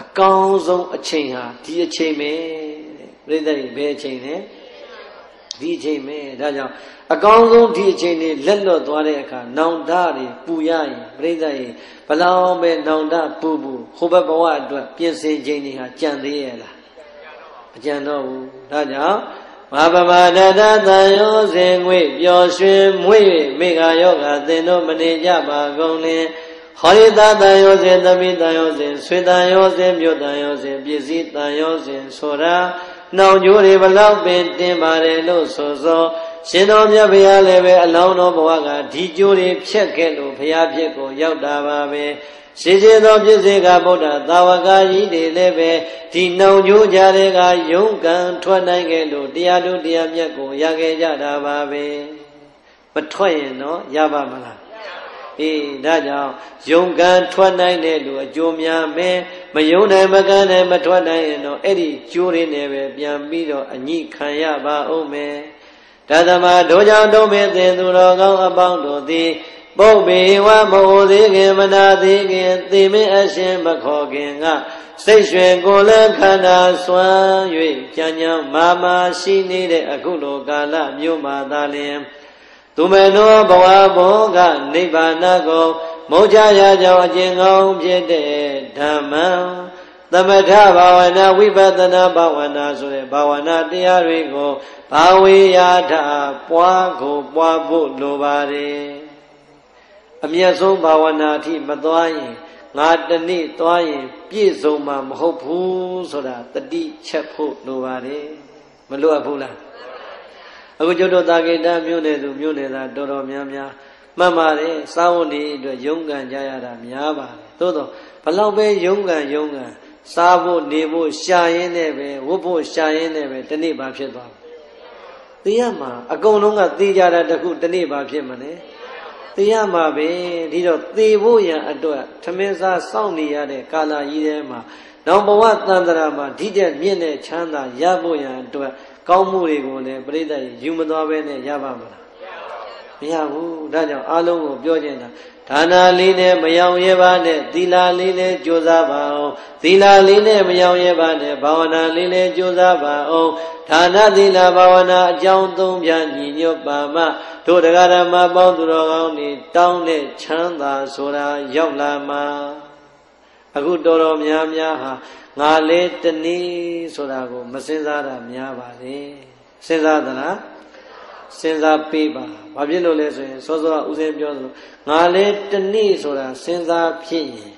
အကောင်းဆုံးအချိန်ဟာဒီအချိန်ပဲပြိဿတွေဘယ်အချိန်လဲဒီအချိန်ပဲဒါကြောင့်အကောင်းဆုံးဒီအချိန်လေးလက်လွတ်သွားတဲ့အခါနောင်တတွေပူရရင်ပြိဿရေဘလောင်ပဲနောင်တပူပူဟိုဘက်ဘဝအတွက်ပြင်ဆင်ခြင်းတွေဟာကြံသေးရဲ့လား မကြံတော့ဘူးဒါကြောင့်မဟာပမဒတသံယောစဉ်ငွေပျော်ရွှင်မွေ့၍မိဃာယောဂသင်တို့မနေကြပါကုန်လင်ဟောရိတတန်ယောစဉ်သမိတန်ယောစဉ်ဆွေတန်ယောစဉ်မြို့တန်ယောစဉ်ပစ္စည်းတန်ယောစဉ်ဆိုတာနှောင်ကြိုးတွေဘလောက်ပင်တင်ပါတယ်လို့ဆိုသောရှင်တော်မြတ်ဘုရားလည်းပဲအလောင်းတော်ဘဝကဒီကြိုးတွေဖြတ်ခဲ့လို့ဘုရားဖြစ်ကိုရောက်တာပါပဲ ရှိစေသောပြည့်စေကဗုဒ္ဓသာဝကကြီးတွေလည်းပဲဒီနှောင်ကြိုးကြတဲ့ကယုံကံထွက်နိုင်ခဲ့လို့တရားတို့တရားမြတ်ကိုရခဲ့ကြတာပါပဲမထွက်ရင်တော့ရပါမလားအေးဒါကြောင့်ယုံကံထွက်နိုင်တဲ့လူအကျိုးများမယ်မယုံနိုင်မကန်းနိုင်မထွက်နိုင်ရင်တော့အဲ့ဒီကျိုးရင်းနဲ့ပဲပြန်ပြီးတော့အညိခံရပါဦးမယ်တသမတို့ကြောင့်တို့မေသင်သူတော်ကောင်းအပေါင်းတို့သည် ပုပ်ပေဝမဟုတ်သေးခင်မနာသေးခင်သေမင်းအရှင်မခေါ်ခင်ကစိတ်ရွှင်ကိုယ်လည်းခန္ဓာစွမ်း၍ကြံ့ကြံမာမာရှိနေတဲ့အခုလိုကာလမျိုးမှာသာလျင်သူမနောဘဝဘောကနိဗ္ဗာန်ကိုမောချရာကြောင့်အကျင့်ကောင်းဖြစ်တဲ့ဓမ္မသမထဘာဝနာဝိပဿနာဘာဝနာဆိုတဲ့ဘာဝနာတရားတွေကိုဘာဝေယာထပွားကိုပွားဖို့လိုပါတယ် အမျက်ဆုံးဘာဝနာအထိမသွားရင်ငါတနေ့သွားရင် ပြည့်စုံမှာမဟုတ်ဘူးဆိုတာတတိချက်ဖို့လိုပါတယ်မလိုအပ်ဘူးလားအခုကျွတ်တော်တာဂေတမြို့နယ်သူမြို့နယ်သားတော်တော်များများမှတ်ပါတယ်စာဝန်ဒီအတွက်ရုန်းကန်ကြရတာများပါတယ်သို့တော့ဘလောက်ပဲရုန်းကန်ရုန်းကန်စားဖို့နေဖို့ရှာရင်းနဲ့ပဲဝတ်ဖို့ရှာရင်းနဲ့ပဲတနေ့ပါဖြစ်သွားတယ်သိရမှာအကုန်လုံးကသိကြတာတခုတနေ့ပါဖြစ်မလဲ သိရမှာပဲဒီတော့သေဖို့ရန်အတွက်ထမင်းစားစောင့်နေရတဲ့ကာလကြီးထဲမှာနောက်ဘဝတန်ត្រာမှာဒီတဲ့မြင့်တဲ့ချမ်းသာရဖို့ရန်အတွက်ကောင်းမှုတွေကိုလည်းပြိတ္တယူမသွားဘဲနဲ့ရပါမလားမရဘူးဒါကြောင့်အားလုံးကိုပြောခြင်းတာ ဒါနာလေးနဲ့မယောင်ရဲပါနဲ့သီလာလေးနဲ့ကြိုးစားပါအောင်သီလာလေးနဲ့မယောင်ရဲပါနဲ့ဘာဝနာလေးနဲ့ကြိုးစားပါအောင်ဒါနသီလာဘာဝနာအကြောင်းသုံးပြညီညွတ်ပါမှတို့တရားဓမ္မပေါင်းသူတော်ကောင်းတွေတောင်းတဲ့ချမ်းသာဆိုတာရောက်လာမှာအခုတော်တော်များများဟာငါလေတနည်းဆိုတာကို မစင်စားတာများပါလေစဉ်းစားသလားစဉ်းစားပေးပါ ဘာဖြစ်လို့လဲဆိုရင်စောစောဦးစင်းပြောသလိုငါလေတနေ့ဆိုတာစဉ်းစားဖြစ်ရင်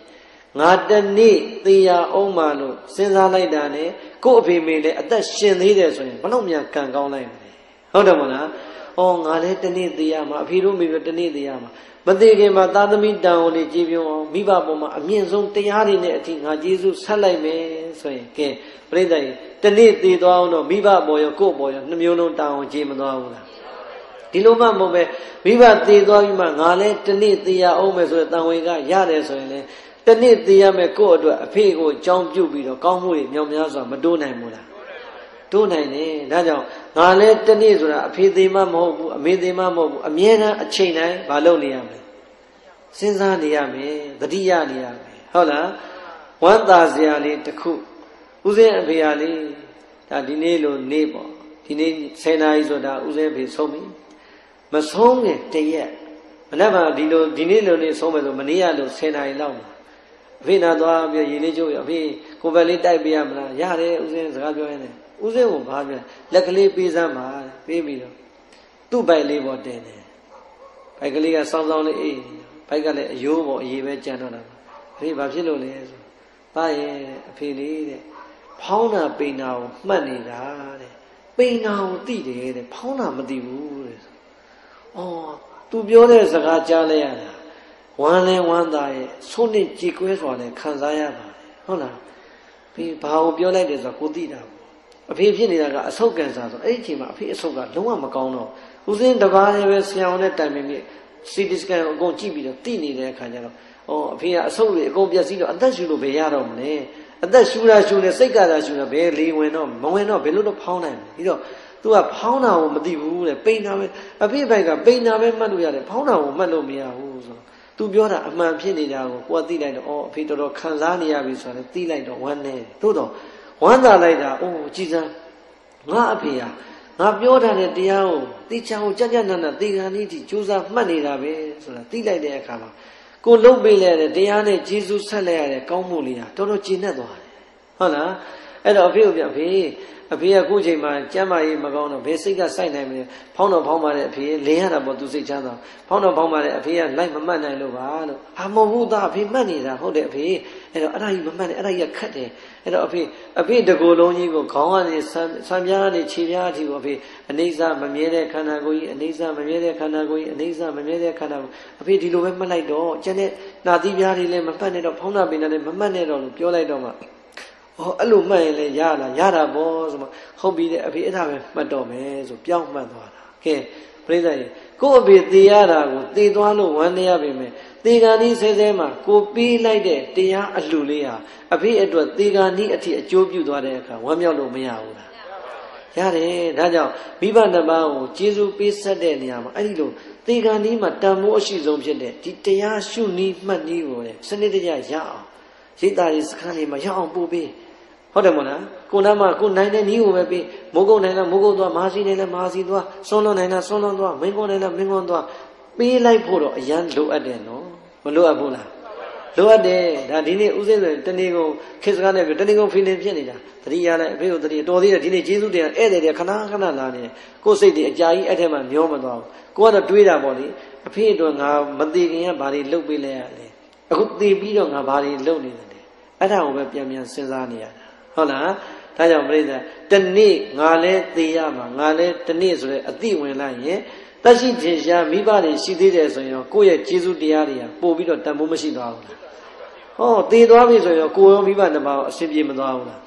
ငါတနေ့သေရအောင်မှလို့စဉ်းစားလိုက်တာ ਨੇ ကို့အဖေမေလည်းအသက်ရှင်သေးတယ်ဆိုရင်ဘလို့မြန်ကံကောင်းလိုက်မလဲဟုတ်တယ်မလား။အော်ငါလည်းတနေ့သေရမှာအဖေတို့မိတို့တနေ့သေရမှာမသေးခင်မှာသာသမီတန်ကိုလေးကြည်ပြုံအောင်မိဘပေါ်မှာအမြင့်ဆုံးတရားတွေနဲ့အထိငါကျေးဇူးဆက်လိုက်မယ်ဆိုရင်ကဲပြိဿကြီးတနေ့သေသွားအောင်တော့မိဘပေါ်ရောကို့ပေါ်ရောနှမျိုးလုံးတောင်းအောင်ကြည်မသွားဘူးလား ဒီလိုမှမဟုတ်ပဲမိဘသေသွားပြီးမှငါလည်းတနေ့သေရအောင်မယ်ဆိုတဲ့တန်ဝေကရတယ်ဆိုရင်လေတနေ့သေရမယ်ကို့အတွက်အဖေကိုကြောင်းပြုတ်ပြီးတော့ကောင်းမှုတွေမြောက်များစွာမတိုးနိုင်ဘူးလားတိုးနိုင်တယ်ဒါကြောင့်ငါလည်းတနေ့ဆိုတာအဖေသေးမှမဟုတ်ဘူးအမေသေးမှမဟုတ်ဘူးအမြဲတမ်းအချိန်တိုင်းမလုပ်နေရမယ်စဉ်းစားနေရမယ်သတိရနေရမယ်ဟုတ်လားဝမ်းသာစရာလေးတစ်ခုဥစဉ်အဖေရလေးဒါဒီနေ့လိုနေ့ပေါ့ဒီနေ့10နာရီဆိုတာဥစဉ်အဖေဆုံးပြီ မဆုံးခင်တရက်မနေ့ကဒီလိုဒီနေ့လိုနေ့ဆုံးမယ်ဆိုမနေ့ကလို10နာရီလောက်မှာအဖေနာသွားပြီးရေလေးကျုပ်ရအဖေကိုယ်ပဲလေးတိုက်ပေးရမလားရတယ်ဥစဉ်စကားပြောရင်းနဲ့ဥစဉ်ကိုဘာပြောလက်ကလေးပေးစမ်းပါပေးပြီးတော့သူ့ဘိုက်လေးပေါ်တင်တယ်ဘိုက်ကလေးကစောင်းစောင်းလေးအေးဘိုက်ကလည်းအယိုးပေါ်အေးပဲကြံတော့တာအဖေဘာဖြစ်လို့လဲဆိုပါရဲ့အဖေလေးတဲ့ဖောင်းတာပိန်တာကိုမှတ်နေတာတဲ့ပိန်တာကိုသိတယ်တဲ့ဖောင်းတာမသိဘူးတဲ့ အော်သူပြောတဲ့စကားကြားလိုက်ရတာဝမ်းလဲဝမ်းသာရဲ့ဆုံးနဲ့ကြည်ကွဲစွာနဲ့ခံစားရပါတယ်ဟုတ်လားဖေဘာကိုပြောလိုက်တယ်ဆိုတော့ကိုသိတာအဖေဖြစ်နေတာကအဆုတ်ကန်စားဆိုအဲ့ဒီအချိန်မှာအဖေအဆုတ်ကလုံးဝမကောင်းတော့ဦးစင်းတပါးလည်းပဲဆရာဝန်နဲ့တိုင်ပင်ပြီးစီတီစကန်အကုန်ကြည့်ပြီးတော့သိနေတဲ့အခါကျတော့အော်အဖေကအဆုတ်တွေအကုန်ပြက်စီးတော့အသက်ရှူလို့ဘယ်ရတော့မလဲအသက်ရှူတာရှူနေစိတ်ကတာရှူနေဘယ်လေဝင်တော့မဝင်တော့ဘယ်လိုတော့ဖောင်းနိုင်မလဲပြီးတော့ သူကဖောင်းတာကိုမသိဘူးတဲ့ပိန်တာပဲအဖေဘိုက်ကပိန်တာပဲမှတ်လို့ရတယ်ဖောင်းတာကိုမှတ်လို့မရဘူးဆိုတော့သူပြောတာအမှန်ဖြစ်နေတာကိုကိုယ်ကသိလိုက်တော့အော်အဖေတော်တော်ခံစားနေရပြီဆိုတော့သိလိုက်တော့ဝမ်းနေတယ်သို့တော့ဝမ်းသာလိုက်တာအိုးကြည်စမ်းငါအဖေဟာငါပြောထားတဲ့တရားကိုသိချောင်ကြကြနနသေခံဤထိကြိုးစားမှတ်နေတာပဲဆိုတာသိလိုက်တဲ့အခါမှာကိုလုံးပေးလိုက်တဲ့တရားနဲ့ဂျေဇုဆက်လိုက်ရတဲ့ကောင်းမှုလေးဟာတော်တော်ကျဉ်တ်သွားတယ်ဟုတ်လားအဲ့တော့အဖေကိုပြအဖေ အဖေကကိုယ်ချိန်မှာကျမ်းမာရေးမကောင်းတော့ဘယ်စိတ်ကစိုက်နိုင်မလဲဖောင်းတော့ဖောင်းပါတဲ့အဖေလင်းရတာပေါ့သူစိတ်ချမ်းသာဖောင်းတော့ဖောင်းပါတဲ့အဖေကလိုက်မမှတ်နိုင်လို့ပါလို့ဟာမဟုတ်ဘူးသားအဖေမှတ်နေတာဟုတ်တယ်အဖေအဲ့တော့အဲ့ဒါကြီးမမှတ်နဲ့အဲ့ဒါကြီးကခတ်တယ်အဲ့တော့အဖေအဖေတကူလုံးကြီးကိုခေါင်းကနေဆံပြားကနေခြေပြားအထိကိုအဖေအနေစာမမြဲတဲ့ခန္ဓာကိုယ်ကြီးအနေစာမမြဲတဲ့ခန္ဓာကိုယ်ကြီးအနေစာမမြဲတဲ့ခန္ဓာကိုယ်အဖေဒီလိုပဲမှတ်လိုက်တော့ကျန်တဲ့နာသီးပြားတွေလည်းမမှတ်နဲ့တော့ဖောင်းတာပင်တာလည်းမမှတ်နဲ့တော့လို့ပြောလိုက်တော့မှ ဟောအဲ့လိုမှတ်ရင်လည်းရလားရတာပေါ့ဆိုမှဟုတ်ပြီတဲ့အဖေအဲ့ဒါပဲမှတ်တော့မယ်ဆိုပြောင်းမှတ်သွားတာကဲပြိဿရေကို့အဖေသေရတာကိုသေသွားလို့ဝမ်းနေရပြီမယ်သေဂာနီးဆဲဆဲမှာကိုပေးလိုက်တဲ့တရားအလှလေးဟာအဖေအတွက်သေဂာနီးအထိအကျိုးပြုသွားတဲ့အခါဝမ်းမြောက်လို့မရဘူးလားရတယ်ဒါကြောင့်မိဘနှစ်ပါးကိုကျေးဇူးပေးဆက်တဲ့နေရာမှာအဲ့ဒီလိုသေဂာနီးမှာတန်မိုးအရှိဆုံးဖြစ်တဲ့ဒီတရားရှုနည်းမှတ်နည်းကိုလေစနစ်တကျရအောင်ရိတ်တာရီစခန်းလေးမှာရအောင်ပို့ပေး ဟုတ်တယ်မို့လားကိုနားမှာကိုနိုင်တဲ့နီးကိုပဲပေးမိုးကုတ်နိုင်လားမိုးကုတ်သွားမာစီနိုင်လားမာစီသွားဆွန်းလွန်နိုင်လားဆွန်းလွန်သွားမင်းကုန်းနိုင်လားမင်းကုန်းသွားပေးလိုက်ဖို့တော့အရန်လိုအပ်တယ်နော်မလိုအပ်ဘူးလားလိုအပ်တယ်ဒါဒီနေ့ဥစဉ်ဆိုတနေ့ကုန်ခေတ်စကားနဲ့ပြောတနေ့ကုန် feeling ဖြစ်နေတာတတိယလည်းအဖေကိုတတိယတော်သေးတယ်ဒီနေ့ကျေးဇူးတရားဧည့်သည်တွေခဏခဏလာနေကိုယ်စိတ်တွေအကြာကြီးအဲ့ထဲမှာမျောမသွားဘူးကိုကတော့တွေးတာပေါ့လေအဖေအတွက်ငါမသိခင်ကဘာတွေလုပ်ပေးလဲရလဲအခုသိပြီးတော့ငါဘာတွေလုပ်နေတယ်အဲ့ဒါကိုပဲပြန်ပြန်စဉ်းစားနေရတာ ဟုတ်လားဒါကြောင့်ပြိဿတနေ့ငါလဲသေရမှာငါလဲတနေ့ဆိုရဲအတိဝင်လိုက်ရင်တရှိထင်ရှားမိဘတွေရှိသေးတယ်ဆိုရင်ကိုယ့်ရဲ့ကျေးဇူးတရားတွေကပို့ပြီးတော့တန်ဖိုးမရှိသွားဘူးလားဟဟောတည်သွားပြီဆိုရင်ကိုယ်ရောမိဘနှစ်ပါးအဆင်ပြေမသွားဘူးလား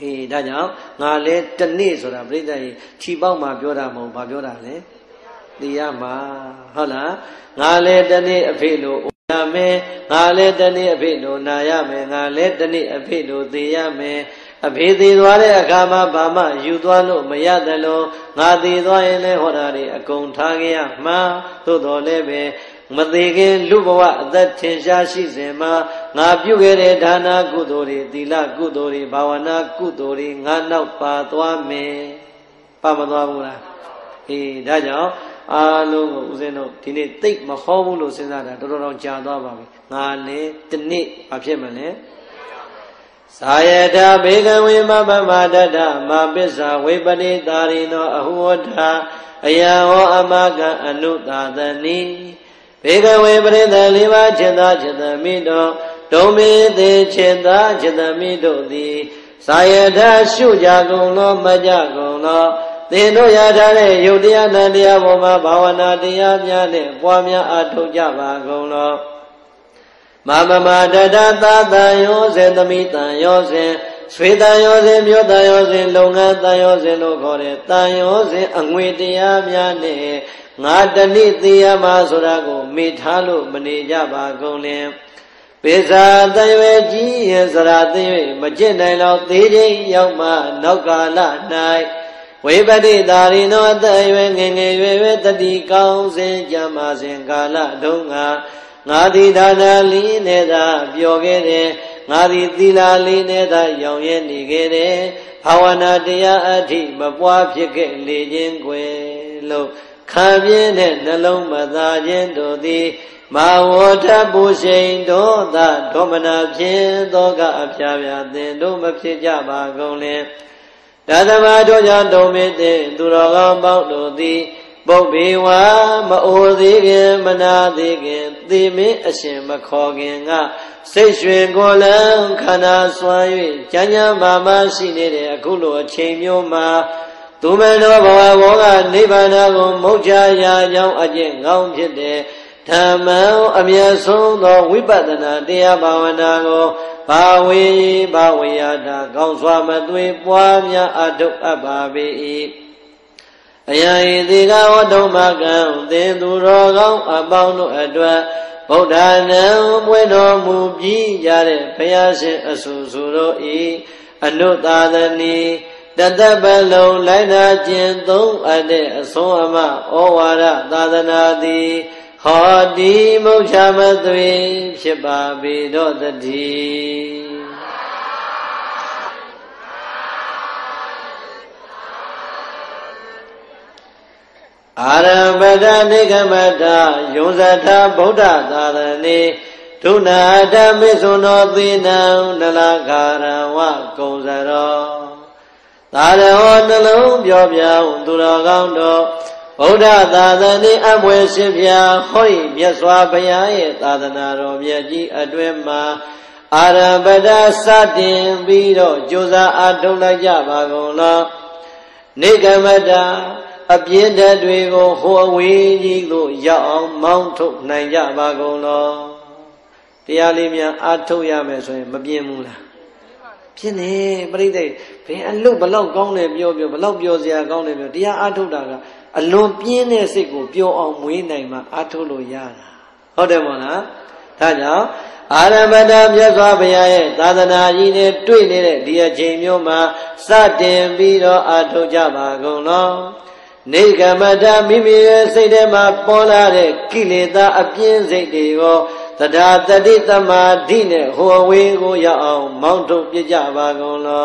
အေးဒါကြောင့်ငါလဲတနေ့ဆိုတာပြိဿကြီးခြိပေါက်မှာပြောတာမဟုတ်ဘာပြောတာလဲသိရမှာဟုတ်လားငါလဲတနေ့အဖေလို့ရ မယ်ငါလဲတနေ့အဖေလို့နာရမယ်ငါလဲတနေ့အဖေလို့သိရမယ်အဖေသေးသွားတဲ့အခါမှာဘာမှယူသွားလို့မရသလိုငါသေးသွားရင်လည်းဟောတာတွေအကုန်ထားကြရမှာသို့တော်လည်းပဲမသေးခင်လူဘဝအသက်ထင်ရှားရှိစဉ်မှာငါပြုခဲ့တဲ့ဒါနာကုသိုလ်တွေသီလကုသိုလ်တွေဘာဝနာကုသိုလ်တွေငါနောက်ပါသွားမယ်ပါမသွားဘူးလားအေးဒါကြောင့် အားလုံးကိုဦးဇင်းတို့ဒီနေ့သိမဟောဘူးလို့စဉ်းစားတာတော်တော်ကြာသွားပါပြီငါလည်းဒီနေ့ဘာဖြစ်မလဲသာယတာဘေကဝေမပမတတမပစ္စာဝေပရိတာရိနောအဟုဝတ္ထာအယဟောအမကအနုသာသနိဘေကဝေပရိသလေးပါးจิตသာจิตမိတော်ဒုံမေသေးจิตသာจิตမိတို့သည်သာယတာရှုကြကုန်သောမကြကုန်သော သင်တို့ရထားတဲ့ယုတ်တရားတန်တရားပေါ်မှာဘာဝနာတရားများနဲ့ပွားများအားထုတ်ကြပါကုန်လောမမမတတသာတန်ယောဇင်သမိတန်ယောဇင်ဆွေတန်ယောဇင်မြို့တန်ယောဇင်လုပ်ငန်းတန်ယောဇင်လို့ခေါ်တဲ့တန်ယောဇင်အငွေတရားများနဲ့ငါတဏိသေယမဆိုတာကိုမေထားလို့မနေကြပါကုန်လင်ပေဇာတရွယ်ကြီးရင်စရာသိ၍မကျင့်နိုင်တော့သေးချင်းရောက်မှနောက်ကာလ၌ ဝိပတိတာရိနောအသက်အရွယ်ငယ်ငယ်ရွယ်ရွယ်တတိကောင်းစဉ်ကြမှာစဉ်ကာလတုန်းကငါသည်ဒါနာလေးနဲ့သာပျော်ခဲ့တယ်ငါသည်သီလာလေးနဲ့သာရောင်ရဲနေခဲ့တယ်ဘာဝနာတရားအထိမပွားဖြစ်ခဲ့လေခြင်းကွယ်လို့ခံပြင်းတဲ့နှလုံးမသာခြင်းတို့သည်မာဝထပုရှိန်တို့သာဒေါမနာဖြင့်သောကအဖျားဖျားသင်တို့မဖြစ်ကြပါကုန်လင် တသမတို့ကြောင့်တုံမေတဲ့သူတော်ကောင်းပေါင်းတို့သည်ပုပ်ဘေဝမအိုသေးခင်မနာသေးခင်သေမင်းအရှင်မခေါ်ခင်ကစိတ်ရွှင်ကိုယ်လံခန္ဓာစွမ်း၍ကြမ်းကြမ်းမာမရှိနေတဲ့အခုလိုအချိန်မျိုးမှာသူမတော်ဘဝဘောကနိဗ္ဗာန်ကိုမုတ်ချရာကြောင်းအကျင့်ကောင်းဖြစ်တဲ့ ဓမ္မံအမျက်ဆုံးသောဝိပဿနာတရားဘာဝနာကိုဘာဝေဘာဝေယတာကောင်းစွာမသွေပွားများအထုပ်အပ်ပါပေ၏အယံဤသေကဝတ္တုမကံသင်သူတော်ကောင်းအပေါင်းတို့အတွက်ဗုဒ္ဓနံမွေးတော်မူပြီးကြတဲ့ဘုရားရှင်အဆူဆူတို့ဤအနုသာသနီတသက်ပလုံးလိုက်နာခြင်းသုံးအပ်တဲ့အဆုံးအမဩဝါဒသာသနာသည် ဟောဒီမုတ်ချမသွေဖြစ်ပါပေတော့တည်းအာရမတနိကမတယုံဇထဗုဒ္ဓသာသနေဒုနာဓမေသွန်တော်သေနံနလကာရဝကုံစရောသာရဟောနှလုံးပြောပြောင်းသူတော်ကောင်းတော် ဗုဒ္ဓသာသနေအမွယ်ရှင်ဖျားဟောဤမြတ်စွာဘုရားရဲ့သာသနာတော်မြတ်ကြီးအတွင်မှာအာရပဒစတင်ပြီးတော့ကြိုးစားအားထုတ်လိုက်ကြပါကုန်လောနေကမတာအပြင်းဓာတ်တွေကိုဟိုအဝေးကြီးသို့ရောက်အောင်မောင်းထုတ်နိုင်ကြပါကုန်လောတရားလေးများအားထုတ်ရမယ်ဆိုရင်မပြင်းဘူးလားဖြစ်နေပြိဋိဘယ်အလုတ်ဘလောက်ကောင်းတယ်ပြောပြောဘလောက်ပြောစရာကောင်းတယ်ပြောတရားအားထုတ်တာက အလွန်ပြင်းတဲ့စိတ်ကိုပျော်အောင်မွေးနိုင်မှအားထုတ်လို့ရတာဟုတ်တယ်မို့လားဒါကြောင့်အာရမတမြတ်စွာဘုရားရဲ့သာသနာကြီးနဲ့တွေ့နေတဲ့ဒီအချိန်မျိုးမှာစတင်ပြီးတော့အားထုတ်ကြပါကုန်လောနေကမတမိမိရဲ့စိတ်ထဲမှာပေါ်လာတဲ့ကိလေသာအပြင်းစိတ်တွေကိုသဒ္ဓတတိတမာဓိနဲ့ဟိုအဝေးကိုရောက်အောင် မောင်းထုတ်ပြကြပါကုန်လော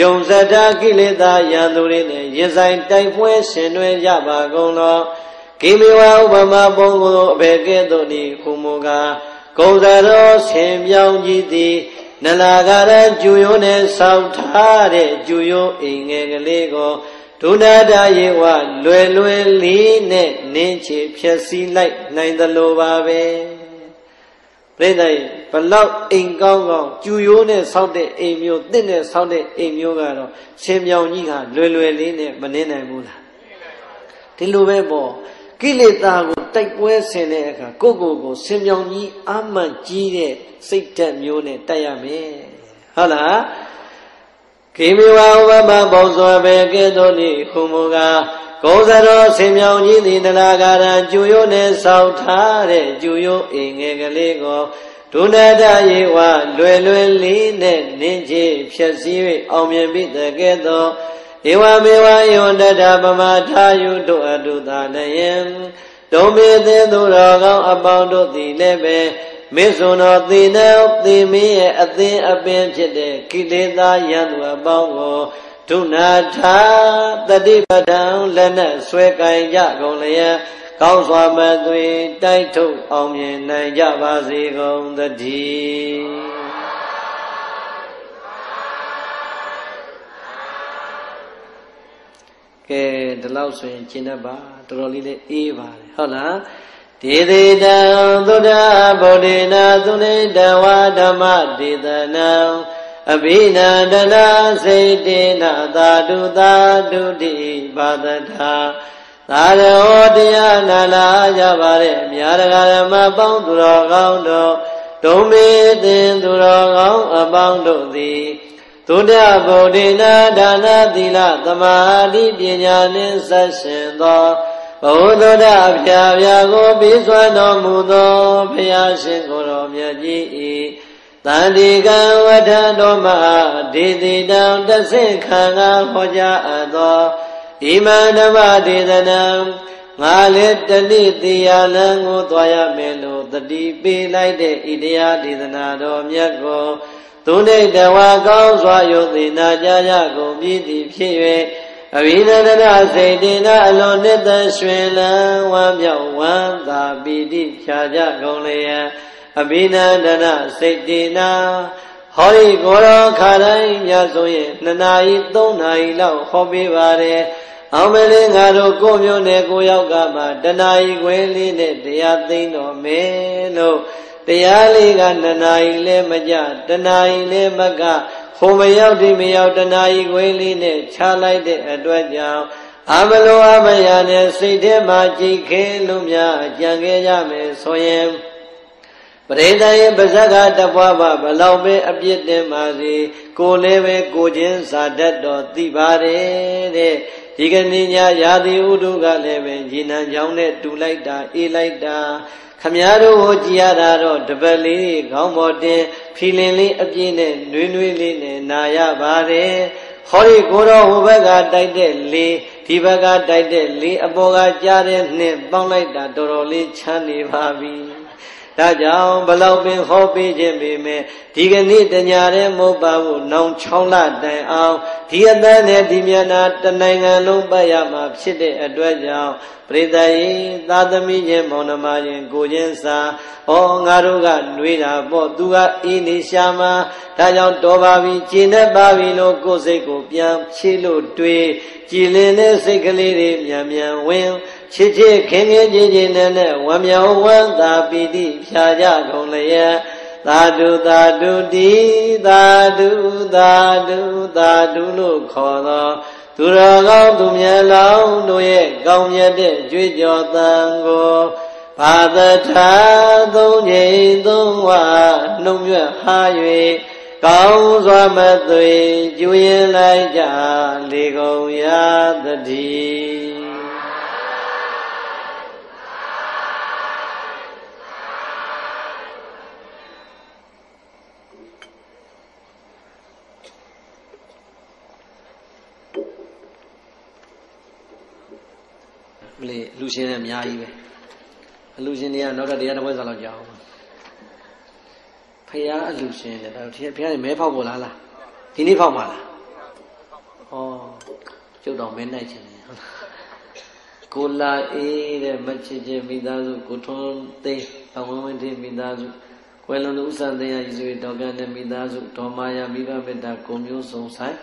ယုံစတာကိလေသာယံသူတွေနဲ့ရင်ဆိုင်တိုက်ပွဲရှင်တွဲကြပါကုန်လောကိမေဝဥပမာပုံကိုအဘေကဲ့သို့ဤခုမူကားကုံစရောဆင်ပြောင်းကြီးသည်နလာကရကျူရိုးနဲ့ဆောက်ထားတဲ့ကျူရိုးအိမ်ငယ်ကလေးကိုဒုနာတယေဝလွယ်လွယ်လေးနဲ့နင်းချေဖြည့်စည်းလိုက်နိုင်သလိုပါပဲ ပြိဿရဲ့ဘလောက်အိမ်ကောင်းကောင်းကျူရိုးနဲ့ဆောက်တဲ့အိမ်မျိုးတစ်နဲ့ဆောက်တဲ့အိမ်မျိုးကတော့ရှင်မြောင်ကြီးကလွယ်လွယ်လေးနဲ့မနှင်းနိုင်ဘူးလားဒီလိုပဲပေါ့ကိလေသာကိုတိုက်ပွဲဆင်တဲ့အခါကိုယ့်ကိုယ်ကိုဆင်မြောင်ကြီးအာမှန်ကြီးတဲ့စိတ်ဓာတ်မျိုးနဲ့တိုက်ရမယ်ဟုတ်လားကိမေဝဥပမဘောဇောဘေကေတောနိခုမူကား ကောဇရောဆင်မြောင်ကြီးသည်နလာကာရံကျူရိုးနဲ့ဆောက်ထားတဲ့ကျူရိုးအိမ်ငယ်ကလေးကိုဒုနတယေဝလွယ်လွယ်လေးနဲ့နင်းချေဖြည့်စည်း၍အောင်မြင်ပြီးတကဲ့သို့ဧဝမေဝယောတတပမထာယုတို့အတုသာလယံဒုံမေသေသူတော်ကောင်းအပေါင်းတို့သည်လည်းပဲမေဇွန်တော်သေနေသေမင်းရဲ့အသင်းအပင်ဖြစ်တဲ့ကိလေသာယံသူအပေါင်းကို ဒုနာထာတတိပဒံလက်နဲ့ဆွဲကင်ကြကုန်လျက်ကောင်းစွာမသွေတိုက်ထုတ်အောင်မြင်နိုင်ကြပါစေကုန်သတည်းကဲဒီလောက်ဆိုရင်ကျင့်တတ်ပါတော်တော်လေးလေးအေးပါတယ်ဟုတ်လားဒေသေတံသုဒ္ဓဗုဒ္ဓေနာသုနေတဝါဓမ္မဒေသနံ အဘိနန္ဒနာစေတေနသာတုသာတုတိပါဒထာသာရောတရားနာလာကြပါတဲ့မြာရဂရမပေါင်းသူတော်ကောင်းတို့ဒုံမေသင်သူတော်ကောင်းအပေါင်းတို့သည်သုဒ္ဓဗုဒ္ဓေနာဒါနသီလသမာဓိပညာနှင့်ဆက်ရှင်သောဘုဒ္ဓအဖျာဖျာကိုပြီးစွမ်းတော်မူသောဘုရားရှင်ကိုယ်တော်မြတ်ကြီး၏ တန်ဒီကံဝဋ္ဌတော်မှာဒေတိတံတဆင့်ခံငါဟောကြားအပ်သောဣမန္ဓမဒေသနံငါလည်းတဏိတိယလံကိုသွားရမယ်လို့တတိပေးလိုက်တဲ့ဣတရားဒေသနာတော်မြတ်ကိုသူနေတဝါကောင်းစွာယုတ်သိနာကြကြကုန်ပြီးသည်ဖြစ်၍အဘိနန္ဒနာစေတေနာအလွန်နှစ်သက်ရွှင်လန်းဝမ်းမြောက်ဝမ်းသာပီတိဖြာကြကုန်လျက် အဘိနန္ဒနာစေတေနာဟောဒီကိုရောခါတိုင်းမြတ်ဆိုရင်2နာရီ3နာရီလောက်ဟောပေးပါတယ်အောင်မလေးငါတို့ကိုမျိုးနဲ့ကိုယောက်ကမှတဏှာကြီးခွဲလေးနဲ့တရားသိမ်းတော်မယ်လို့တရားလေးက2နာရီလဲမကြတနာရီလဲမကဟိုမရောက်ဒီမရောက်တနာရီခွေးလေးနဲ့ခြားလိုက်တဲ့အတွက်ကြောင့်အမလိုအမယာနဲ့စိတ်ထဲမှာကြည်ခဲလို့များကြံခဲ့ကြမယ်ဆိုရင် ပရိသတ်ရဲ့ပါဇက်ကတပွားပါဘလောက်ပဲအပြစ်တင်ပါစေကိုလည်းပဲကိုချင်းစာတတ်တော်သိပါတယ်တဲ့ဒီကနေ့ညရာသီဥတုကလည်းပဲညီနံကြောင်းနဲ့တူလိုက်တာအေးလိုက်တာခမည်းတော်ကိုကြည်ရတာတော့တပတ်လေးခေါင်းပေါ်တင်ဖီလင်လေးအပြည့်နဲ့နှွေးနှွေးလေးနဲ့နာရပါတယ်ဟောဒီကိုတော်ဟိုဘက်ကတိုက်တဲ့လေးဒီဘက်ကတိုက်တဲ့လေးအပေါ်ကကြားတဲ့နှစ်ပေါင်းလိုက်တာတော်တော်လေးချမ်းနေပါပြီ ဒါကြောင့်ဘလောက်ပင်ဟောပေးခြင်းပေမဲ့ဒီကနေ့တညာတဲ့မဟုတ်ပါဘူးနောင်6လတိုင်အောင်ဒီအသက်နဲ့ဒီမျက်နာတနိုင်ငံလုံးပတ်ရမှာဖြစ်တဲ့အတွက်ကြောင့်ပရိသတ်ရေသာသမီချင်းမောင်နှမချင်းကိုချင်းစာဩငါတို့ကနှွေးတာပေါ့သူကအေးနေရှာမှာဒါကြောင့်တော်ပါပြီကျင်တတ်ပါပြီလို့ကိုယ်စိတ်ကိုပြန်ဖြေလို့တွေးကြည်လင်တဲ့စိတ်ကလေးတွေမြန်မြန်ဝင် ချစ်ချစ်ခင်ခင်ကြည်ကြည်နဲ့နဲ့ဝမ်းမြောက်ဝမ်းသာပီတိဖြာကြကုန်လျက်သာဓုသာဓုတိသာဓုသာဓုသာဓုလို့ခေါ်သောသူတော်ကောင်းသူမြတ်လောင်းတို့ရဲ့ကောင်းမြတ်တဲ့ကြွေးကြော်တန်ကိုဘာသထာသုံးချိန်သုံးဝနှုံမြတ်ဟာ၍ကောင်းစွာမသွေကျွရင်လိုက်ကြလေကုန်ရသတည်း လေအလူရှင်တွေအများကြီးပဲအလူရှင်တွေကနောက်တော့တရားတစ်ပွဲစားလောက်ကြာအောင်ဖရာအလူရှင်တွေဒါဖရာဖရာမဲဖောက်ပေါ်လားလားဒီနေ့ဖောက်မှာလားဩကျုပ်တော်မဲနိုင်ခြင်းတယ်ဟုတ်လားကိုလာအေးတဲ့မချစ်ချင်းမိသားစုကိုထွန်းသိန်းအဝင်းဝင်းတင်မိသားစုကွယ်လွန်သူဥစ္စာသိရရည်စွေတော်ပြန်တဲ့မိသားစုဒေါ်မာယာမိဘမေတ္တာကိုမျိုးစုံဆိုင်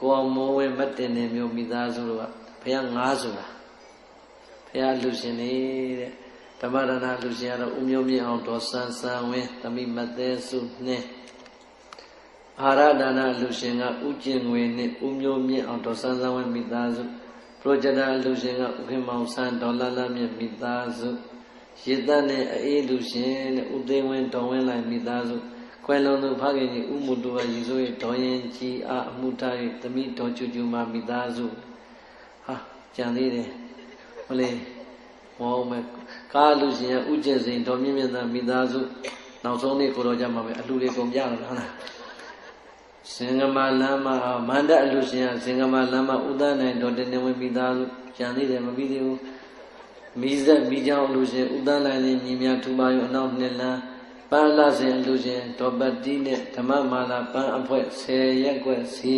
ကိုအောင်မိုးဝဲမတ်တင်တဲ့မျိုးမိသားစုတို့ကဘုရားငါးဆိုတာ ဘုရားလူရှင်နေတဲ့ဓမ္မရဏလူရှင်ကတော့ဥမျိုးမြင့်အောင်တော်ဆန်းဆန်းဝင်းသမိမသေးစုနှင်းအာရဒါနလူရှင်ကဥကျင်ငွေနဲ့ဥမျိုးမြင့်အောင်တော်ဆန်းဆန်းဝင်းမိသားစုပရိုဂျက်တာအလူရှင်ကဥခင်မောင်ဆန်းဒေါ်လာလာမြင့်မိသားစုရေသက်နဲ့အေးလူရှင်တဲ့ဥသိဝင်းတော်ဝင်းလိုက်မိသားစုခွဲလုံးသူဖခင်ကြီးဥမှုတူကရေစိုးရဲ့ဒေါ်ရင်ကြီးအားအမှုထား၍သမီးတော်ချူချူမှမိသားစုဟာကြံသေးတယ် ဟိုလေမောမယ်ကားလူရှင်ကဥကျင်စိန်ဒေါ်မြင့်မြတ်သားမိသားစုနောက်ဆုံးနေ့ကိုတော့ကြမှာပဲအလူတွေကုန်ပြတော့ဟုတ်လားစင်္ဂမလမ်းမှာမန္တအလူရှင်ကစင်္ဂမလမ်းမှာဥဒနိုင်တော်တင်နေဝင်မိသားစုကြံသေးတယ်မပြီးသေးဘူးမိဇက်မိကြောင်အလူရှင်ဥဒနိုင်လေးညီမြထူပါရောအနောက်နှစ်လမ်းပန်းလာစဉ်အလူရှင်ဒေါ်ပတိနဲ့ဓမ္မမာလာပန်းအဖွဲ့10ရက်ွက်စီ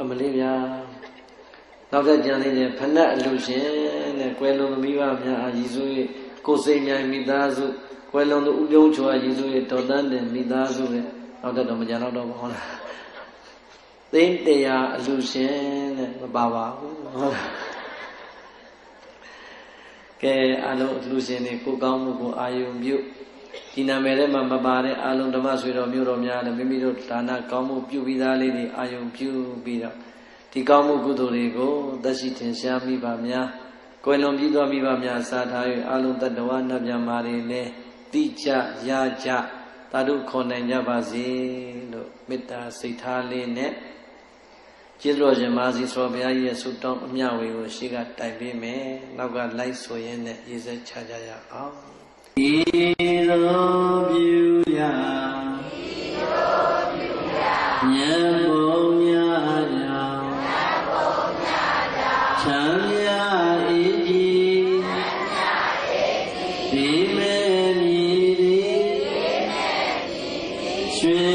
အမလေးဗျာ နောက်ထပ်ကြံသေးတယ်ဖဏတ်အလူရှင်နဲ့ကွယ်လုံးသမီးပါများအာရီစုရဲ့ကိုစိတ်မြိုင်မိသားစုကွယ်လုံးသူဥပြုံးချွာရီစုရဲ့တော်တန်းတဲ့မိသားစုရဲ့နောက်တော့မကြတော့တော့ဟုတ်လားသိန်းတရားအလူရှင်တဲ့မပါပါဘူးဟုတ်လားကဲအလုံးအလူရှင်တွေကိုကောင်းမှုကိုအာယုံပြုဒီနာမည်ထဲမှာမပါတဲ့အလုံးဓမ္မဆွေတော်မျိုးတော်များလည်းမိမိတို့ဒါနကောင်းမှုပြုပြီးသားလေးတွေအာယုံပြုပြီးတော့ ဒီကောင်းမှုကုသိုလ်တွေကိုသက်ရှိထင်ရှားမိပါများကိုယ်လုံးပြီးသွားမိပါများစာထား၍အလုံးတတဝနတ်မြတ်မာတွေလည်းတိကျရကြသာဓုခေါ်နိုင်ကြပါစေလို့မေတ္တာစိတ်ထားလေးနဲ့ကျေးဇူးတော်ရှင်မာစီသောဘုရားကြီးရဲ့ဆုတောင်းအမြဝေကိုရှိကတိုင်ပေးမယ်။နောက်ကလိုက်ဆိုရင်းနဲ့ရေးစဲချကြရအောင်။ဤသို့ပြုရ ဒီမေမြည်သည်ဒီမေမြည်သည်ရွှေ